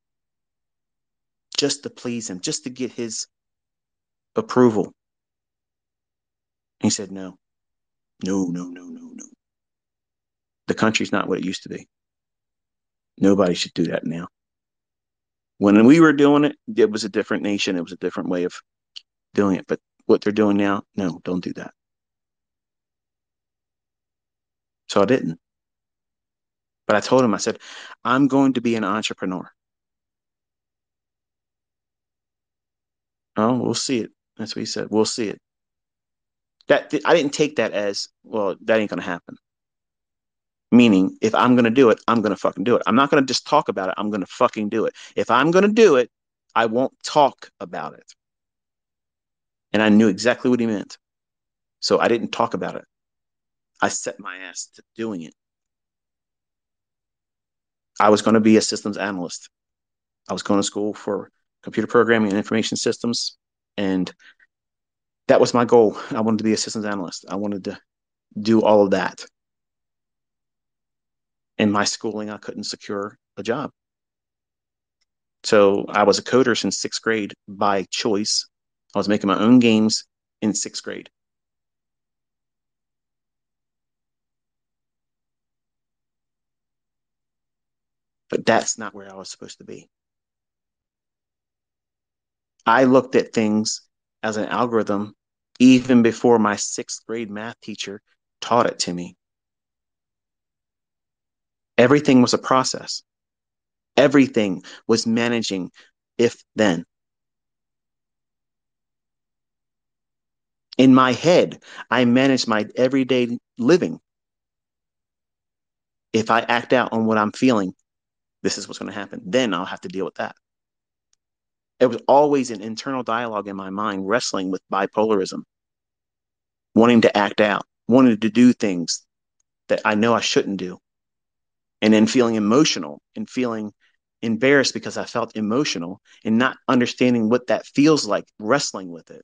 Just to please him, just to get his approval. He said, no. No, no, no, no, no. The country's not what it used to be. Nobody should do that now. When we were doing it, it was a different nation. It was a different way of doing it. But what they're doing now, no, don't do that. So I didn't. But I told him, I said, I'm going to be an entrepreneur. Oh, we'll see it. That's what he said. We'll see it. That I didn't take that as well. That ain't gonna happen. Meaning, if I'm gonna do it, I'm gonna fucking do it. I'm not gonna just talk about it. I'm gonna fucking do it. If I'm gonna do it, I won't talk about it. And I knew exactly what he meant. So I didn't talk about it. I set my ass to doing it. I was going to be a systems analyst. I was going to school for computer programming and information systems. And that was my goal. I wanted to be a systems analyst. I wanted to do all of that. In my schooling, I couldn't secure a job. So I was a coder since sixth grade by choice. I was making my own games in sixth grade. But that's not where I was supposed to be. I looked at things as an algorithm even before my sixth grade math teacher taught it to me. Everything was a process. Everything was managing if then. In my head, I manage my everyday living. If I act out on what I'm feeling, this is what's going to happen. Then I'll have to deal with that. It was always an internal dialogue in my mind wrestling with bipolarism, wanting to act out, wanting to do things that I know I shouldn't do, and then feeling emotional and feeling embarrassed because I felt emotional and not understanding what that feels like, wrestling with it.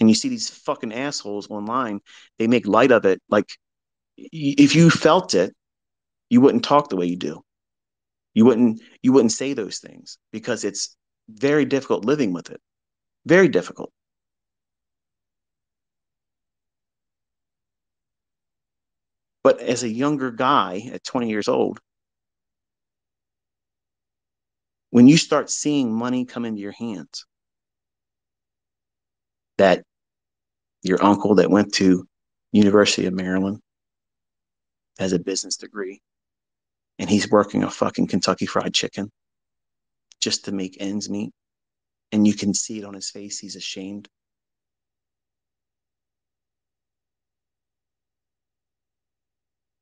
And you see these fucking assholes online, they make light of it. Like, if you felt it, you wouldn't talk the way you do. You wouldn't you wouldn't say those things because it's very difficult living with it. Very difficult. But as a younger guy at 20 years old, when you start seeing money come into your hands, that your uncle that went to University of Maryland has a business degree and he's working a fucking Kentucky fried chicken just to make ends meet. And you can see it on his face. He's ashamed.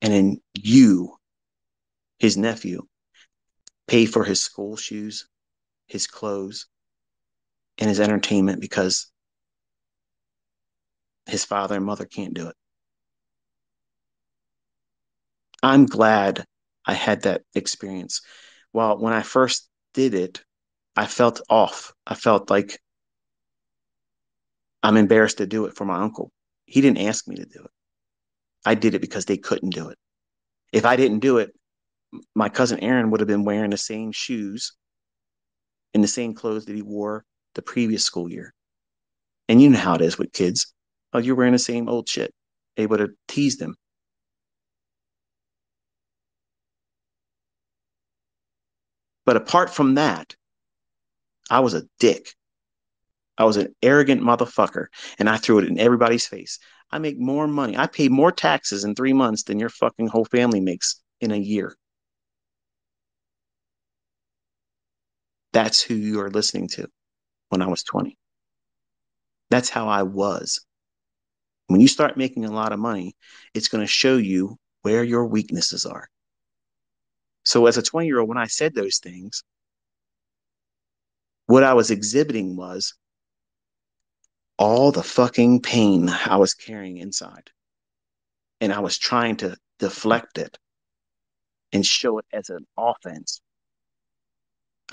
And then you, his nephew, pay for his school shoes, his clothes, and his entertainment because his father and mother can't do it. I'm glad I had that experience. Well, when I first did it, I felt off. I felt like I'm embarrassed to do it for my uncle. He didn't ask me to do it. I did it because they couldn't do it. If I didn't do it, my cousin Aaron would have been wearing the same shoes and the same clothes that he wore the previous school year. And you know how it is with kids. Oh, you're wearing the same old shit. Would have teased them. But apart from that, I was a dick. I was an arrogant motherfucker, and I threw it in everybody's face. I make more money. I pay more taxes in three months than your fucking whole family makes in a year. That's who you are listening to when I was 20. That's how I was. When you start making a lot of money, it's going to show you where your weaknesses are. So as a 20 year old, when I said those things, what I was exhibiting was all the fucking pain I was carrying inside. And I was trying to deflect it and show it as an offense.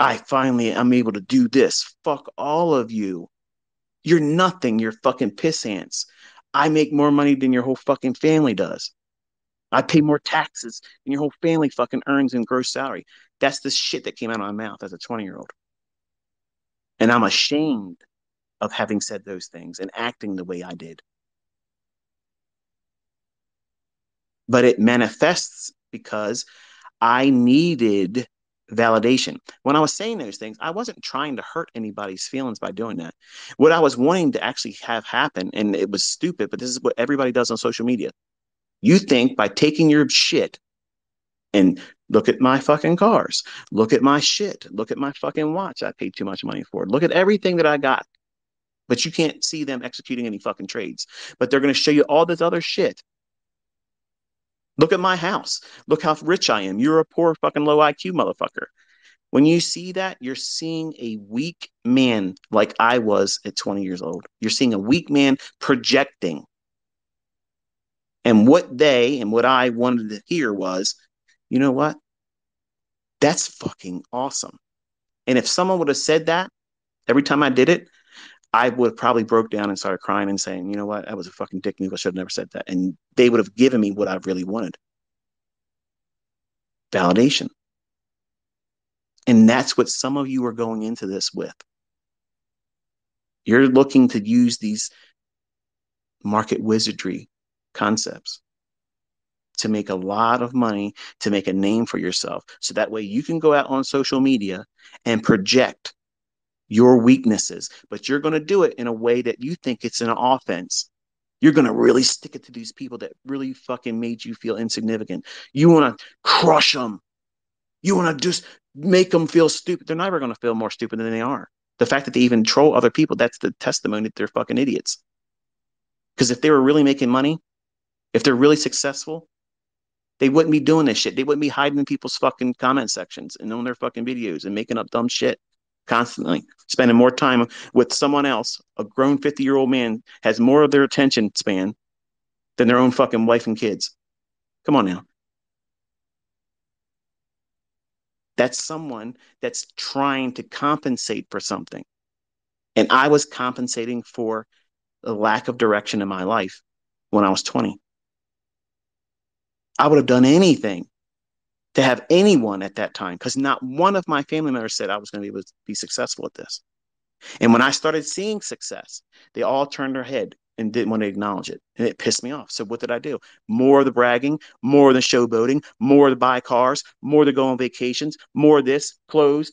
I finally am able to do this. Fuck all of you. You're nothing. You're fucking piss ants. I make more money than your whole fucking family does. I pay more taxes than your whole family fucking earns in gross salary. That's the shit that came out of my mouth as a 20 year old. And I'm ashamed of having said those things and acting the way I did. But it manifests because I needed validation. When I was saying those things, I wasn't trying to hurt anybody's feelings by doing that. What I was wanting to actually have happen, and it was stupid, but this is what everybody does on social media. You think by taking your shit and look at my fucking cars, look at my shit, look at my fucking watch I paid too much money for, look at everything that I got. but you can't see them executing any fucking trades. But they're going to show you all this other shit. Look at my house. Look how rich I am. You're a poor fucking low IQ motherfucker. When you see that, you're seeing a weak man like I was at 20 years old. You're seeing a weak man projecting. And what they and what I wanted to hear was, you know what? That's fucking awesome. And if someone would have said that every time I did it, I would have probably broke down and started crying and saying, you know what, I was a fucking dick move. I should have never said that. And they would have given me what I really wanted. Validation. And that's what some of you are going into this with. You're looking to use these market wizardry concepts to make a lot of money, to make a name for yourself. So that way you can go out on social media and project your weaknesses, but you're going to do it in a way that you think it's an offense. You're going to really stick it to these people that really fucking made you feel insignificant. You want to crush them. You want to just make them feel stupid. They're never going to feel more stupid than they are. The fact that they even troll other people, that's the testimony that they're fucking idiots. Because if they were really making money, if they're really successful, they wouldn't be doing this shit. They wouldn't be hiding in people's fucking comment sections and on their fucking videos and making up dumb shit constantly, spending more time with someone else. A grown 50 year old man has more of their attention span than their own fucking wife and kids. Come on now. That's someone that's trying to compensate for something. And I was compensating for a lack of direction in my life when I was 20. I would have done anything to have anyone at that time because not one of my family members said I was going to be able to be successful at this. And when I started seeing success, they all turned their head and didn't want to acknowledge it. And it pissed me off. So what did I do? More of the bragging, more of the showboating, more of the buy cars, more to go on vacations, more of this, clothes,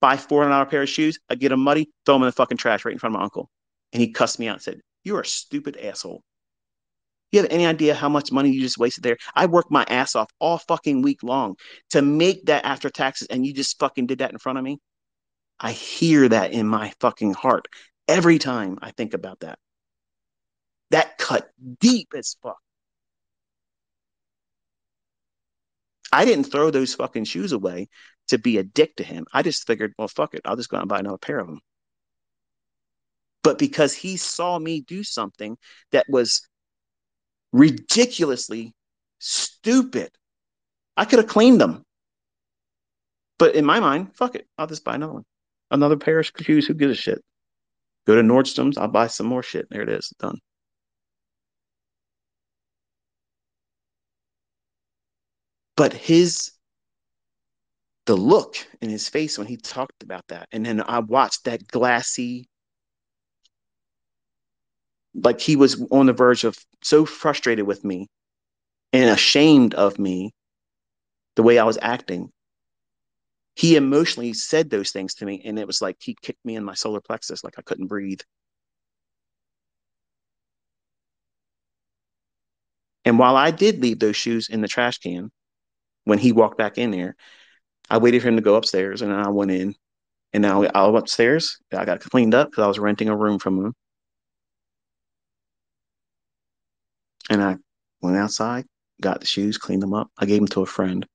buy $400 pair of shoes. I get them muddy, throw them in the fucking trash right in front of my uncle. And he cussed me out and said, You're a stupid asshole. You have any idea how much money you just wasted there? I worked my ass off all fucking week long to make that after taxes, and you just fucking did that in front of me. I hear that in my fucking heart every time I think about that. That cut deep as fuck. I didn't throw those fucking shoes away to be a dick to him. I just figured, well, fuck it. I'll just go out and buy another pair of them. But because he saw me do something that was ridiculously stupid, I could have cleaned them. But in my mind, fuck it. I'll just buy another one. Another pair of shoes. Who gives a shit? Go to Nordstrom's. I'll buy some more shit. There it is. Done. but his the look in his face when he talked about that and then i watched that glassy like he was on the verge of so frustrated with me and ashamed of me the way i was acting he emotionally said those things to me and it was like he kicked me in my solar plexus like i couldn't breathe and while i did leave those shoes in the trash can when he walked back in there, I waited for him to go upstairs and I went in. And now I was upstairs. I got cleaned up because I was renting a room from him. And I went outside, got the shoes, cleaned them up. I gave them to a friend.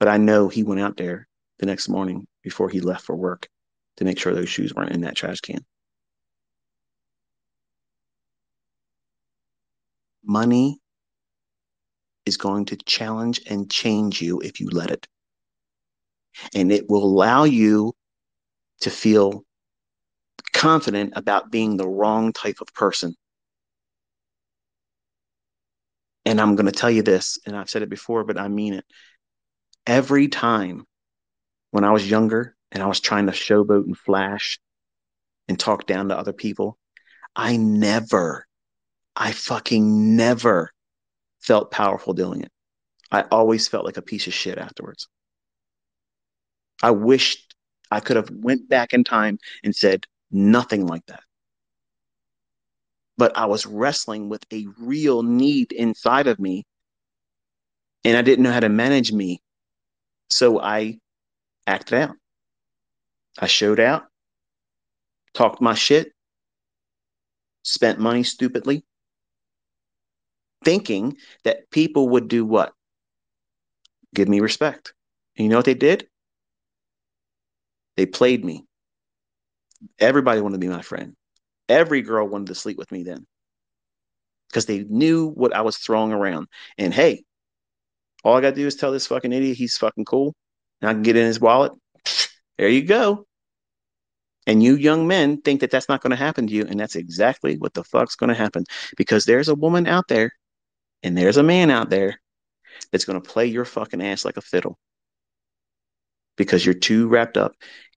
But I know he went out there the next morning before he left for work to make sure those shoes weren't in that trash can. Money is going to challenge and change you if you let it. And it will allow you to feel confident about being the wrong type of person. And I'm going to tell you this, and I've said it before, but I mean it. Every time when I was younger and I was trying to showboat and flash and talk down to other people, I never, I fucking never felt powerful doing it. I always felt like a piece of shit afterwards. I wished I could have went back in time and said nothing like that. But I was wrestling with a real need inside of me and I didn't know how to manage me. So I acted out. I showed out talked my shit, spent money stupidly, thinking that people would do what? Give me respect. And you know what they did? They played me. Everybody wanted to be my friend. Every girl wanted to sleep with me then because they knew what I was throwing around. And hey, all I got to do is tell this fucking idiot he's fucking cool and I can get in his wallet. There you go. And you young men think that that's not going to happen to you. And that's exactly what the fuck's going to happen because there's a woman out there and there's a man out there that's going to play your fucking ass like a fiddle because you're too wrapped up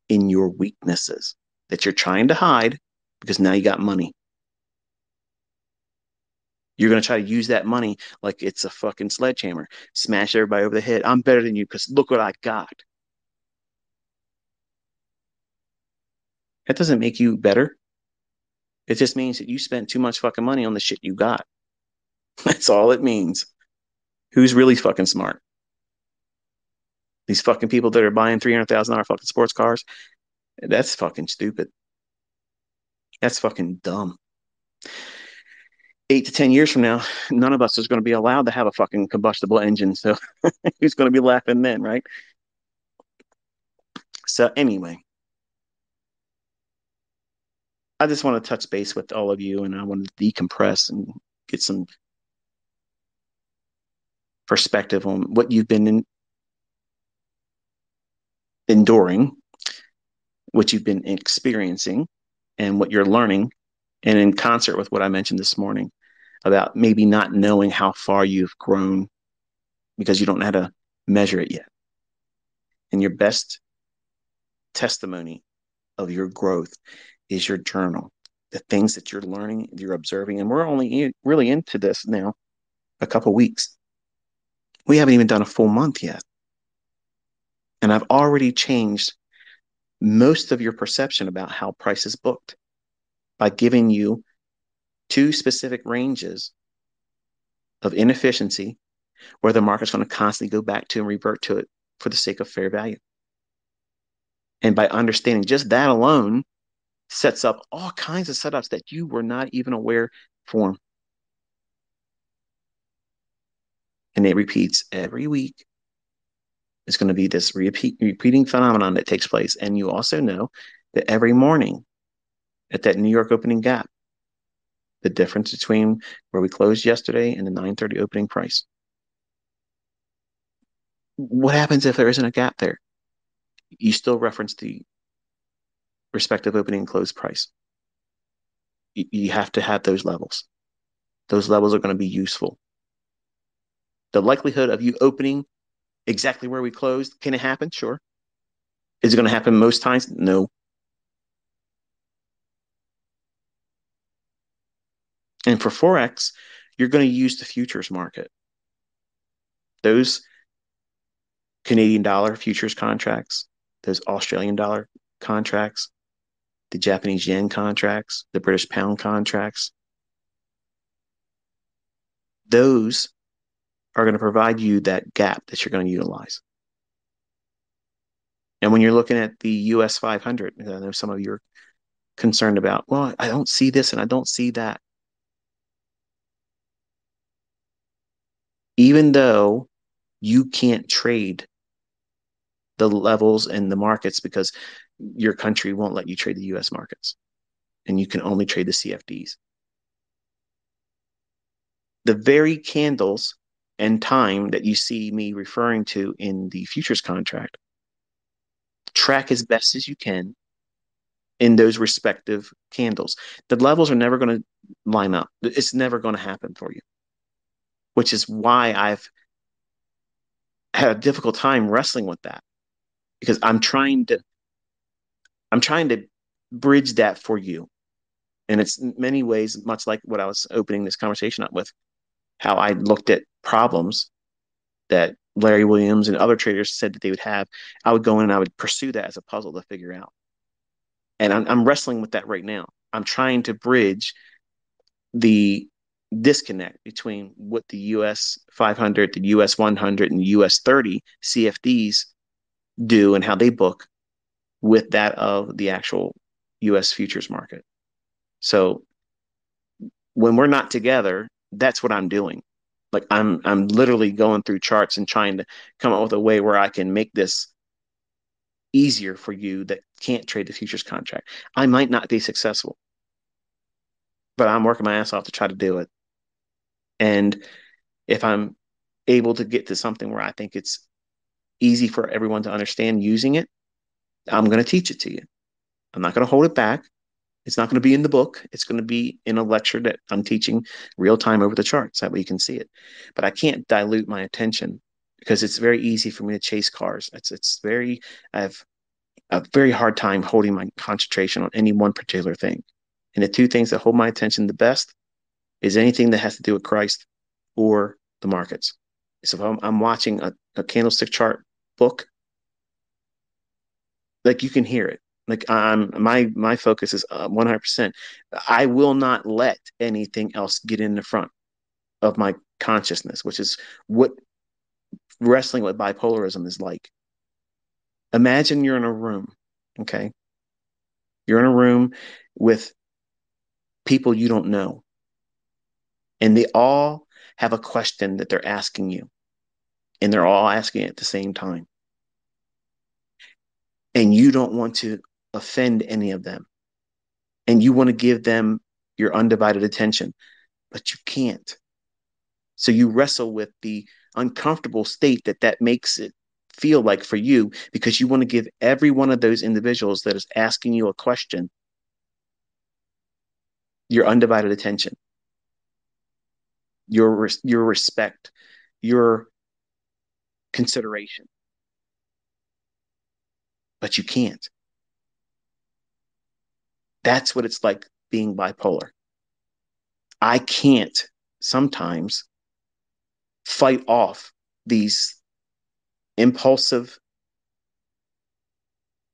in your weaknesses that you're trying to hide because now you got money. You're going to try to use that money like it's a fucking sledgehammer, smash everybody over the head. I'm better than you because look what I got. That doesn't make you better. It just means that you spent too much fucking money on the shit you got. That's all it means. Who's really fucking smart? These fucking people that are buying $300,000 fucking sports cars. That's fucking stupid. That's fucking dumb. Eight to 10 years from now, none of us is going to be allowed to have a fucking combustible engine. So who's going to be laughing then, right? So, anyway, I just want to touch base with all of you and I want to decompress and get some perspective on what you've been in, enduring, what you've been experiencing, and what you're learning, and in concert with what I mentioned this morning about maybe not knowing how far you've grown because you don't know how to measure it yet. And your best testimony of your growth is your journal, the things that you're learning, you're observing. And we're only in, really into this now a couple weeks. We haven't even done a full month yet. And I've already changed most of your perception about how price is booked by giving you two specific ranges of inefficiency where the market's going to constantly go back to and revert to it for the sake of fair value. And by understanding just that alone, sets up all kinds of setups that you were not even aware form. And it repeats every week. It's going to be this repeat, repeating phenomenon that takes place. And you also know that every morning at that New York opening gap, the difference between where we closed yesterday and the 930 opening price. What happens if there isn't a gap there? You still reference the respective opening and close price. You, you have to have those levels. Those levels are going to be useful. The likelihood of you opening exactly where we closed, can it happen? Sure. Is it going to happen most times? No. And for Forex, you're going to use the futures market. Those Canadian dollar futures contracts, those Australian dollar contracts, the Japanese yen contracts, the British pound contracts. Those are going to provide you that gap that you're going to utilize. And when you're looking at the US 500, I know some of you are concerned about, well, I don't see this and I don't see that. Even though you can't trade the levels and the markets because your country won't let you trade the US markets and you can only trade the CFDs. The very candles and time that you see me referring to in the futures contract, track as best as you can in those respective candles. The levels are never going to line up. It's never going to happen for you, which is why I've had a difficult time wrestling with that because I'm trying to I'm trying to bridge that for you. And it's many ways much like what I was opening this conversation up with, how I looked at problems that Larry Williams and other traders said that they would have. I would go in and I would pursue that as a puzzle to figure out. And I'm, I'm wrestling with that right now. I'm trying to bridge the disconnect between what the US 500, the US 100, and US 30 CFDs do and how they book with that of the actual US futures market. So when we're not together, that's what I'm doing. Like I'm I'm literally going through charts and trying to come up with a way where I can make this easier for you that can't trade the futures contract. I might not be successful, but I'm working my ass off to try to do it. And if I'm able to get to something where I think it's easy for everyone to understand using it, I'm going to teach it to you. I'm not going to hold it back. It's not going to be in the book. It's going to be in a lecture that I'm teaching real time over the charts. That way you can see it. But I can't dilute my attention because it's very easy for me to chase cars. It's it's very I have a very hard time holding my concentration on any one particular thing. And the two things that hold my attention the best is anything that has to do with Christ or the markets. So if I'm, I'm watching a, a candlestick chart book, like you can hear it. Like I'm my my focus is 100%. Uh, I will not let anything else get in the front of my consciousness, which is what wrestling with bipolarism is like. Imagine you're in a room, okay? You're in a room with people you don't know. And they all have a question that they're asking you. And they're all asking it at the same time. And you don't want to offend any of them. And you want to give them your undivided attention, but you can't. So you wrestle with the uncomfortable state that that makes it feel like for you because you want to give every one of those individuals that is asking you a question your undivided attention your your respect your consideration but you can't that's what it's like being bipolar. I can't sometimes fight off these impulsive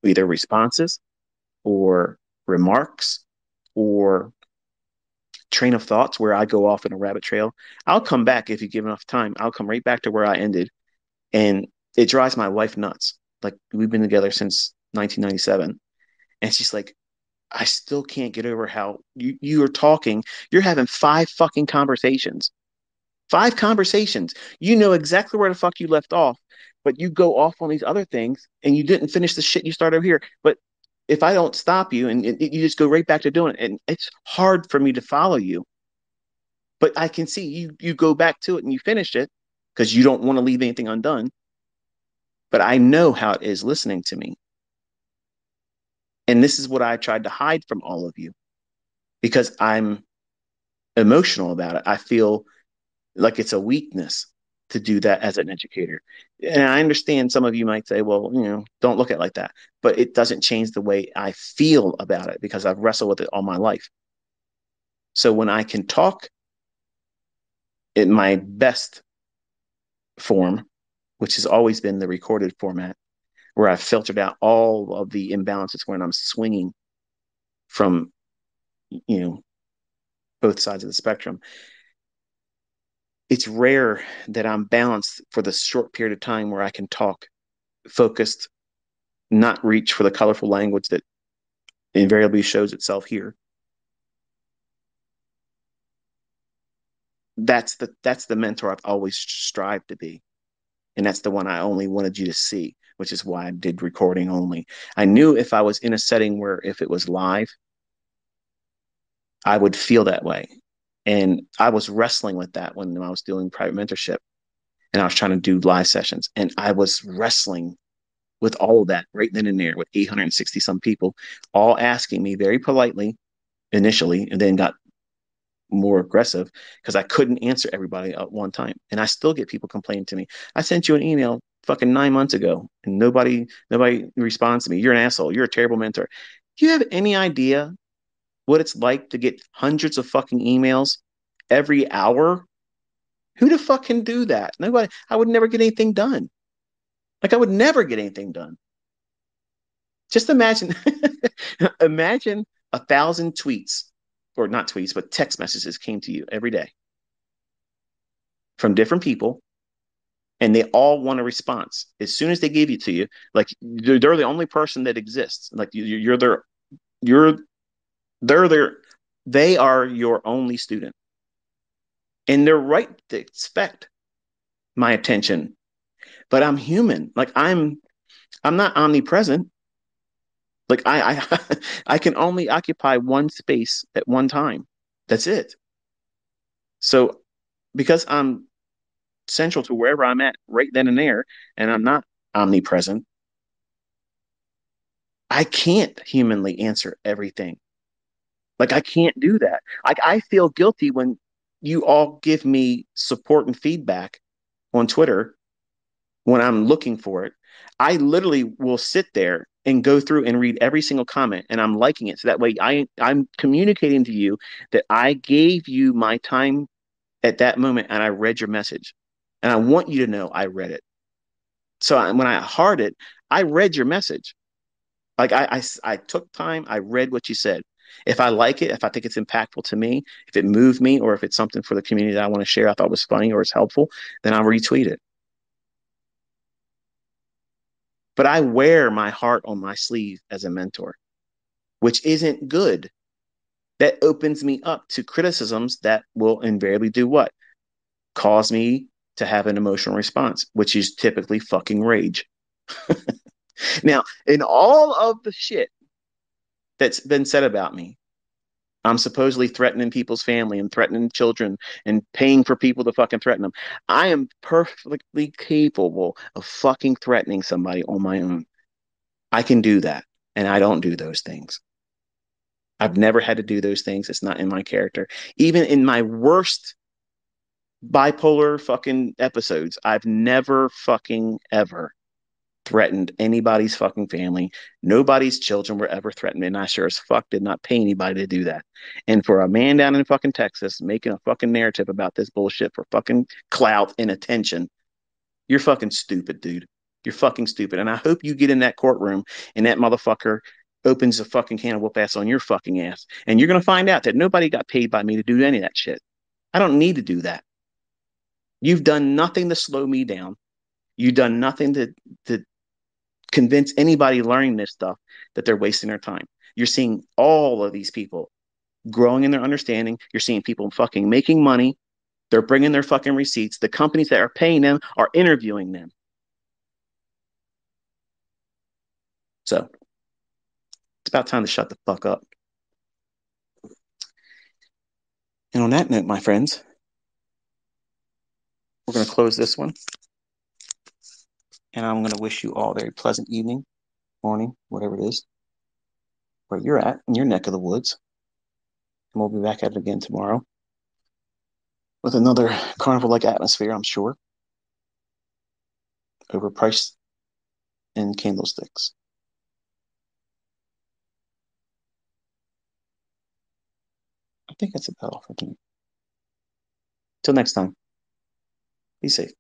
either responses or remarks or train of thoughts where I go off in a rabbit trail. I'll come back if you give enough time. I'll come right back to where I ended. And it drives my wife nuts. Like we've been together since 1997. And she's like, I still can't get over how you you are talking. You're having five fucking conversations. Five conversations. You know exactly where the fuck you left off, but you go off on these other things and you didn't finish the shit you started over here. But if I don't stop you and, and you just go right back to doing it, and it's hard for me to follow you. But I can see you you go back to it and you finish it because you don't want to leave anything undone. But I know how it is listening to me. And this is what I tried to hide from all of you because I'm emotional about it. I feel like it's a weakness to do that as an educator. And I understand some of you might say, well, you know, don't look at it like that. But it doesn't change the way I feel about it because I've wrestled with it all my life. So when I can talk in my best form, which has always been the recorded format, where I've filtered out all of the imbalances when I'm swinging from, you know, both sides of the spectrum. It's rare that I'm balanced for the short period of time where I can talk focused, not reach for the colorful language that invariably shows itself here. That's the that's the mentor I've always strived to be. And that's the one I only wanted you to see which is why I did recording only. I knew if I was in a setting where if it was live, I would feel that way. And I was wrestling with that when I was doing private mentorship and I was trying to do live sessions. And I was wrestling with all of that right then and there with 860 some people, all asking me very politely initially, and then got more aggressive because I couldn't answer everybody at one time. And I still get people complaining to me. I sent you an email fucking nine months ago and nobody nobody responds to me. You're an asshole. You're a terrible mentor. Do you have any idea what it's like to get hundreds of fucking emails every hour? Who the fuck can do that? Nobody i would never get anything done. Like i would never get anything done. Just imagine imagine a thousand tweets or not tweets but text messages came to you every day from different people and they all want a response. As soon as they give it to you like they're, they're the only person that exists. Like you, are their you're they're there they are your only student. And they're right to expect my attention. But i'm human. Like i'm i'm not omnipresent like i i i can only occupy one space at one time that's it so because i'm central to wherever i'm at right then and there and i'm not omnipresent i can't humanly answer everything like I can't do that. Like I feel guilty when you all give me support and feedback on Twitter when I'm looking for it. I literally will sit there and go through and read every single comment and I'm liking it. So that way I I'm communicating to you that I gave you my time at that moment and I read your message. And I want you to know I read it. So I, when I heard it, I read your message. Like I, I, I took time, I read what you said. If I like it, if I think it's impactful to me, if it moved me, or if it's something for the community that I want to share, I thought was funny or it's helpful, then I'll retweet it. But I wear my heart on my sleeve as a mentor, which isn't good. That opens me up to criticisms that will invariably do what? Cause me to have an emotional response, which is typically fucking rage. now, in all of the shit that's been said about me. I'm supposedly threatening people's family and threatening children and paying for people to fucking threaten them. I am perfectly capable of fucking threatening somebody on my own. I can do that. And I don't do those things. I've never had to do those things. It's not in my character. Even in my worst bipolar fucking episodes, I've never fucking ever threatened anybody's fucking family. Nobody's children were ever threatened. And I sure as fuck did not pay anybody to do that. And for a man down in fucking Texas making a fucking narrative about this bullshit for fucking clout and attention, you're fucking stupid, dude. You're fucking stupid. And I hope you get in that courtroom and that motherfucker opens a fucking can of whoop ass on your fucking ass. And you're going to find out that nobody got paid by me to do any of that shit. I don't need to do that. You've done nothing to slow me down. You've done nothing to, to convince anybody learning this stuff that they're wasting their time. You're seeing all of these people growing in their understanding. You're seeing people fucking making money. They're bringing their fucking receipts. The companies that are paying them are interviewing them. So it's about time to shut the fuck up. And on that note, my friends, we're going to close this one. And I'm going to wish you all a very pleasant evening, morning, whatever it is, where you're at in your neck of the woods. And we'll be back at it again tomorrow with another carnival like atmosphere, I'm sure. Overpriced and candlesticks. I think that's about all for me. Till next time, be safe.